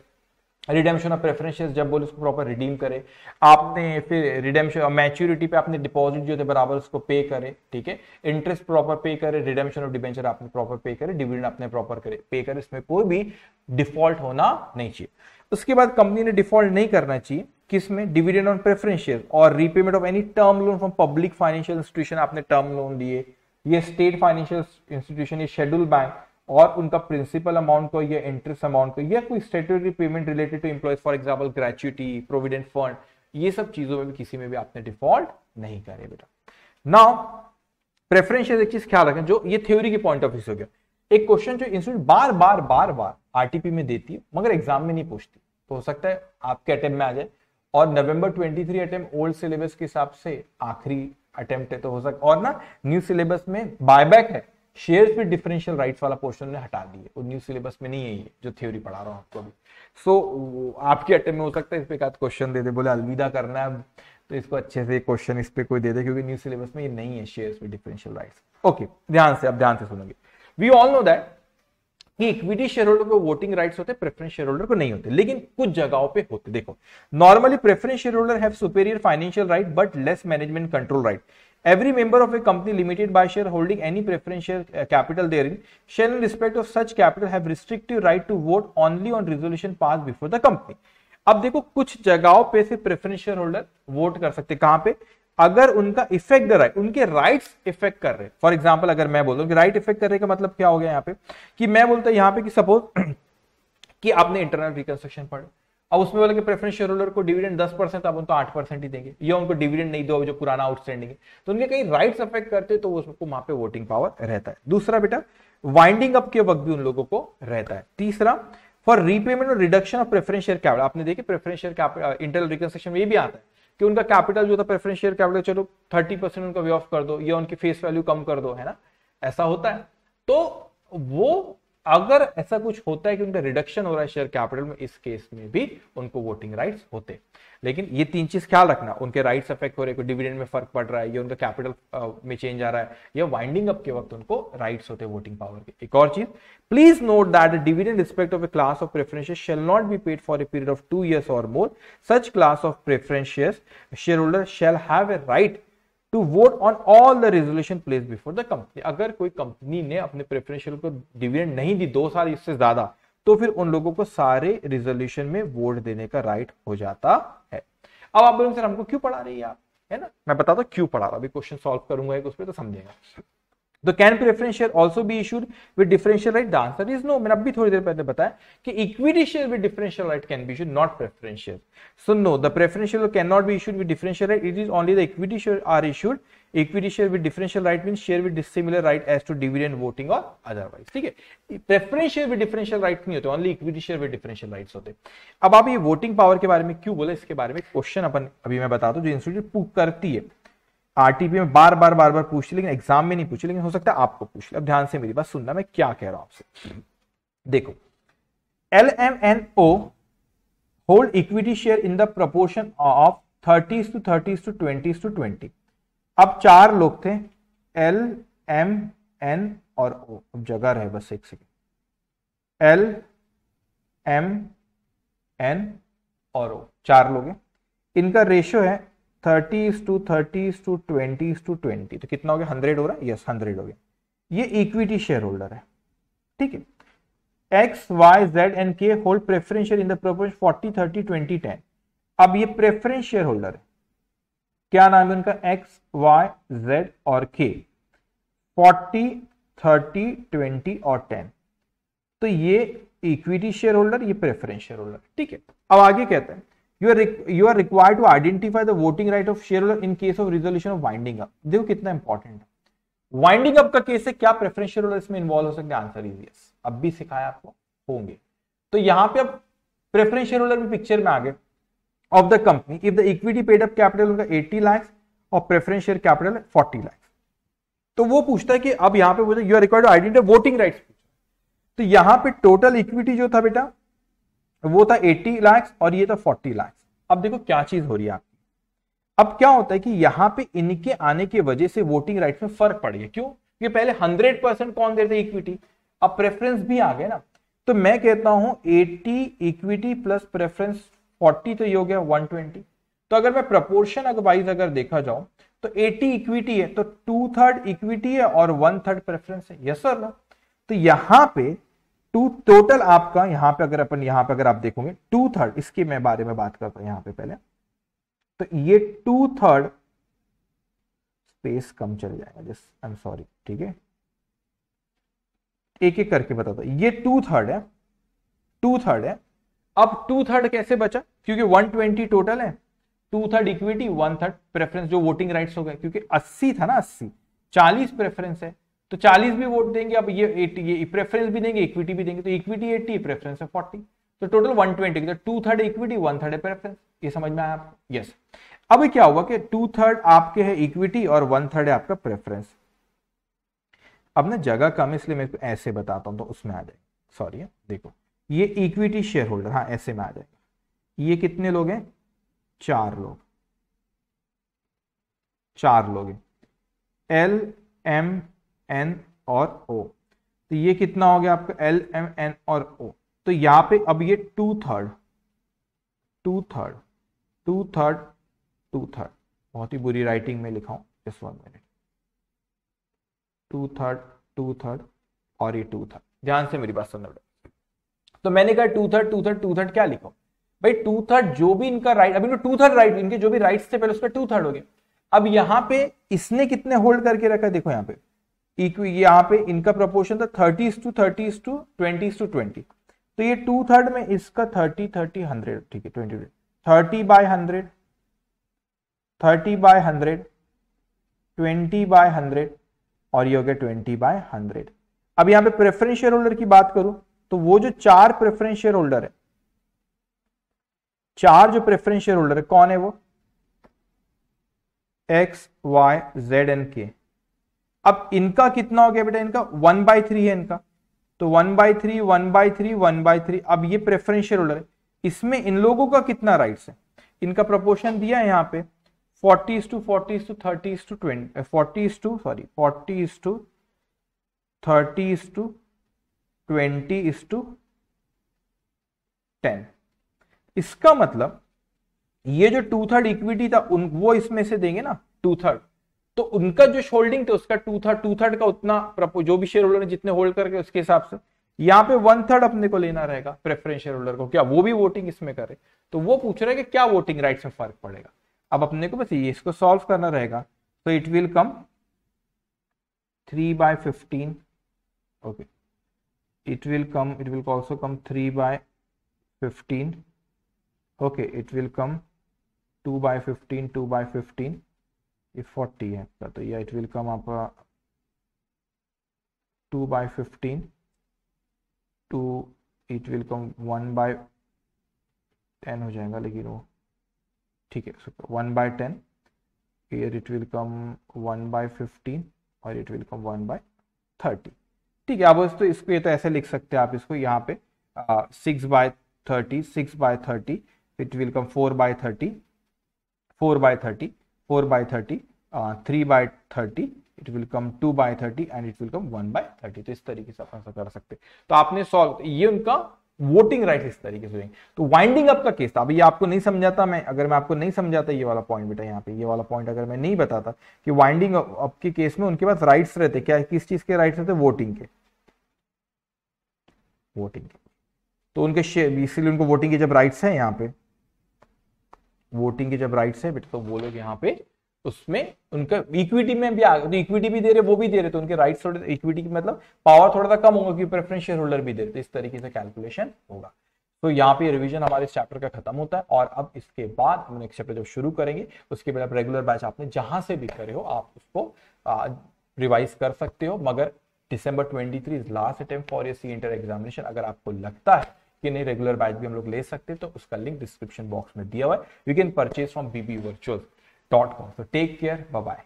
रिडेम्शन ऑफ़ प्रेफरेंसेस जब बोले उसको प्रॉपर रिडीम करे। आपने फिर रिडेम्शन मैच्योरिटी पे आपने डिपॉजिट जो थे बराबर उसको पे करे, ठीक है? इंटरेस्ट प्रॉपर पे करे रिडेम्शन ऑफ़ डिबेंचर आपने प्रॉपर पे करे डिविडेंड आपने प्रॉपर करे पे करे इसमें कोई भी डिफ़ॉल्ट होना नहीं चाहिए। उसके बाद कंपनी ने डिफ़ॉल्ट नहीं करना चाहिए किसमें डिविडेंड ऑन प्रेफरेंशियल और repayment of any term loan from public financial institution आपने टर्म लोन लिए, ये स्टेट फाइनेंशियल इंस्टीट्यूशन ये शेड्यूल बैंक और उनका प्रिंसिपल अमाउंट को, या इंटरेस्ट अमाउंट को, या कोई statutory payment related to employees for example gratuity provident fund ये सब चीज़ों में भी किसी में भी आपने डिफ़ॉल्ट नहीं करे बेटा। नाउ प्रेफरेंशियल एक चीज़ ख्याल रखें, जो ये थ्योरी के पॉइंट ऑफ़ व्यू से हो गया। एक क्वेश्चन जो इंस्टीट्यूट बार बार बार बार आरटीपी में देती है मगर एग्ज़ाम में नहीं पूछती। तो हो सकता है आपके अटेम्प्ट में आ जाए। और नवंबर 23 अटेम्प्ट ओल्ड सिलेबस के हिसाब से आखिरी अटेम्प्ट है तो हो सकता और ना न्यू सिलेबस में बायबैक है। शेयर्स में डिफरेंशियल राइट्स वाला पोर्शन ने हटा दिए। वो न्यू सिलेबस में नहीं है ये जो थ्योरी पढ़ा रहा हूँ आपको अभी। सो so, आपके अटेम्प्ट में हो सकता है इस पे एक क्वेश्चन दे दे बोले अलविदा करना है तो इसको अच्छे से क्वेश्चन इस पे कोई दे दे क्योंकि न्यू सिलेबस में ये नहीं है शेयर्स में डिफरेंशियल राइट्स ओके ध्यान से अब ध्यान से सुनोगे। वी ऑल नो दैट कि इक्विटी शेयर होल्डर को वोटिंग राइट्स होते हैं प्रेफरेंस शेयर होल्डर को नहीं होते, लेकिन कुछ जगहों पे होते। देखो normally preference share holder have superior financial right but less management control right every member of a company limited by share holding any preference share capital there in share in respect of such capital have restrictive right to vote only on resolution pass before the company अब देखो, कुछ जगहों पे से preference share holder vote कर सकते कहाँ पे? अगर उनका इफ़ेक्ट द राइट उनके राइट्स इफ़ेक्ट कर रहे फॉर एग्जांपल अगर मैं बोलूँ कि राइट इफ़ेक्ट कर रहे का मतलब क्या हो गया यहाँ पे? कि मैं बोलता हूँ यहाँ पे कि सपोज़ कि आपने इंटरनल रिकंस्ट्रक्शन पढ़े। अब उसमें बोला कि प्रेफरेंस शेयर होल्डर को डिविडेंड दस परसेंट, अब उनको आठ परसेंट ही देंगे। या उनको डिविडेंड नहीं दो जो पुराना आउटस्टैंडिंग है। तो उनके कई राइट्स अफेक्ट करते तो उसको वहाँ पे वोटिंग पावर रहता है। दूसरा बेटा वाइंडिंग अप के वक्त भी उन लोगों को रहता है। तीसरा फॉर रीपेमेंट और reduction of preference share capital आपने देखिए प्रेफरेंस शेयर इंटरनल रिकंस्ट्रक्शन में भी आता है। कि उनका कैपिटल जो था प्रेफरेंस शेयर कैपिटल, चलो थर्टी परसेंट उनका वे ऑफ़ कर दो, या उनकी फेस वैल्यू कम कर दो, है ना? ऐसा होता है। तो वो अगर ऐसा कुछ होता है कि उनका रिडक्शन हो रहा है शेयर कैपिटल में, इस केस में भी उनको वोटिंग राइट्स होते लेकिन ये तीन चीज़ ख्याल रखना, उनके राइट्स अफेक्ट हो रहे हैं डिविडेंड में फ़र्क पड़ रहा है, या उनका कैपिटल में चेंज आ रहा है, या वाइंडिंग अप के वक्त उनको राइट्स होते हैं वोटिंग पावर के। एक और चीज़ please note that dividend respect of a class of preferential shall not be paid for a period of two years और more such class of preferential share holder shall have a right to vote on all the resolution place before the company अगर कोई company ने अपने preferential को dividend नहीं दी, दो साल इससे ज़्यादा तो फिर उन लोगों को सारे रिजोल्यूशन में वोट देने का राइट हो जाता है। अब आप बोलेंगे, सर, हमको क्यों पढ़ा रही है आप? है ना? मैं बताता क्यों पढ़ा रहा अभी क्वेश्चन सॉल्व करूँगा उस पर तो समझेगा। तो can preference share also be issued with differential right the answer is no मैंने अभी थोड़ी देर पहले बताया कि equity share with differential right can be issued not preference share so no the preference share can not be issued with differential right it is only the equity share are issued equity share with differential right mean share with dissimilar right as to dividend voting और otherwise ठीक है? Preference share with differential right नहीं होते only equity share with differential rights होते. अब आप ये voting power के बारे में क्यों बोले? इसके बारे में क्वेश्चन अपन अभी मैं बता दूँ जो इंस्टीट्यूट करती है। आरटीपी में बार बार बार बार पूछती लेकिन एग्ज़ाम में नहीं पूछी लेकिन हो सकता है आपको पूछ अब ध्यान से मेरी बात सुनना, मैं क्या कह रहा हूँ आपसे। देखो L M N O hold equity share in the proportion of thirty two thirty two twenty two twenty अब चार लोग थे एल एम एन और ओ अब जगह रहे बस एक सेकेंड एल एम एन और ओ चार लोग हैं। इनका रेशियो है तो कितना हो गया? हंड्रेड हो रहा है? यस हंड्रेड हो गया। ये इक्विटी शेयर होल्डर है। ठीक है? X Y Z and K hold preferential in the proportion forty thirty twenty ten अब ये प्रेफरेंस शेयर होल्डर है। क्या नाम है उनका? एक्स वाई जेड और के फोर्टी थर्टी ट्वेंटी और टेन तो ये इक्विटी शेयर होल्डर ये प्रेफरेंस शेयर होल्डर ठीक है? अब आगे कहते हैं। You are you are required to identify the voting right of shareholder in case of resolution of winding up. देखो कितना इंपॉर्टेंट है। वाइंडिंग अप का केस है, क्या प्रेफरेंस शेयर होल्डर इसमें इन्वॉल्व हो सकते हैं? आंसर इज़ यस अब भी सिखाया आपको, होंगे। तो यहाँ पे अब प्रेफरेंस शेयर होल्डर भी पिक्चर में आ गए। Of the company if the equity paid up capital उनका 80 लाख और प्रेफरेंस शेयर कैपिटल 40 लाख तो वो पूछता है कि अब यहाँ पे you are required to identify voting rights तो यहाँ पे टोटल इक्विटी जो था बेटा वो था 80 लाख और ये था 40 लाख अब देखो क्या चीज़ हो रही है आपकी। अब क्या होता है कि यहाँ पे इनके आने की वजह से वोटिंग राइट में फ़र्क पड़ गया। क्यों? क्योंकि पहले 100 परसेंट कौन देते इक्विटी अब प्रेफरेंस भी आ गए ना। तो मैं कहता हूँ 80 इक्विटी प्लस प्रेफरेंस 40 तो ये हो गया 120 तो अगर मैं प्रपोर्शन वाइज अगर देखा जाऊँ तो 80 इक्विटी है तो टू थर्ड इक्विटी है और वन थर्ड प्रेफरेंस है। यस सर ना तो यहाँ पे टू, टोटल आपका यहाँ पे अगर अपन, यहाँ पे अगर आप देखोगे टू थर्ड इसके मैं बारे में बात करता हूँ यहाँ पे पहले। तो ये टू थर्ड स्पेस कम चल जाएगा जस्ट आई एम सॉरी ठीक है? एक एक करके बताता हूँ। ये टू थर्ड है टू थर्ड है। अब टू थर्ड कैसे बचा? क्योंकि 120 टोटल है। Two third equity one third preference जो वोटिंग राइट्स हो गए, क्योंकि 80 था ना 80 40 प्रेफरेंस है। तो 40 भी वोट देंगे, अब ये 80 ये प्रेफरेंस भी देंगे इक्विटी भी देंगे तो इक्विटी 80 प्रेफरेंस है 40 तो टोटल 120 तो two third equity one third है प्रेफरेंस ये समझ में आया आपको? यस अब क्या हुआ कि टू थर्ड आपके है इक्विटी और वन थर्ड है आपका प्रेफरेंस अब ना जगह कम इसलिए मैं ऐसे बताता हूँ तो उसमें आ जाएगा सॉरी देखो. ये इक्विटी शेयर होल्डर हाँ ऐसे में आ जाएगा ये कितने लोग हैं? चार लोग. चार लोग हैं. एल एम एन और ओ तो ये कितना हो गया आपका? एल एम एन और ओ तो यहाँ पे अब ये two third two third two third two third बहुत ही बुरी राइटिंग में लिखा हूँ one minute two third two third और ये टू थर्ड ध्यान से मेरी बात सुनना तो मैंने कहा two third two third two third क्या लिखा भाई टू थर्ड जो भी इनका राइट अभी टू थर्ड राइट इनके जो भी राइट थे पहले उसका टू थर्ड हो गया। अब यहाँ पे इसने कितने होल्ड करके रखा देखो यहाँ पे। यहाँ पे इनका प्रपोर्शन था thirty to thirty to twenty to twenty तो ये टू थर्ड में इसका थर्टी थर्टी हंड्रेड ठीक है twenty thirty by hundred thirty by hundred twenty by hundred और ये हो गया ट्वेंटी बाय हंड्रेड अब यहाँ पे प्रेफरेंस शेयर होल्डर की बात करूँ तो वो जो चार प्रेफरेंस शेयर होल्डर है, चार जो प्रेफरेंस शेयर होल्डर है, कौन है वो? एक्स वाई जेड एन के अब इनका कितना हो गया बेटा इनका? वन बाई थ्री है इनका। तो one by three one by three one by three अब ये प्रेफरेंशियल होल्डर है। इसमें इन लोगों का कितना राइट्स है? इनका प्रपोर्शन दिया है यहाँ पे। Forty to forty to thirty to twenty forty to sorry forty to thirty to twenty to ten इसका मतलब ये जो टू थर्ड इक्विटी था, उन, वो इसमें से देंगे ना टू थर्ड तो उनका जो होल्डिंग था, उसका टू थर्ड टू थर्ड का उतना जो भी शेयर होल्डर ने जितने होल्ड करके उसके हिसाब से, यहाँ पे वन थर्ड अपने को लेना रहेगा प्रेफरेंस शेयर होल्डर को, क्या वो भी वोटिंग इसमें करे। तो वो पूछ रहे कि क्या वोटिंग राइट्स में फ़र्क पड़ेगा। अब अपने को बस ये इसको सॉल्व करना रहेगा। तो it will come three by fifteen okay it will come, it will also come 3 by 15 okay it will come 2 by 15 2 by 15 ये 40 है आपका तो या इट विल कम आपका 2 by 15 to it will come 1 by 10 हो जाएगा, लेकिन वो ठीक है one by ten here it will come 1 by 15 or it will come 1 by 30 ठीक है, अब तो इसको ये तो ऐसे लिख सकते हैं आप इसको, यहाँ पे six by thirty six by thirty it will come four by thirty four by thirty four by thirty three by thirty it will come two by thirty and it will come one by thirty तो इस तरीके से अपन कर सकते तो आपने solve ये उनका वोटिंग राइट इस तरीके से तो वाइंडिंग अप का केस था। अभी आपको नहीं समझाता मैं, अगर मैं आपको नहीं समझाता, ये वाला पॉइंट बेटा यहाँ पे, ये वाला पॉइंट अगर मैं नहीं बताता कि वाइंडिंग अप के केस में उनके पास राइट्स रहते, क्या, किस चीज़ के राइट्स रहते? वोटिंग के। वोटिंग के। तो उनके इसीलिए उनको वोटिंग के जब राइट्स है यहाँ पे वोटिंग के जब राइट्स है बेटा तो वो लोग यहाँ पे उसमें उनका इक्विटी में भी आ तो इक्विटी भी दे रहे, वो भी दे रहे तो उनके राइट्स थोड़े इक्विटी की मतलब पावर थोड़ा सा कम होगा, क्योंकि प्रेफरेंस शेयर होल्डर भी दे रहे तो इस तरीके से कैलकुलेशन होगा। तो यहाँ पे रिवीजन हमारे इस चैप्टर का खत्म होता है, और अब इसके बाद हम नेक्स्ट चैप्टर जब शुरू करेंगे, उसके बाद आप रेगुलर बैच आपने जहाँ से भी करे हो, आप उसको रिवाइज कर सकते हो। मगर December 23 is last attempt for A C inter examination अगर आपको लगता है कि नहीं रेगुलर बैच भी हम लोग ले सकते हैं तो उसका लिंक डिस्क्रिप्शन बॉक्स में दिया हुआ है। You can purchase from BB virtual dot com so take care bye